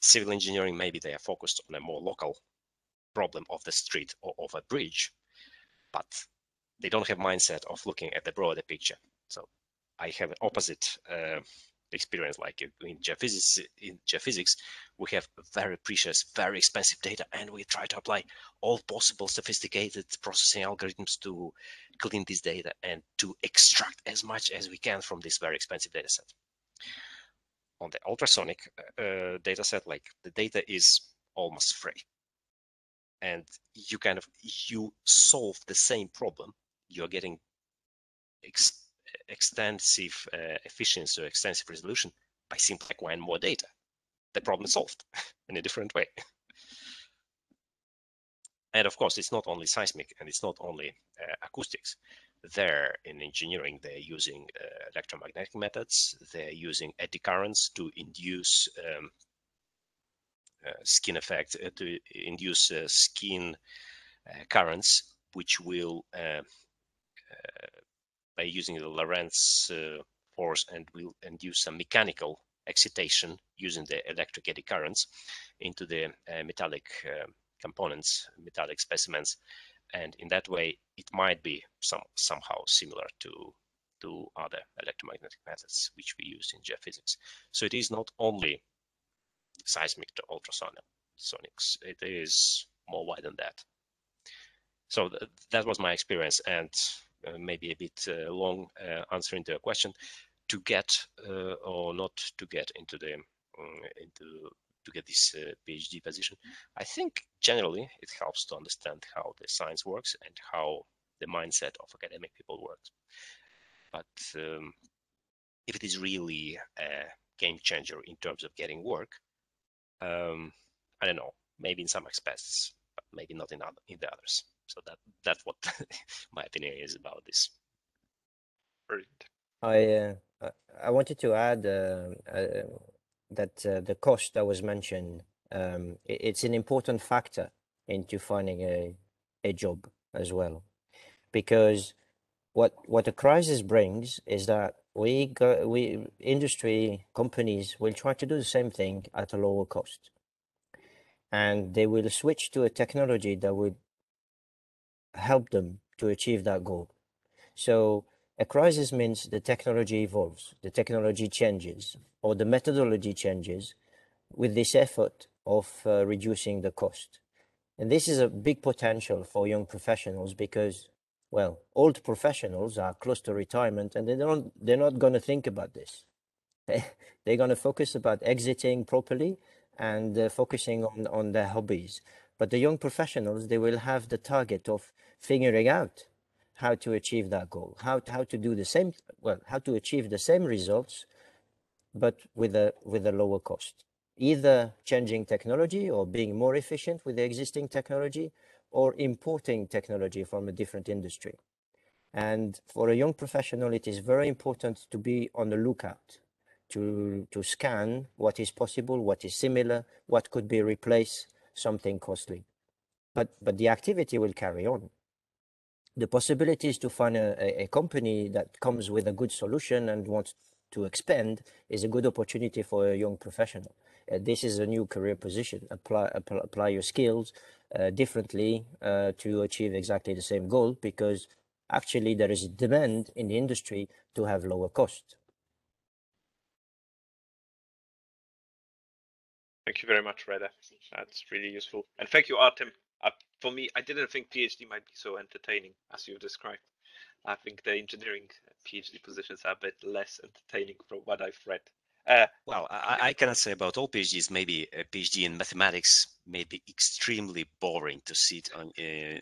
civil engineering, maybe they are focused on a more local problem of the street or of a bridge, but they don't have mindset of looking at the broader picture. So I have an opposite uh, experience like in geophysics in geophysics we have very precious very expensive data and we try to apply all possible sophisticated processing algorithms to clean this data and to extract as much as we can from this very expensive data set. On the ultrasonic uh, data set like the data is almost free. And you kind of you solve the same problem you're getting extensive uh, efficiency or extensive resolution by simply acquiring more data. The problem is solved *laughs* in a different way. And of course, it's not only seismic and it's not only uh, acoustics. There in engineering, they're using uh, electromagnetic methods. They're using eddy currents to induce um, uh, skin effect, uh, to induce uh, skin currents, which will by using the Lorentz uh, force and will induce some mechanical excitation using the electric eddy currents into the uh, metallic uh, components, metallic specimens. And in that way, it might be some somehow similar to to other electromagnetic methods which we use in geophysics. So it is not only seismic to ultrasonic sonics; it is more wide than that. So th that was my experience. And maybe a bit uh, long uh, answering to question to get or not to get into the into to get this uh, PhD position. I think generally it helps to understand how the science works and how the mindset of academic people works. But um, if it is really a game changer in terms of getting work, um, I don't know, maybe in some aspects, but maybe not in other in the others. So that that's what *laughs* my opinion is about this. Brilliant. I uh, I wanted to add uh, uh, that uh, the cost that was mentioned um, it, it's an important factor into finding a a job as well, because what what a crisis brings is that we go we industry companies will try to do the same thing at a lower cost, and they will switch to a technology that would help them to achieve that goal. So a crisis means the technology evolves, the technology changes, or the methodology changes with this effort of uh, reducing the cost. And this is a big potential for young professionals because, well, old professionals are close to retirement and they don't, they're not going to think about this. *laughs* they're going to focus about exiting properly and uh, focusing on, on their hobbies. But the young professionals, they will have the target of figuring out how to achieve that goal, how, how to do the same, well, how to achieve the same results, but with a, with a lower cost. Either changing technology or being more efficient with the existing technology or importing technology from a different industry. And for a young professional, it is very important to be on the lookout, to, to scan what is possible, what is similar, what could be replaced, something costly. But, but the activity will carry on the possibilities to find a, a, company that comes with a good solution and wants to expand is a good opportunity for a young professional. Uh, this is a new career position. Apply, apply, apply your skills uh, differently uh, to achieve exactly the same goal because actually there is a demand in the industry to have lower cost. Thank you very much, Reda. That's really useful. And thank you, Artem, uh, for me, I didn't think PhD might be so entertaining as you described. I think the engineering PhD positions are a bit less entertaining from what I've read. Uh, well, I, I, cannot say about all PhDs. Maybe a PhD in mathematics may be extremely boring to sit on uh,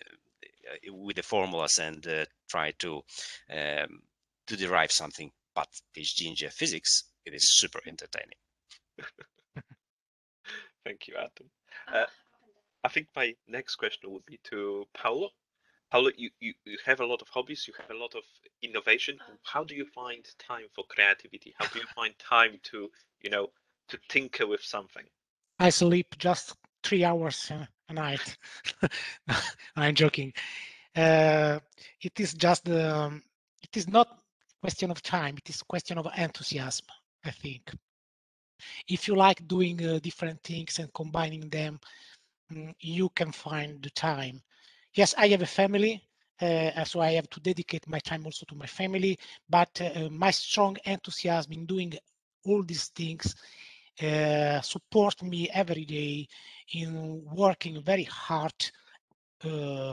with the formulas and uh, try to um, to derive something. But PhD in geophysics, it is super entertaining. *laughs* Thank you, Artem. Uh, I think my next question would be to Paolo. Paolo, you, you, you have a lot of hobbies, you have a lot of innovation. How do you find time for creativity? How do you find time to, you know, to tinker with something? I sleep just three hours a night. *laughs* I'm joking. Uh, it is just the, um, it is not question of time. It is a question of enthusiasm, I think. If you like doing uh, different things and combining them, you can find the time. Yes, I have a family, uh, so I have to dedicate my time also to my family, but uh, my strong enthusiasm in doing all these things uh, support me every day in working very hard uh,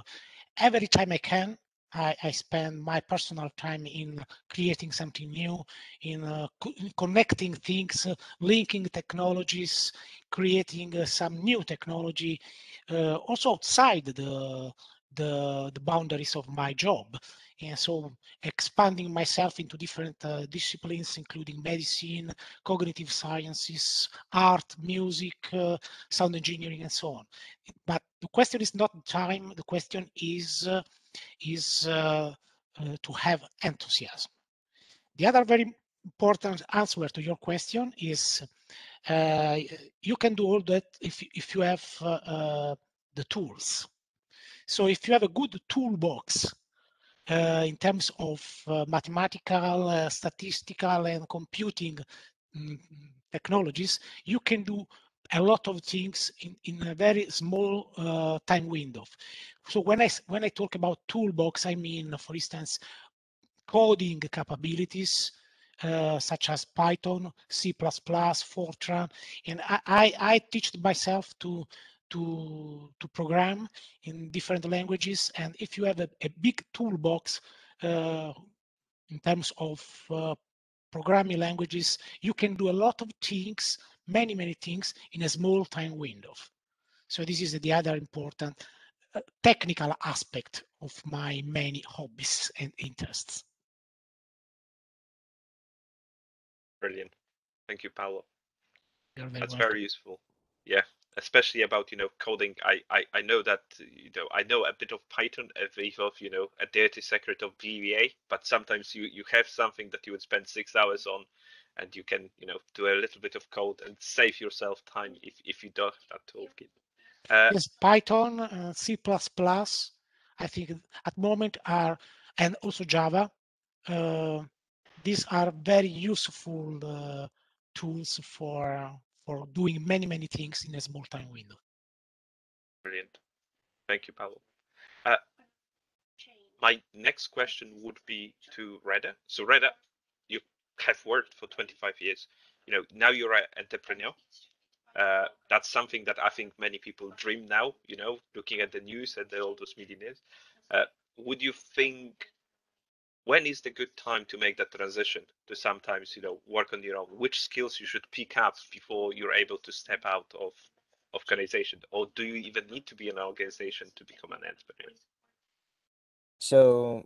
every time I can I, I, spend my personal time in creating something new, in, uh, co connecting things, uh, linking technologies, creating uh, some new technology, uh, also outside the, the, the boundaries of my job. And so expanding myself into different uh, disciplines, including medicine, cognitive sciences, art, music, uh, sound engineering, and so on. But the question is not time, the question is is uh, uh, to have enthusiasm. The other very important answer to your question is uh, you can do all that if, if you have the tools. So if you have a good toolbox uh, in terms of uh, mathematical, uh, statistical, and computing mm, technologies, you can do a lot of things in, in a very small uh, time window. So when I when I talk about toolbox, I mean, for instance, coding capabilities uh, such as Python, C++, Fortran, and I, I, I teach myself to to to program in different languages. And if you have a, a big toolbox uh, in terms of uh, programming languages, you can do a lot of things many, many things in a small time window. So this is the other important uh, technical aspect of my many hobbies and interests. Brilliant. Thank you, Paolo. Very That's welcome. very useful. Yeah, especially about you know coding. I, I I know that you know I know a bit of Python, a bit of you know a dirty secret of VBA, but sometimes you you have something that you would spend six hours on, and you can you know do a little bit of code and save yourself time if if you don't have that toolkit. Uh, Yes, Python, uh, C++, I think at moment are, and also Java. Uh, these are very useful uh, tools for for doing many many things in a small time window. Brilliant. Thank you, Paolo. Uh, my next question would be to Reda. So Reda, have worked for 25 years. You know, now you're an entrepreneur. Uh, that's something that I think many people dream now, you know, looking at the news and the, all those media. Uh, would you think when is the good time to make that transition to sometimes, you know, work on your own? Which skills you should pick up before you're able to step out of organization, or do you even need to be an organization to become an entrepreneur? So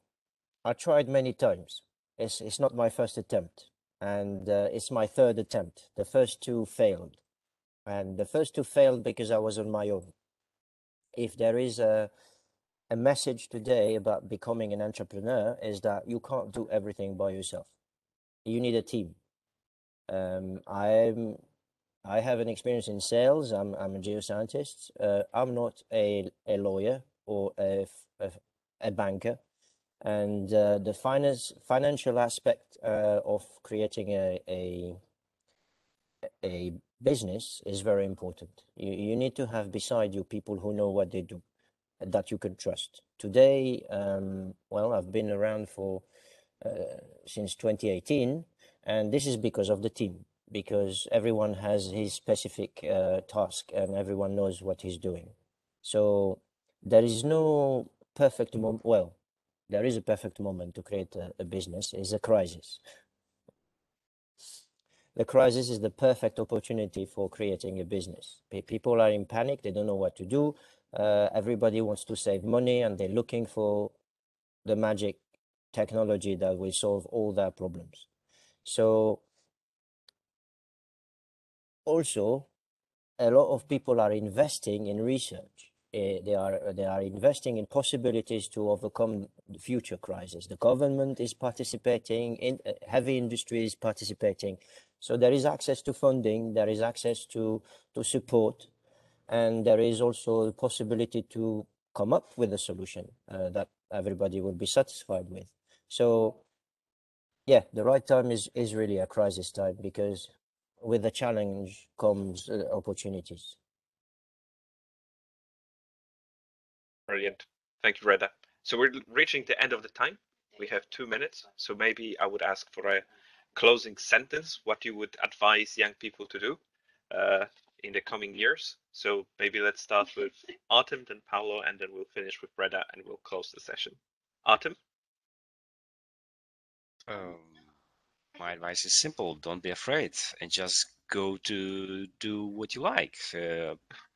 I tried many times. It's it's not my first attempt, and uh, it's my third attempt. The first two failed, and the first two failed because I was on my own. If there is a a message today about becoming an entrepreneur is that you can't do everything by yourself. You need a team. Um, I'm I have an experience in sales. I'm I'm a geoscientist. Uh, I'm not a a lawyer or a, a, a banker and uh, the finance financial aspect uh, of creating a, a a business is very important. You you need to have beside you people who know what they do, that you can trust. Today, um, well, I've been around for uh, since 2018, and this is because of the team. Because everyone has his specific uh, task, and everyone knows what he's doing. So there is no perfect moment. Well, there is a perfect moment to create a, a business is a crisis. The crisis is the perfect opportunity for creating a business. People are in panic they don't know what to do. Uh, everybody wants to save money and they're looking for the magic technology that will solve all their problems. So also a lot of people are investing in research they are they are investing in possibilities to overcome the future crisis. The government is participating, in uh, heavy industry is participating, so there is access to funding, there is access to to support, and there is also the possibility to come up with a solution uh, that everybody will be satisfied with. So, yeah, the right time is is really a crisis time because with the challenge comes uh, opportunities. Brilliant. Thank you, Reda. So we're reaching the end of the time. We have two minutes. So maybe I would ask for a closing sentence, what you would advise young people to do uh, in the coming years. So maybe let's start with Artem, then Paolo, and then we'll finish with Reda and we'll close the session. Artem? Um, my advice is simple: don't be afraid, and just go to do what you like. Uh,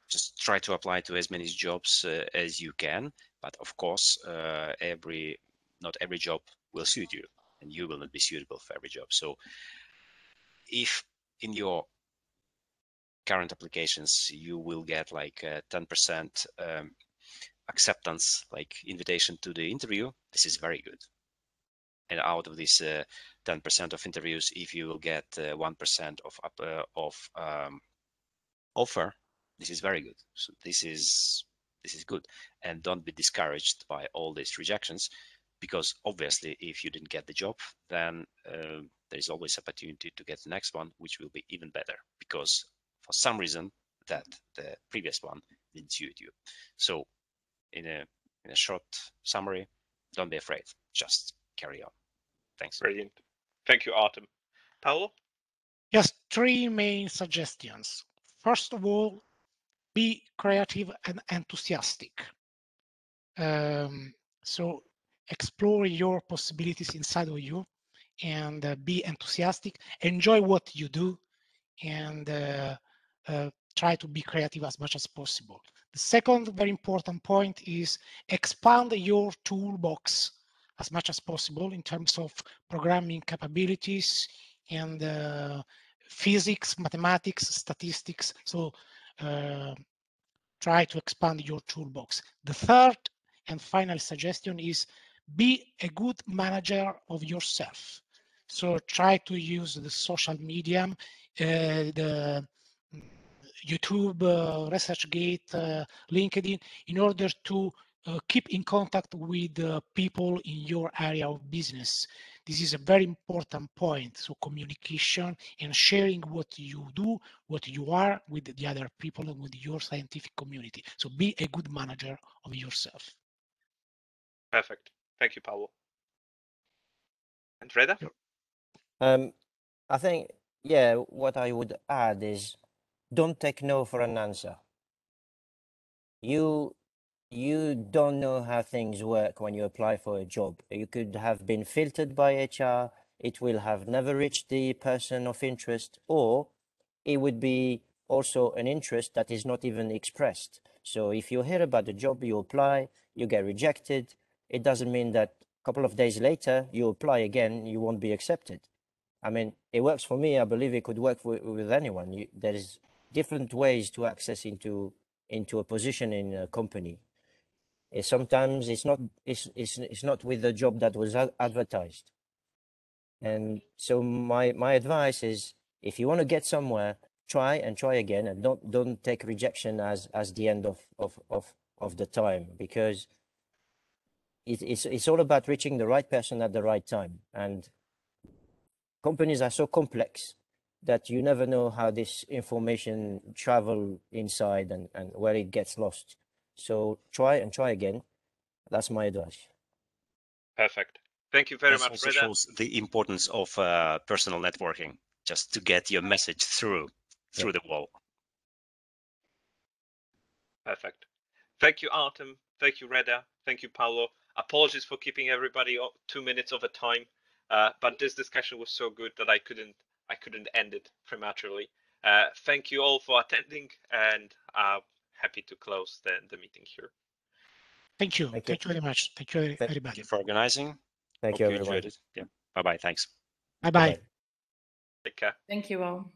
just try to apply to as many jobs uh, as you can. But of course, uh, every not every job will suit you, and you will not be suitable for every job. So, if in your current applications you will get like 10% um, acceptance, like invitation to the interview, this is very good and out of this 10% uh, of interviews, if you will get 1% uh, of uh, of um, offer, this is very good. So this is this is good, and don't be discouraged by all these rejections, because obviously, if you didn't get the job, then uh, there is always opportunity to get the next one, which will be even better, because for some reason that the previous one didn't suit you. So, in a in a short summary, don't be afraid. Just carry on. Thanks. Brilliant. Thank you, Artem. Paolo? Yes, three main suggestions. First of all, be creative and enthusiastic. Um, so explore your possibilities inside of you and uh, be enthusiastic. Enjoy what you do. and uh, uh, try to be creative as much as possible. The second very important point is expand your toolbox as much as possible in terms of programming capabilities and uh, physics, mathematics, statistics. So uh, try to expand your toolbox. The third and final suggestion is be a good manager of yourself. So try to use the social media, uh, the YouTube, uh, ResearchGate, uh, LinkedIn, in order to uh, keep in contact with uh, people in your area of business. This is a very important point. So communication and sharing what you do, what you are with the other people and with your scientific community. So be a good manager of yourself. Perfect. Thank you, Paolo. And Reda? Um, I think, yeah, what I would add is don't take no for an answer. You you don't know how things work when you apply for a job. You could have been filtered by HR, it will have never reached the person of interest, or it would be also an interest that is not even expressed. So if you hear about the job, you apply, you get rejected, it doesn't mean that a couple of days later you apply again, you won't be accepted. I mean, it works for me. I believe it could work with, with anyone. You, there is different ways to access into into a position in a company. Uh, sometimes it's not it's, it's it's not with the job that was advertised. And so my my advice is if you want to get somewhere, try and try again and don't don't take rejection as as the end of of of, of the time because it, it's it's all about reaching the right person at the right time and companies are so complex that you never know how this information travel inside and, and where it gets lost. So try and try again. That's my advice. Perfect. Thank you very this much. also shows the importance of uh, personal networking, just to get your message through through the wall. Perfect. Thank you, Artem. Thank you, Reda. Thank you, Paolo. Apologies for keeping everybody two minutes of a time, uh, but this discussion was so good that I couldn't I couldn't end it prematurely. Uh, thank you all for attending, and I'm happy to close the, the meeting here. Thank you. Thank, Thank you. you. very much. Thank you, Thank everybody. Thank you for organizing. Thank Hope you, you everyone. enjoyed it. Yeah. Bye bye. Thanks. Bye bye. Take care. Thank you all.